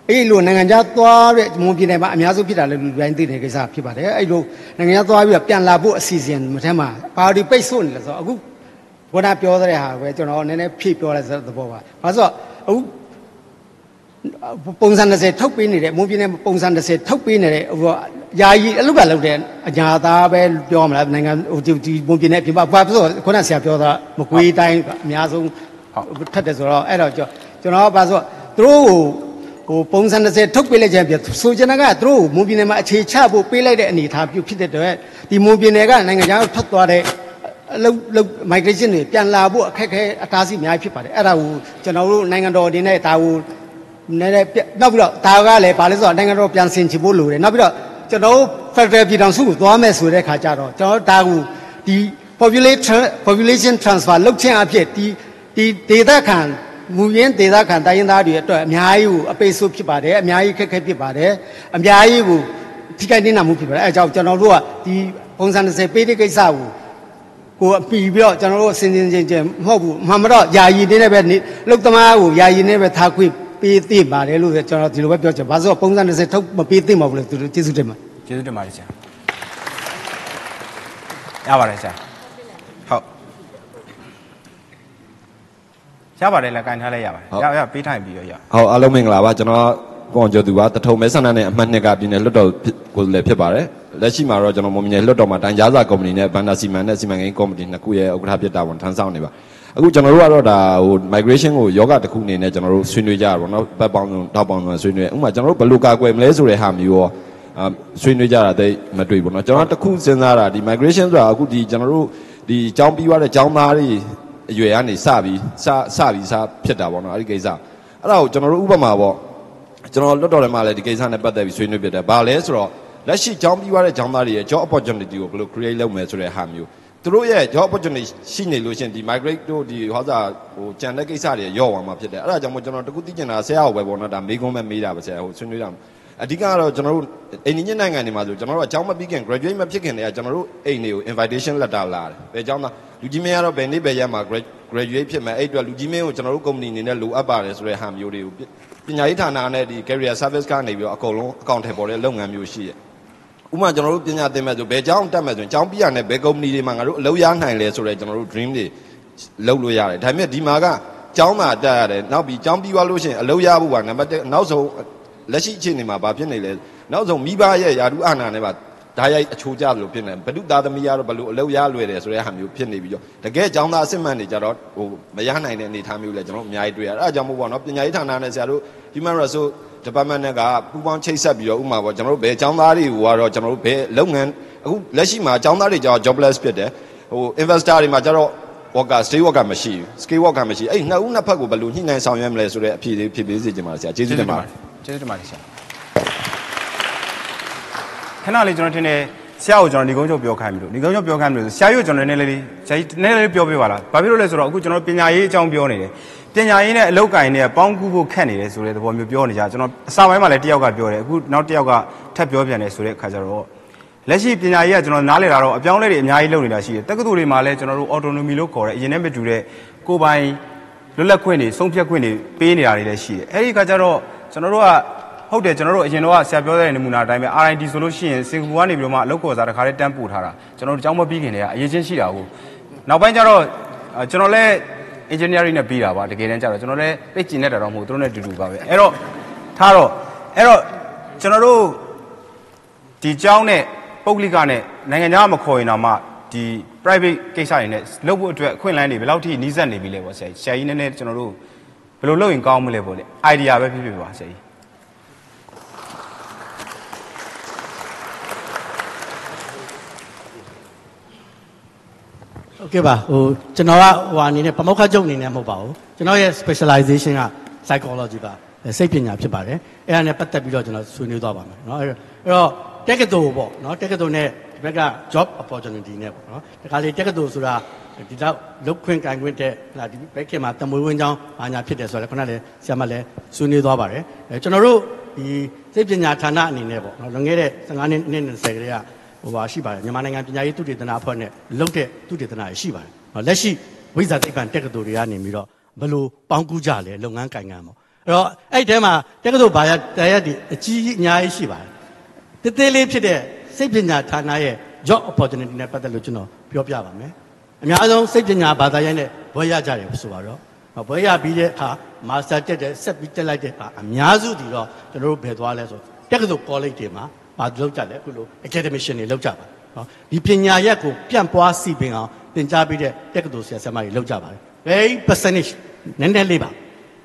အဲ့လိုနိုင်ငံခြားသွားတဲ့မွန်ပြည်နယ်မှာအများစုဖြစ်တာလည်းလူတိုင်းသိတဲ့ကိစ္စဖြစ်ပါတယ်အဲ့လိုနိုင်ငံခြားသွားပြီးတော့ပြန်လာဖို့အစီအစဉ်မထဲမှာပါတီပိတ်ဆို့နေလဲဆိုတော့အခုဘောနာပြောတဲ့ဟာပဲကျွန်တော်နည်းနည်းဖြည့်ပြောလိုက်တဲ့သဘောပါဘာလို့ဆိုတော့အခု ပုံစံ30ထုတ်ပေးနေတဲ့မွန်ပြည်နယ်ပုံစံ30ထုတ်ပေးနေတဲ့ဟိုယာယီအလုပ်ကလုပ်တဲ့အညာသားပဲပြောမလားနိုင်ငံဟိုဒီမွန်ပြည်နယ်ပြင်ပဘာလို့ခုနဆရာပြောတာမကွေးတိုင်းအများဆုံးထက်တယ်ဆိုတော့အဲ့တော့ကျွန်တော်ကဘာဆိုသူတို့ဟိုပုံစံ30ထုတ်ပေးလိုက်ခြင်းပြဆိုချင်တာကသူတို့မွန်ပြည်နယ်မှာအခြေချဖို့ပေးလိုက်တဲ့အနေအထားပြုဖြစ်တဲ့အတွက်ဒီမွန်ပြည်နယ်ကနိုင်ငံခြားကိုထွက်သွားတဲ့အလုပ်လုပ် migration တွေပြန်လာဖို့အခက်အခဲအတားအဆီးအများကြီးဖြစ်ပါတယ်အဲ့ဒါကိုကျွန်တော်တို့နိုင်ငံတော်အနေနဲ့ဒါကို နည်းနည်းနောက်ပြီးတော့ဒါကလည်းဗာလဲဆိုတော့နိုင်ငံတော်ပြန်ဆင်ချင်ဖို့လိုတယ်နောက်ပြီးတော့ကျွန်တော်တို့ Federal ပြည်ထောင်စုကိုသွားမယ်ဆိုတဲ့ခါကျတော့ကျွန်တော်ဒါကိုဒီ population population transfer လုပ်ခြင်းအဖြစ်ဒီဒီဒေသခံမူရင်းဒေသခံတိုင်းရင်းသားတွေအတွက်အများကြီးကိုအပိတ်ဆိုးဖြစ်ပါတယ်အများကြီးခက်ခဲဖြစ်ပါတယ်အများကြီးကိုထိခိုက်နေတာမှုဖြစ်ပါတယ်အဲအကြောင်းကျွန်တော်တို့ကဒီပုံစံ30ပေးတဲ့ကိစ္စကိုကိုအပီပြီးတော့ကျွန်တော်တို့စင်စင်ချင်းချင်းမဟုတ်ဘူးမှန်မတော့ယာယီနေနဲ့ပဲလုတ်သမားကိုယာယီနေပဲထားခွင့် ပေးသိပါတယ်လို့ကျွန်တော်ဒီလိုပဲပြောချင်ဘာလို့ပုံစံ30ထုတ်မပေးသိမှာဘူးလေသူတို့ကျေးဇူးတင်ပါကျေးဇူးတင်ပါတယ်ဆရာရပါတယ်ဆရာဟုတ်ရပါတယ်လက်ကန်ထားလိုက်ရပါတယ်ရရပေးထိုင်ပြီးတော့ရဟုတ်အားလုံးမင်္ဂလာပါကျွန်တော်ကွန်ကျော်သူပါတထုံမဲဆန္ဒနဲ့အမှတ်နှစ်ကပြည်နယ်လွှတ်တော်ကိုယ်စားလှယ်ဖြစ်ပါတယ်လက်ရှိမှာတော့ကျွန်တော်မွန်ပြည်နယ်လွှတ်တော်မှာတိုင်ကြားစာကုမ္ပဏီနဲ့ဘန်ဒါစီမန်နဲ့စီမံကိန်းကော်မတီနှစ်ခုရဲ့ဥက္ကဋ္ဌဖြစ်တာဝန်ထမ်းဆောင်နေပါ အခုကျွန်တော်တို့ကတော့ဒါဟို migration ကိုယောဂတစ်ခုအနေနဲ့ကျွန်တော်တို့ဆွေးနွေးကြရပါတော့ဘက်ပေါင်းစုံထောက်ပေါင်းစုံဆွေးနွေးဥပမာကျွန်တော်တို့ဘယ်လိုကာကွယ်မလဲဆိုတဲ့ဟာမျိုးရောအာဆွေးနွေးကြတာတိတ်မတွေ့ဘူးเนาะကျွန်တော်တစ်ခုစဉ်းစားတာဒီ migration ဆိုတာအခုဒီကျွန်တော်တို့ဒီចောင်းပြီးွားတဲ့ចောင်းသားတွေအရွယ်ကနေစပြီးစစပြီးစဖြစ်တာပေါ့เนาะအဲ့ဒီကိစ္စအဲ့ဒါကိုကျွန်တော်တို့ဥပမာပေါ့ကျွန်တော်လွတ်တော်ထဲမှာလည်းဒီကိစ္စနဲ့ပတ်သက်ပြီးဆွေးနွေးပြတယ်။ဘာလဲဆိုတော့လက်ရှိကျောင်းပြီးွားတဲ့ကျောင်းသားတွေရဲ့ job opportunity ကိုဘယ်လို create လုပ်မယ်ဆိုတဲ့ဟာမျိုး သူတို့ရဲ့ job opportunity ရှိနေလို့ရှရင်ဒီ migrate တို့ဒီဟောစာဟိုကြံတဲ့ကိစ္စတွေရော့သွားမှာဖြစ်တယ်။အဲ့ဒါကြောင့်မို့ကျွန်တော်တခုသိချင်တာဆရာကိုပဲပေါ့နော်ဒါမေးခွန်းပဲမေးတာပါဆရာဟိုဆွေးနွေးတာအဓိကကတော့ကျွန်တော်တို့အိန္ဒိယနိုင်ငံတွေမှာဆိုကျွန်တော်တို့အကြောင်းမပြီးခင် graduate မဖြစ်ခင်တည်းကကျွန်တော်တို့အိမ်တွေကို invitation letter လာတယ်။ဘယ်ကျောင်းသားလူကြီးမင်းကတော့ဘယ်နေ့ဘယ်ရက်မှာ graduate ဖြစ်မယ်အဲ့အတွက်လူကြီးမင်းကိုကျွန်တော်တို့ company အနေနဲ့လိုအပ်ပါတယ်ဆိုတဲ့ဟာမျိုးတွေကိုပညာရေးဌာနနဲ့ဒီ career service ကနေပြီးတော့အကုန်လုံးအကောင့်ထဲပေါ်တဲ့လုပ်ငန်းမျိုးရှိရဲ့ ဥပမာကျွန်တော်တို့ပညာသင်မဲ့ဆိုဘယ်ကျောင်းတက်မဲ့ဆိုရင်ကျောင်းပြရနဲ့ဘယ် company တွေမှာငါတို့အလုပ်ရနိုင်လဲဆိုတဲ့ကျွန်တော်တို့ dream တွေလုပ်လို့ရတယ်ဒါပေမဲ့ဒီမှာကကျောင်းမှာတက်ရတယ်နောက်ပြီးကျောင်းပြီးသွားလို့ရှိရင်အလုပ်ရဖို့ကနံပါတ်1နောက်ဆုံးလက်ရှိအခြေအနေမှာဘာဖြစ်နေလဲနောက်ဆုံးမိဘရဲ့ယာတုအာဏာနဲ့ပါဓာတ်ရိုက်အချိုးကျသလိုဖြစ်နေဘဒုသားသမီးကတော့ဘလို့အလုပ်ရလွယ်တယ်ဆိုတဲ့ဟာမျိုးဖြစ်နေပြီးတော့တကယ်ကျောင်းသားအစစ်မှန်တွေကြတော့ဟိုမရနိုင်တဲ့အနေအထားမျိုးလဲကျွန်တော်အများကြီးတွေ့ရတယ်အဲအကြောင်းမို့ပေါ့နော်ပညာရေးဌာနနဲ့ဆရာတို့ human resource department နဲ့ကပူးပေါင်းချိတ်ဆက်ပြီးတော့ဥမာပေါ့ကျွန်တော်တို့ဘယ်ကျောင်းသားတွေကတော့ကျွန်တော်တို့ဘယ်လုပ်ငန်းအခုလက်ရှိမှာကျောင်းသားတွေကျတော့ jobless ဖြစ်တယ်ဟို investor တွေမှာကျတော့ worker stay worker မရှိဘူး skill worker မရှိအဲ့နှစ်ဦးနှစ်ဖက်ကိုဘယ်လိုညှိနှိုင်းဆောင်ရွက်မလဲဆိုတဲ့အဖြေလေးဖြေပေးစေချင်ပါတယ်ဆရာကျေးဇူးတင်ပါတယ်ကျေးဇူးတင်ပါတယ်ဆရာခဏလေးကျွန်တော်ထင်တယ်ဆရာကိုကျွန်တော်ညီကုန်းချုပ်ပြောခိုင်းပြီလို့ညီကုန်းချုပ်ပြောခိုင်းပြီလို့ဆရာကြီးကိုကျွန်တော်နည်းနည်းလေးဆရာကြီးနည်းနည်းလေးပြောပြပါလားဘာဖြစ်လို့လဲဆိုတော့အခုကျွန်တော်ပညာရေးအကြောင်းပြောနေတယ် ပညာရေးနဲ့အလုပ်ကိုင်နဲ့ပေါင်းကူးဖို့ခက်နေတယ်ဆိုတဲ့သဘောမျိုးပြောနေကြကျွန်တော်အစာပိုင်းမှာလည်းတယောက်ကပြောတယ်အခုနောက်တယောက်ကထပ်ပြောပြန်တယ်ဆိုတဲ့အခါကျတော့လက်ရှိပညာရေးကကျွန်တော်နားလည်တာတော့အပြောင်းအလဲတွေအများကြီးလုပ်နေတာရှိတယ်တက္ကသိုလ်တွေမှာလည်းကျွန်တော်တို့ autonomy လို့ခေါ်တဲ့အရင်နဲ့မတူတဲ့ကိုယ်ပိုင်လွတ်လပ်ခွင့်တွေဆုံးဖြတ်ခွင့်တွေပေးနေတာတွေလည်းရှိတယ်အဲ့ဒီအခါကျတော့ကျွန်တော်တို့ကဟုတ်တယ်ကျွန်တော်တို့အရင်တော့ဆရာပြောတဲ့နမူနာအတိုင်းပဲ R&D ဆိုလို့ရှိရင်စင်ကာပူကနေပြီးတော့မှအလုပ်ကော်စားတစ်ခါတည်းတန်းပို့ထားတာကျွန်တော်တို့အကြောင်းမပြီးခင်တည်းကအရေးချင်းရှိတာကိုနောက်ပိုင်းကျတော့ကျွန်တော်လည်း engineering နဲ့ပြီးတာပါတကယ်တမ်းကျတော့ကျွန်တော်လည်းသိကျင်နေတာတော့မဟုတ်သူတို့နဲ့တူတူပါပဲအဲ့တော့ထားတော့အဲ့တော့ကျွန်တော်တို့ဒီကျောင်းနဲ့ပုဂ္ဂလိကနဲ့နိုင်ငံခြားမခေါ်ရင်တော့မှဒီ private ကိစ္စတွေနဲ့လုပ်ဖို့အတွက်အခွင့်အလမ်းတွေဘယ်လောက်ထိနီးစပ်နေပြီလဲပေါ့ဆရာကြီးဆရာကြီးနည်းနည်းကျွန်တော်တို့ဘယ်လိုလုပ်ရင်ကောင်းမလဲပေါ့လေ idea ပဲဖြစ်ဖြစ်ပါဆရာကြီး โอเคပါဟိုကျွန်တော်ကဟိုအနေနဲ့ပမောက္ခချုပ်အနေနဲ့မဟုတ်ပါဘူးကျွန်တော်ရဲ့ specialization က psychology ပါစိတ်ပညာဖြစ်ပါတယ်အဲ့ဒါနဲ့ပတ်သက်ပြီးတော့ကျွန်တော်ဆွေးနွေးသွားပါမယ်เนาะအဲ့တော့တက္ကသိုလ်ပေါ့เนาะတက္ကသိုလ်နဲ့ဒီဘက်က job opportunity နဲ့ပေါ့เนาะဒီခါလေးတက္ကသိုလ်ဆိုတာဒီတော့လုတ်ခွင့်ကင်ခွင့်တဲ့ဟာဒီဘက်ခင်မှာတမွေးဝင်းချောင်းဘာညာဖြစ်တယ်ဆိုတော့ခုနလည်းဆရာမလည်းဆွေးနွေးသွားပါတယ်အဲကျွန်တော်တို့ဒီစိတ်ပညာဌာနအနေနဲ့ပေါ့เนาะလွန်ခဲ့တဲ့15နှစ်နှစ်20ကလေးက ဟိုပါရှိပါတယ်မြန်မာနိုင်ငံပညာရေးသုတေသနအဖွဲ့နဲ့လုပ်တဲ့သုတေသနရရှိပါတယ်။နော်လက်ရှိဝိဇာသိပ္ပံတက္ကသိုလ်တွေကနေပြီးတော့ဘယ်လိုပေါင်းကူးကြလဲလုပ်ငန်းကိုင်ငံပေါ့။အဲ့တော့အဲ့ဒီထဲမှာတက္ကသိုလ်ဘာရတရားဒီအကြီးကြီးအများကြီးရှိပါတယ်။တသေးလေးဖြစ်တဲ့စိတ်ပညာဌာနရဲ့ job opportunity နဲ့ပတ်သက်လို့ကျွန်တော်ပြောပြပါမယ်။အများဆုံးစိတ်ပညာဘာသာရပ်နဲ့ဘွဲရကြတယ်ဆိုပါတော့။ဘွဲရပြီးတဲ့အခါမာစတာတက်တဲ့ဆက်ပြီးတက်လိုက်တဲ့အခါအများစုဒီတော့ကျွန်တော်တို့ဘယ်သွားလဲဆိုတက္ကသိုလ် college တွေမှာ ဘာလုပ်ကြလဲအခုလို academician တွေလုပ်ကြပါနော်ဒီပညာရက်ကိုပြန့်ပွားစီပင်အောင်သင်ကြားပေးတဲ့တက္ကသိုလ်ဆရာဆရာမတွေလုပ်ကြပါတယ် very percentage နည်းနည်းလေးပါ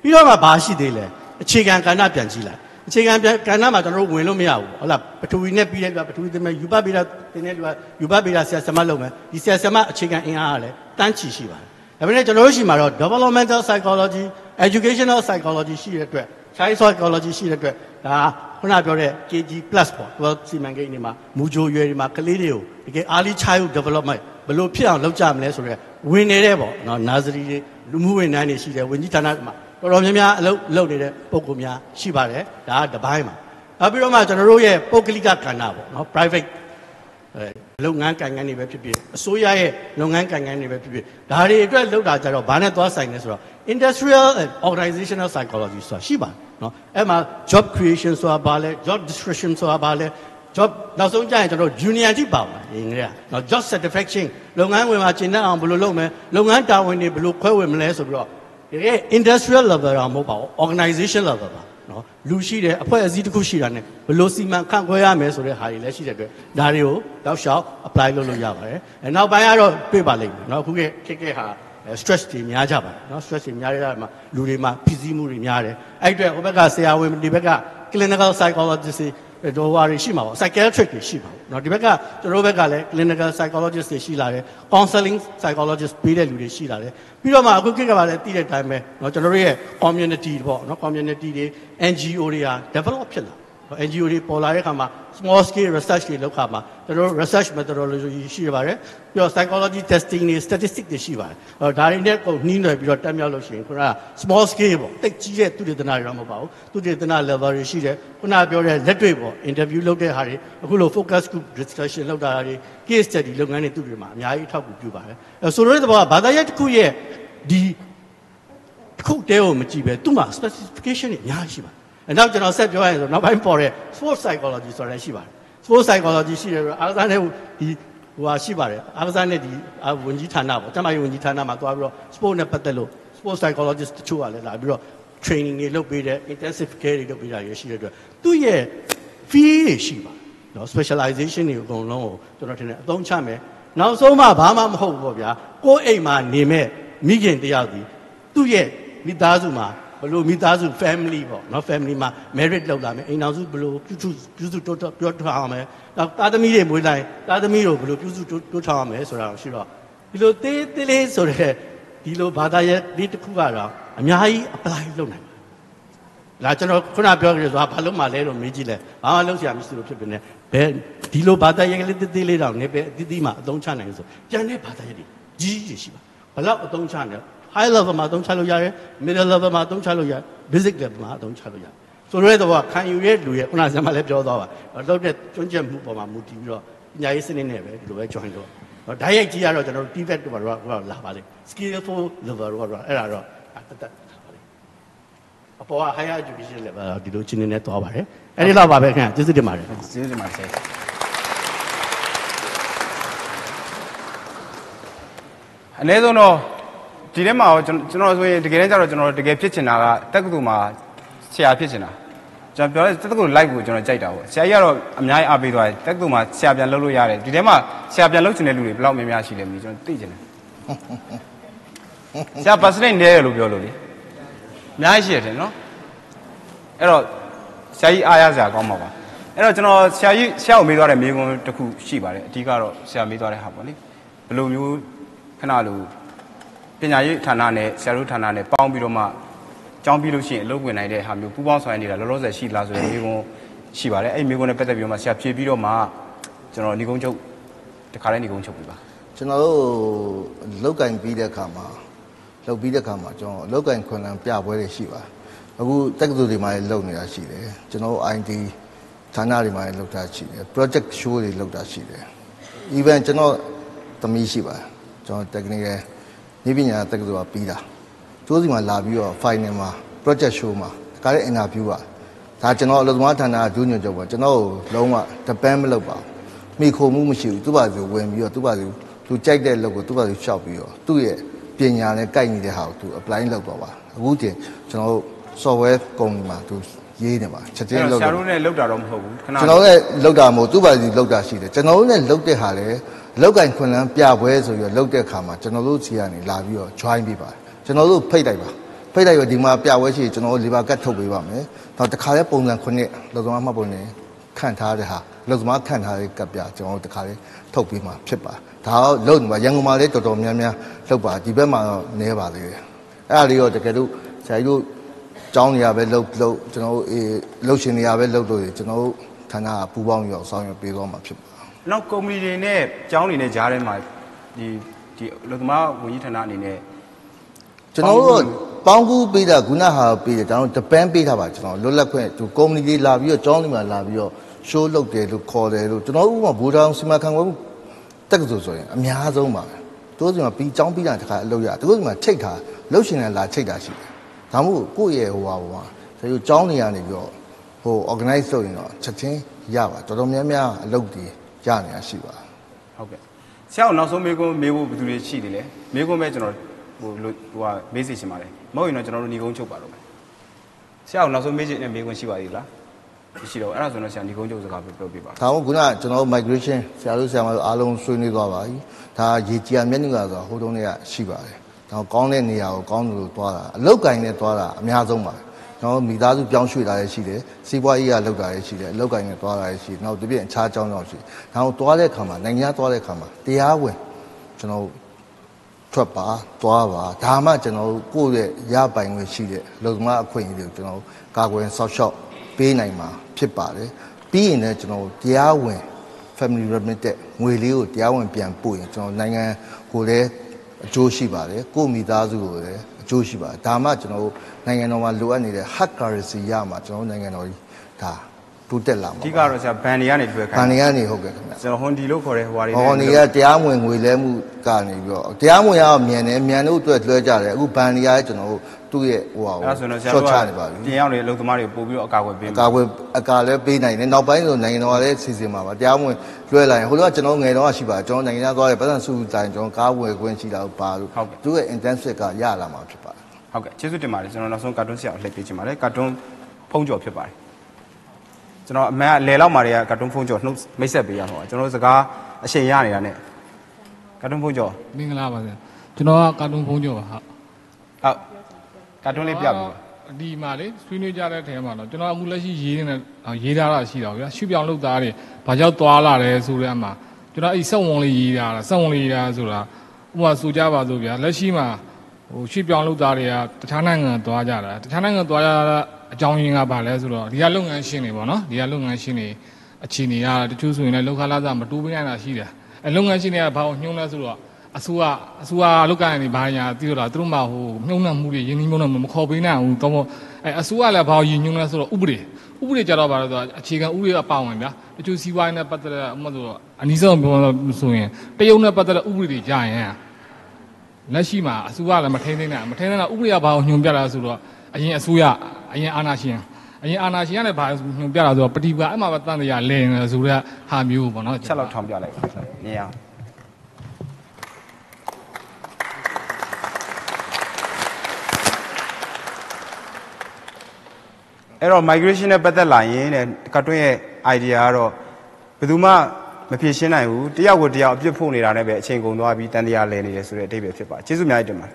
ပြီးတော့မှဘာရှိသေးလဲအခြေခံကဏ္ဍပြန်ကြည့်လိုက်အခြေခံကဏ္ဍမှာကျွန်တော်တို့ဝင်လို့မရဘူးဟုတ်လားပထဝီနဲ့ပြီးတဲ့လူကပထဝီသင်မယ်ယူပပေးတာသင်တဲ့လူကယူပပေးတာဆရာဆရာမလုပ်မယ်ဒီဆရာဆရာမအခြေခံအင်အားကလည်းတန်းချီရှိပါတယ်ဒါပေမဲ့ကျွန်တော်တို့ရှိမှာတော့ developmental psychology educational psychology ရှိတဲ့အတွက် child psychology ရှိတဲ့အတွက်ဒါ ခုနပြောတဲ့ KG+ ပေါ့12စီမံကိန်းတွေမှာမူဂျိုရွယ်တွေမှာကလေးတွေကိုတကယ် early childhood development ဘယ်လိုဖြစ်အောင်လုပ်ကြမလဲဆိုတော့ဝင်နေတဲ့ပေါ့နော် nursery တွေလူမှုဝန်ထမ်းတွေရှိတယ်ဝန်ကြီးဌာနမှာတော်တော်များများအလုပ်လုပ်နေတဲ့ပုံကူများရှိပါတယ်ဒါကတပိုင်းမှာနောက်ပြီးတော့မှကျွန်တော်တို့ရဲ့ပုဂ္ဂလိကကဏ္ဍပေါ့နော် private အဲ လုပ်ငန်းကိုင်ငန်းတွေပဲဖြစ်ဖြစ်အစိုးရရဲ့လုပ်ငန်းကိုင်ငန်းတွေပဲဖြစ်ဖြစ်ဒါတွေအတွက်လုပ်တာကြတော့ဘာနဲ့သွားဆိုင်လဲဆိုတော့ industrial and organizational psychology ဆိုတာရှိပါတယ်နော်အဲ့မှာ job creation ဆိုတာဘာလဲ job description ဆိုတာဘာလဲ job နောက်ဆုံးကျရင်ကျွန်တော် junior တိပါပါအင်္ဂလိပ်ကနော် job satisfaction လုပ်ငန်းဝင်မှာကျင့်တတ်အောင်ဘယ်လိုလုပ်မလဲလုပ်ငန်းတာဝန်တွေဘယ်လိုခွဲဝေမလဲဆိုပြီးတော့ဒီက industrial level တော့မဟုတ်ပါဘူး organization level ပါ နော်လူရှိတယ်အဖွဲ့အစည်းတစ်ခုရှိတာ ਨੇ ဘယ်လိုစီမံခန့်ခွဲရမယ်ဆိုတဲ့ဟာတွေလည်းရှိတဲ့အတွက်ဒါတွေကိုတောက်လျှောက် apply လုပ်လို့ရပါတယ်အဲနောက်ပိုင်းကတော့တွေ့ပါလိမ့်မယ်နော်အခုကခက်ခဲဟာ stress တွေများကြပါတယ်နော် stress တွေများရတာမှာလူတွေမှာဖိစီးမှုတွေများတယ်အဲ့အတွက်ဟိုဘက်ကဆရာဝန်ဒီဘက်က clinical psychologist တွေတော့ဟာတွေရှိမှာပေါ့ psychiatric တွေရှိမှာပေါ့နော်ဒီဘက်ကကျွန်တော်တို့ဘက်ကလည်း clinical psychologist တွေရှိလာတယ် counseling psychologist ပေးတဲ့လူတွေရှိလာတယ်ပြီးတော့မှအခုခေတ်ကပါလည်းတည်တဲ့အတိုင်းပဲเนาะကျွန်တော်တို့ရဲ့ community ပေါ့เนาะ community တွေ NGO တွေဟာ develop ဖြစ်လာ NGO တွေပေါ်လာတဲ့အခါမှာ small scale research တွေလုပ်ခါမှာကျွန်တော်တို့ research methodology ရှိရပါတယ်ပြီးတော့ psychology testing တွေ statistics တွေရှိပါတယ်အဲဒါတွေနဲ့ကိုနှီးနွယ်ပြီးတော့တက်မြောက်လို့ရှိရင်ခုနက small scale ပေါ့တိတ်ကြီးတဲ့သူတေသနာတွေတော့မဟုတ်ပါဘူးသူတေသနာ level တွေရှိတယ်ခုနပြောတဲ့လက်တွေ့ပေါ့ interview လုပ်တဲ့ဟာတွေအခုလို focus group discussion လုပ်တာတွေ case study လုပ်ငန်းတွေသူတွေမှာအများကြီးအထောက်အကူပြုပါတယ်အဲဆိုတော့တဲ့ဘောကဘာသာရပ်တစ်ခုရဲ့ဒီတစ်ခုတည်းကိုမကြည့်ပဲသူ့မှာ specification တွေအများကြီးရှိပါတယ်အဲ နောက်ကျွန်တော်ဆက်ပြောရရင်ဆိုနောက်ပိုင်းပေါ်တဲ့ sports psychology ဆိုတာလည်းရှိပါတယ် sports psychology ရှိတယ်ဆိုတော့အားကစားနဲ့ဒီဟိုဟာရှိပါတယ်အားကစားနဲ့ဒီဝန်ကြီးဌာနပေါ့တမန်ရေးဝန်ကြီးဌာနမှာသွားပြီးတော့ sport နဲ့ပတ်သက်လို့ sports psychologist တချို့ကလည်းလာပြီးတော့ training တွေလုပ်ပေးတယ် intensive care တွေလုပ်ပေးတာရရှိတဲ့အတွက်သူ့ရဲ့ fee တွေရှိပါတယ်နော် specialization တွေအကုန်လုံးကိုကျွန်တော်ထင်တယ်အသုံးချမယ်နောက်ဆုံးမှဘာမှမဟုတ်ဘူးပေါ့ဗျာကိုယ်အိမ်မှာနေမဲ့မိခင်တယောက်ဒီသူ့ရဲ့မိသားစုမှာ ဘလို့မိသားစု family ပေါ့နော် family မှာ merit လောက်လာမယ်အိမ်တော်စုဘလို့ပြုစုပြုစုတိုးပြောထားအောင်မယ်နောက်သားသမီးတွေမွေးလိုက်သားသမီးတို့ဘလို့ပြုစုတိုးထားအောင်မယ်ဆိုတာရှိတော့ဒီလိုသေးသေးလေးဆိုတဲ့ဒီလိုဘာသာရေးဒီတစ်ခုကတော့အများကြီး apply လုပ်နိုင်လာကျွန်တော်ခုနပြောကြတယ်ဆိုတာဘာလို့မှလဲတော့မေးကြည့်လဲဘာမှလုပ်စရာမရှိလို့ဖြစ်နေဘယ်ဒီလိုဘာသာရေးကလေးတိတိလေးတော့နေပဲအတိတိမှအသုံးချနိုင်ဆိုပြန်တဲ့ဘာသာရေးတွေကြီးကြီးရှိပါဘလောက်အသုံးချနေ high level မှာအသုံးချလို့ရတယ် middle level မှာအသုံးချလို့ရတယ် basic level မှာအသုံးချလို့ရတယ်ဆိုတော့တော့ခံယူရဲ့လူရဲ့ခုနကဆရာမလည်းပြောသွားပါတော့တဲ့ကျွမ်းကျင်မှုပေါ်မှာမူတည်ပြီးတော့ပညာရေးစနစ်နဲ့ပဲဒီလိုပဲ join တော့ဓာတ်ရိုက်ကြီးရတော့ကျွန်တော်တို့ TVET တို့ကတော့လာပါလိမ့် skillful level တို့ကတော့အဲ့ဒါတော့တတ်တတ်အပေါ်က higher education level ဒီလိုချင်းနေနဲ့သွားပါတယ်အဲ့ဒီတော့ပါပဲခင်ဗျကျေးဇူးတင်ပါတယ်ကျေးဇူးတင်ပါတယ်ဆရာအနည်းဆုံးတော့ ဒီထဲမှာကျွန်တော်ကျွန်တော်ဆိုရင်တကယ်တမ်းကျတော့ကျွန်တော်တကယ်ဖြစ်ချင်တာကတက္ကသိုလ်မှာဆရာဖြစ်ချင်တာကျွန်တော်ပြောတဲ့တက္ကသိုလ် live ကိုကျွန်တော်ကြိုက်တာပေါ့ဆရာကြီးကတော့အများကြီးအားပေးသွားတယ်တက္ကသိုလ်မှာဆရာပြန်လုပ်လို့ရတယ်ဒီထဲမှာဆရာပြန်လုပ်ချင်တဲ့လူတွေဘယ်လောက်များများရှိလဲမသိကျွန်တော်သိချင်တယ်ဆရာ percentage နည်းတယ်လို့ပြောလို့လေအများကြီးရှိရတယ်နော်အဲ့တော့ဆရာကြီးအားရစရာကောင်းပါပါအဲ့တော့ကျွန်တော်ဆရာကြီးဆရာကိုမေးသွားတဲ့မေးခွန်းတစ်ခုရှိပါတယ်အဓိကတော့ဆရာမေးသွားတဲ့ဟာပေါ့လေဘယ်လိုမျိုးခဏလို ပညာရေးဌာနနဲ့ဆရာတို့ဌာနနဲ့ပေါင်းပြီးတော့မှကျောင်းပြီးလို့ရှိရင်အလုပ်ဝင်နိုင်တဲ့ဟာမျိုးပူးပေါင်းဆောင်ရွက်နေတာလောလောဆယ်ရှိလားဆိုတဲ့မေးခွန်းရှိပါတယ်အဲ့ဒီမေးခွန်းနဲ့ပတ်သက်ပြီးတော့မှဆရာဖြေပြီးတော့မှကျွန်တော်ညီကုန်းချုပ်တခါတည်းညီကုန်းချုပ်ပြီပါကျွန်တော်တို့လောက်ကင်ပြီးတဲ့အခါမှာလောက်ပြီးတဲ့အခါမှာကျွန်တော်လောက်ကင်ခွန်လန်ပြပွဲတွေရှိပါတယ်အခုတက္ကသိုလ်တွေမှာလည်းလုပ်နေတာရှိတယ်ကျွန်တော် IT ဌာနတွေမှာလည်းလုပ်တာရှိတယ် project show တွေလုပ်တာရှိတယ် even ကျွန်တော်သမီးရှိပါတယ်ကျွန်တော် technical နေပညာတက္ကသိုလ်ကပြီးတာကျိုးစီမှာလာပြီးတော့ final မှာ project show မှာဒါကလည်း interview ပါဒါကျွန်တော်အလုပ်သမားဌာနဒုညွှန်ချုပ်ပါကျွန်တော်ကိုလုံးဝတပန်းမလုပ်ပါဘူးမိခိုမှုမရှိဘူးသူ့ဘာသူဝင်ပြီးတော့သူ့ဘာသူသူကြိုက်တဲ့လုပ်ကိုသူ့ဘာသူရှောက်ပြီးတော့သူ့ရဲ့ပညာနဲ့ကိုက်နေတဲ့ဟာကိုသူ apply လုပ်တော့ပါအခုတင်ကျွန်တော်တို့ software ကုမ္ပဏီမှာသူရေးနေပါချက်ချင်းအဲ့လုပ်တော့ဆရာတယ်တို့နဲ့လောက်တာတော့မဟုတ်ဘူးခဏကျွန်တော်လည်းလောက်တာမဟုတ်သူ့ဘာစီလောက်တာရှိတယ်ကျွန်တော်တို့လည်းလောက်တဲ့ဟာလည်း လောက်ကင်ခွန်လန်းပြပွဲဆိုပြီးတော့လောက်တဲ့ခါမှာကျွန်တော်တို့စီကနေလာပြီးတော့ join ပေးပါတယ်ကျွန်တော်တို့ဖိတ်လိုက်ပါဖိတ်လိုက်တော့ဒီမှာပြပွဲရှိရင်ကျွန်တော်တို့ labor card ထုတ်ပေးပါမယ်တော့တခါလဲပုံစံခုနှစ်လောက်သမားမှတ်ပုံနဲ့ခန့်ထားတဲ့ဟာလောက်သမားခန့်ထားတဲ့ကပ်ပြကျွန်တော်တို့တခါလဲထုတ်ပေးမှာဖြစ်ပါဒါတော့လောက်နေပါရန်ကုန်မှာလည်းတော်တော်များများလောက်ပါဒီဘက်မှာတော့နည်းပါသေးတယ်အဲ့ဒါလေးတော့တကယ်လို့ဆရာကြီးတို့ကျောင်းနေရပဲလှုပ်လှုပ်ကျွန်တော်တို့အေးလှုပ်ရှင်နေရပဲလှုပ်လို့ကျွန်တော်တို့ဌာနကပူပေါင်းပြီးတော့ဆောင်ရွက်ပေးသွားမှာဖြစ်ပါ နောက်ကုမ္ပဏီတွေနဲ့ကျောင်းတွေနဲ့ကြားထဲမှာဒီဒီလူသမားဝန်ကြီးဌာနအနေနဲ့ကျွန်တော်တို့ပေါင်းကူးပေးတာခုနဟာပေးတယ်ကျွန်တော်တို့တပန်းပေးထားပါကျွန်တော်လွတ်လပ်ခွင့်သူကုမ္ပဏီတွေလာပြီးတော့ကျောင်းတွေမှာလာပြီးတော့ show လုပ်တယ်လို့ခေါ်တယ်လို့ကျွန်တော်တို့ဥပမာဘူတောင်စီမံခန့်ခွဲမှုတက္ကသိုလ်ဆိုရင်အများဆုံးပါပဲသူတို့စီမှာပြီးကျောင်းပြီးတာတခါအလုပ်ရသူတို့စီမှာထိတ်ထားလှုပ်ရှင်တယ်လာထိတ်တာရှိတယ်ဒါမှမဟုတ်ကိုယ့်ရဲ့ဟိုဟာဟိုဟာဆိုရင်ကျောင်းတွေကနေပြီးတော့ဟို organize လုပ်ရင်တော့ချက်ချင်းရပါတော်တော်များများအလုပ်တွေ ရနေတာရှိပါဟုတ်ကဲ့ဆရာကနောက်ဆုံးမေးခွန်းမေးဖို့ဘယ်သူတွေရှိတယ်လဲမေးခွန်းပဲကျွန်တော်ဟိုလို့ဟိုဟာမေးစီချင်ပါတယ်မဟုတ်ရင်တော့ကျွန်တော်တို့ညီကုန်းချုပ်ပါတော့မယ်ဆရာကနောက်ဆုံးမေးချင်တဲ့မေးခွန်းရှိပါသေးလားရှိတော့အဲ့ဒါဆိုတော့ဆရာညီကုန်းချုပ်စကားပြောပြောပြပါဒါမှခုနကကျွန်တော်တို့ migration ဆရာတို့ဆရာမတို့အားလုံးဆွေးနွေးသွားပါပြီဒါရေကြည်မျက်နှာဆိုတာဟိုတုန်းကရှိပါတယ်ဒါကောင်းတဲ့နေရာကိုကောင်းတယ်လို့သွားတာအလောက်ကင်နဲ့သွားတာအများဆုံးပါ ကျွန်တော်မိသားစုပြောင်းရွှေ့တာလည်းရှိတယ်စီးပွားရေးကလောက်တာလည်းရှိတယ်အလောက်ကင်နဲ့သွားတာလည်းရှိတယ်နောက်တစ်ပြည့်အခြားအကြောင်းကြောင့်ရှိတယ်ဒါကိုသွားတဲ့အခါမှာနိုင်ငံသွားတဲ့အခါမှာတရားဝင်ကျွန်တော်ထွက်ပါသွားပါဒါမှကျွန်တော်ကိုယ့်ရဲ့ရပိုင်ခွင့်ရှိတဲ့လုံသမားအခွင့်အရေးတွေကိုကျွန်တော်ကာကွယ်ဆောက်ရှောက်ပေးနိုင်မှာဖြစ်ပါတယ်ပြီးရင်လည်းကျွန်တော်တရားဝင် family remittance ငွေလေးကိုတရားဝင်ပြန်ပို့ရင်ကျွန်တော်နိုင်ငံကိုလည်းအကျိုးရှိပါတယ်ကိုယ့်မိသားစုကိုလည်း အကျိုးရှိပါတယ်ဒါမှကျွန်တော်တို့နိုင်ငံတော်မှာလိုအပ်နေတဲ့ hard currency ရမှာကျွန်တော်တို့နိုင်ငံတော်ကြီးဒါတိုးတက်လာမှာအဓိကတော့ဆရာဘန်တွေကနေတွေ့ခိုင်းဘန်တွေကနေဟုတ်ကဲ့ခင်ဗျကျွန်တော်ဟွန်ဒီလို့ခေါ်တဲ့ဟိုဟာတွေဟောနေကတရားမဝင်ငွေလဲမှုကနေပြီးတော့တရားမဝင်ရအောင်မြန်တယ်မြန်လို့အတွက်လွှဲကြတယ်အခုဘန်တွေကကျွန်တော်တို့ သူ့ရဲ့ဟိုဟာအဲ့ဒါဆိုတော့ဆရာရှော့တို့ချကနေပါပြီပြင်ရောက်နေအလုပ်သမားတွေပို့ပြီးတော့အကာအကွယ်ပေးအမှာကာအကွယ်အကာလည်းပေးနိုင်တယ်နောက်ပိုင်းဆိုနိုင်ငံတော်ကလည်းစီစဉ်ပါပါတရားမဝင်လွှဲလိုက်ရင်ဟိုတော့ကျွန်တော်ငယ်တော့ရှိပါကျွန်တော်နိုင်ငံသားသွားတယ်ပတ်စံစုတိုင်းကျွန်တော်ကားဝယ်ခွင့်ရှိတာပါလို့သူ့ရဲ့ intensive ကရလာမှာဖြစ်ပါတယ်ဟုတ်ကဲ့ကျေးဇူးတင်ပါတယ်ကျွန်တော်နောက်ဆုံးကာတွန်းဆရာကိုလှည့်ပေးချင်ပါတယ်ကာတွန်းဖုံးကျော်ဖြစ်ပါတယ်ကျွန်တော်အမှန်ကလယ်လောက်မာတွေကကာတွန်းဖုံးကျော်နှုတ်မိတ်ဆက်ပေးရမှာပါကျွန်တော်တို့စကားအချိန်ရနေတာ ਨੇ ကာတွန်းဖုံးကျော်မင်္ဂလာပါဗျာကျွန်တော်ကကာတွန်းဖုံးကျော်ပါဟုတ်ဟုတ် ကာတွန်းလေးပြပေးပါဒီမှာလေဆွေးနွေးကြတဲ့ထဲမှာတော့ကျွန်တော်အခုလက်ရှိရေးနေတဲ့ရေးထားတာရှိတာဗျာရှုပြောင်းလုပ်သားတွေဘာကြောင့်သွားလာတယ်ဆိုတဲ့အမှာကျွန်တော်အဲ့စက်ဝန်လေးရေးထားတာစက်ဝန်လေးရေးထားဆိုတာဥပမာဆိုကြပါစို့ဗျာလက်ရှိမှာဟိုရှုပြောင်းလုပ်သားတွေကတခြားနိုင်ငံသွားကြတာတခြားနိုင်ငံသွားကြတာအကြောင်းရင်းကဘာလဲဆိုတော့ဒီကလုပ်ငန်းရှင်တွေပေါ့နော်ဒီကလုပ်ငန်းရှင်တွေအခြေအနေကတချို့ဆိုရင်လည်းလောက်ခလာစားမတိုးပေးနိုင်တာရှိတယ်အဲလုပ်ငန်းရှင်တွေကဘာကိုညှိုးလဲဆိုတော့ အစိုးရအစိုးရလောက်ကနေဘာညာသိတော့သူတို့မှဟိုညှိုးနှံမှုတွေရင်းနှီးမြှုပ်နှံမှုမခေါ်ပေးနိုင်ဘူးတော့အဲအစိုးရလည်းဘာကိုရည်ညွှန်းလဲဆိုတော့ဥပဒေဥပဒေကြတော့ပါတော့အခြေခံဥပဒေအပါဝင်ဗျာတချို့စီးပွားရေးနဲ့ပတ်သက်တဲ့အမှဆိုအနည်းဆုံးပြောလို့ဆိုရင်တရုတ်နဲ့ပတ်သက်တဲ့ဥပဒေတွေကြာရင်လက်ရှိမှာအစိုးရလည်းမထိန်းသိမ်းနိုင်မထိန်းသိမ်းတာဥပဒေကဘာကိုညွှန်ပြတာဆိုတော့အရင်အစိုးရအရင်အာဏာရှင်အရင်အာဏာရှင်ကလည်းဘာညွှန်ပြတာဆိုတော့ပฏิဘာအဲ့မှာပဲတန်တရားလဲနေဆိုတဲ့ဟာမျိုးပေါ့နော်ချက်လောက်ထောင်ပြလိုက်ပါမြင်အောင် အဲ့တော့ migration နဲ့ပတ်သက်လာရင်တဲ့ကတွင်းရဲ့ idea ကတော့ဘယ်သူမှမဖြေရှင်းနိုင်ဘူးတယောက်ကိုတယောက်အပြစ်ဖို့နေတာနဲ့ပဲအချိန်ကုန်သွားပြီးတန်တရားလဲနေတယ်ဆိုတဲ့အဓိပ္ပာယ်ဖြစ်ပါကျေးဇူးအများကြီးတင်ပါတယ်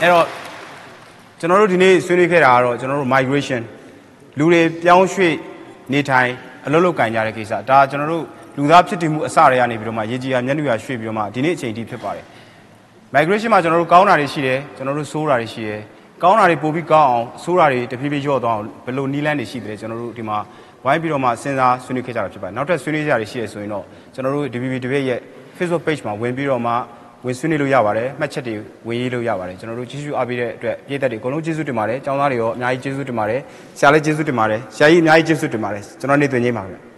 အဲ့တော့ကျွန်တော်တို့ဒီနေ့ဆွေးနွေးခဲ့တာကတော့ကျွန်တော်တို့ migration လူတွေပြောင်းရွှေ့နေထိုင်အလုပ်လုပ်ကင်ကြတဲ့ကိစ္စဒါကျွန်တော်တို့လူသားဖြစ်တည်မှုအစတွေကနေပြီးတော့မှရေကြီးရမျက်နှာရွှေ့ပြီးတော့မှဒီနေ့အချိန်ထိဖြစ်ပါတယ် migration မှာကျွန်တော်တို့ကောင်းတာတွေရှိတယ်ကျွန်တော်တို့ဆိုးတာတွေရှိတယ်ကောင်းတာတွေပို့ပြီးကောင်းအောင်ဆိုးတာတွေတဖြည်းဖြည်းလျော့သွားအောင်ဘယ်လိုနီးလန်းတွေရှိတယ်ကျွန်တော်တို့ဒီမှာဝိုင်းပြီးတော့မှစဉ်းစားဆွေးနွေးခဲ့ကြတာဖြစ်ပါတယ်နောက်ထပ်ဆွေးနွေးကြရရှိရဆိုရင်တော့ကျွန်တော်တို့ DBB debate ရဲ့ Facebook page မှာဝင်ပြီးတော့မှဝင်ဆွေးနွေးလို့ရပါတယ်မှတ်ချက်တွေဝင်ရေးလို့ရပါတယ်ကျွန်တော်တို့ကျေးဇူးအားပေးတဲ့အတွက်ပြည်သက်တွေအကုန်လုံးကျေးဇူးတင်ပါတယ်ကျောင်းသားတွေရောအများကြီးကျေးဇူးတင်ပါတယ်ဆရာလည်းကျေးဇူးတင်ပါတယ်ဆရာကြီးအများကြီးကျေးဇူးတင်ပါတယ်ကျွန်တော်နေသွင်းချင်းပါဗျာ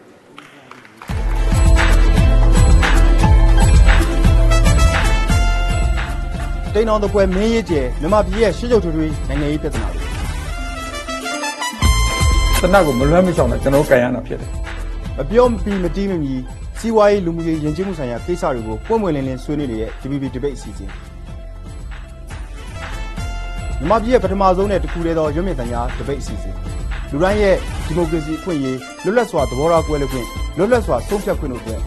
တိန်အောင်တပွဲမင်းရေးကျဲမြမပြည်ရဲ့ရှေ့ချုပ်ထွေထွေနိုင်ငံရေးပြဿနာတွေတနတ်ကိုမလွှမ်းမချောင်နဲ့ကျွန်တော်ကန်ရတာဖြစ်တယ်မပြောမပြီးမတီးမမီစီးပွားရေးလူမှုရေးယဉ်ကျေးမှုဆိုင်ရာကိစ္စတွေကိုပွင့်ပွင့်လင်းလင်းဆွေးနွေးနေတဲ့ DBB debate အစီအစဉ်မြမပြည်ရဲ့ပထမဆုံးနဲ့တခုတည်းသောရုပ်မြင်သံကြား debate အစီအစဉ်လူတိုင်းရဲ့ဒီမိုကရေစီအခွင့်အရေးလွတ်လပ်စွာသဘောထားကွဲလွဲခွင့်လွတ်လပ်စွာဆုံးဖြတ်ခွင့်တို့အတွက်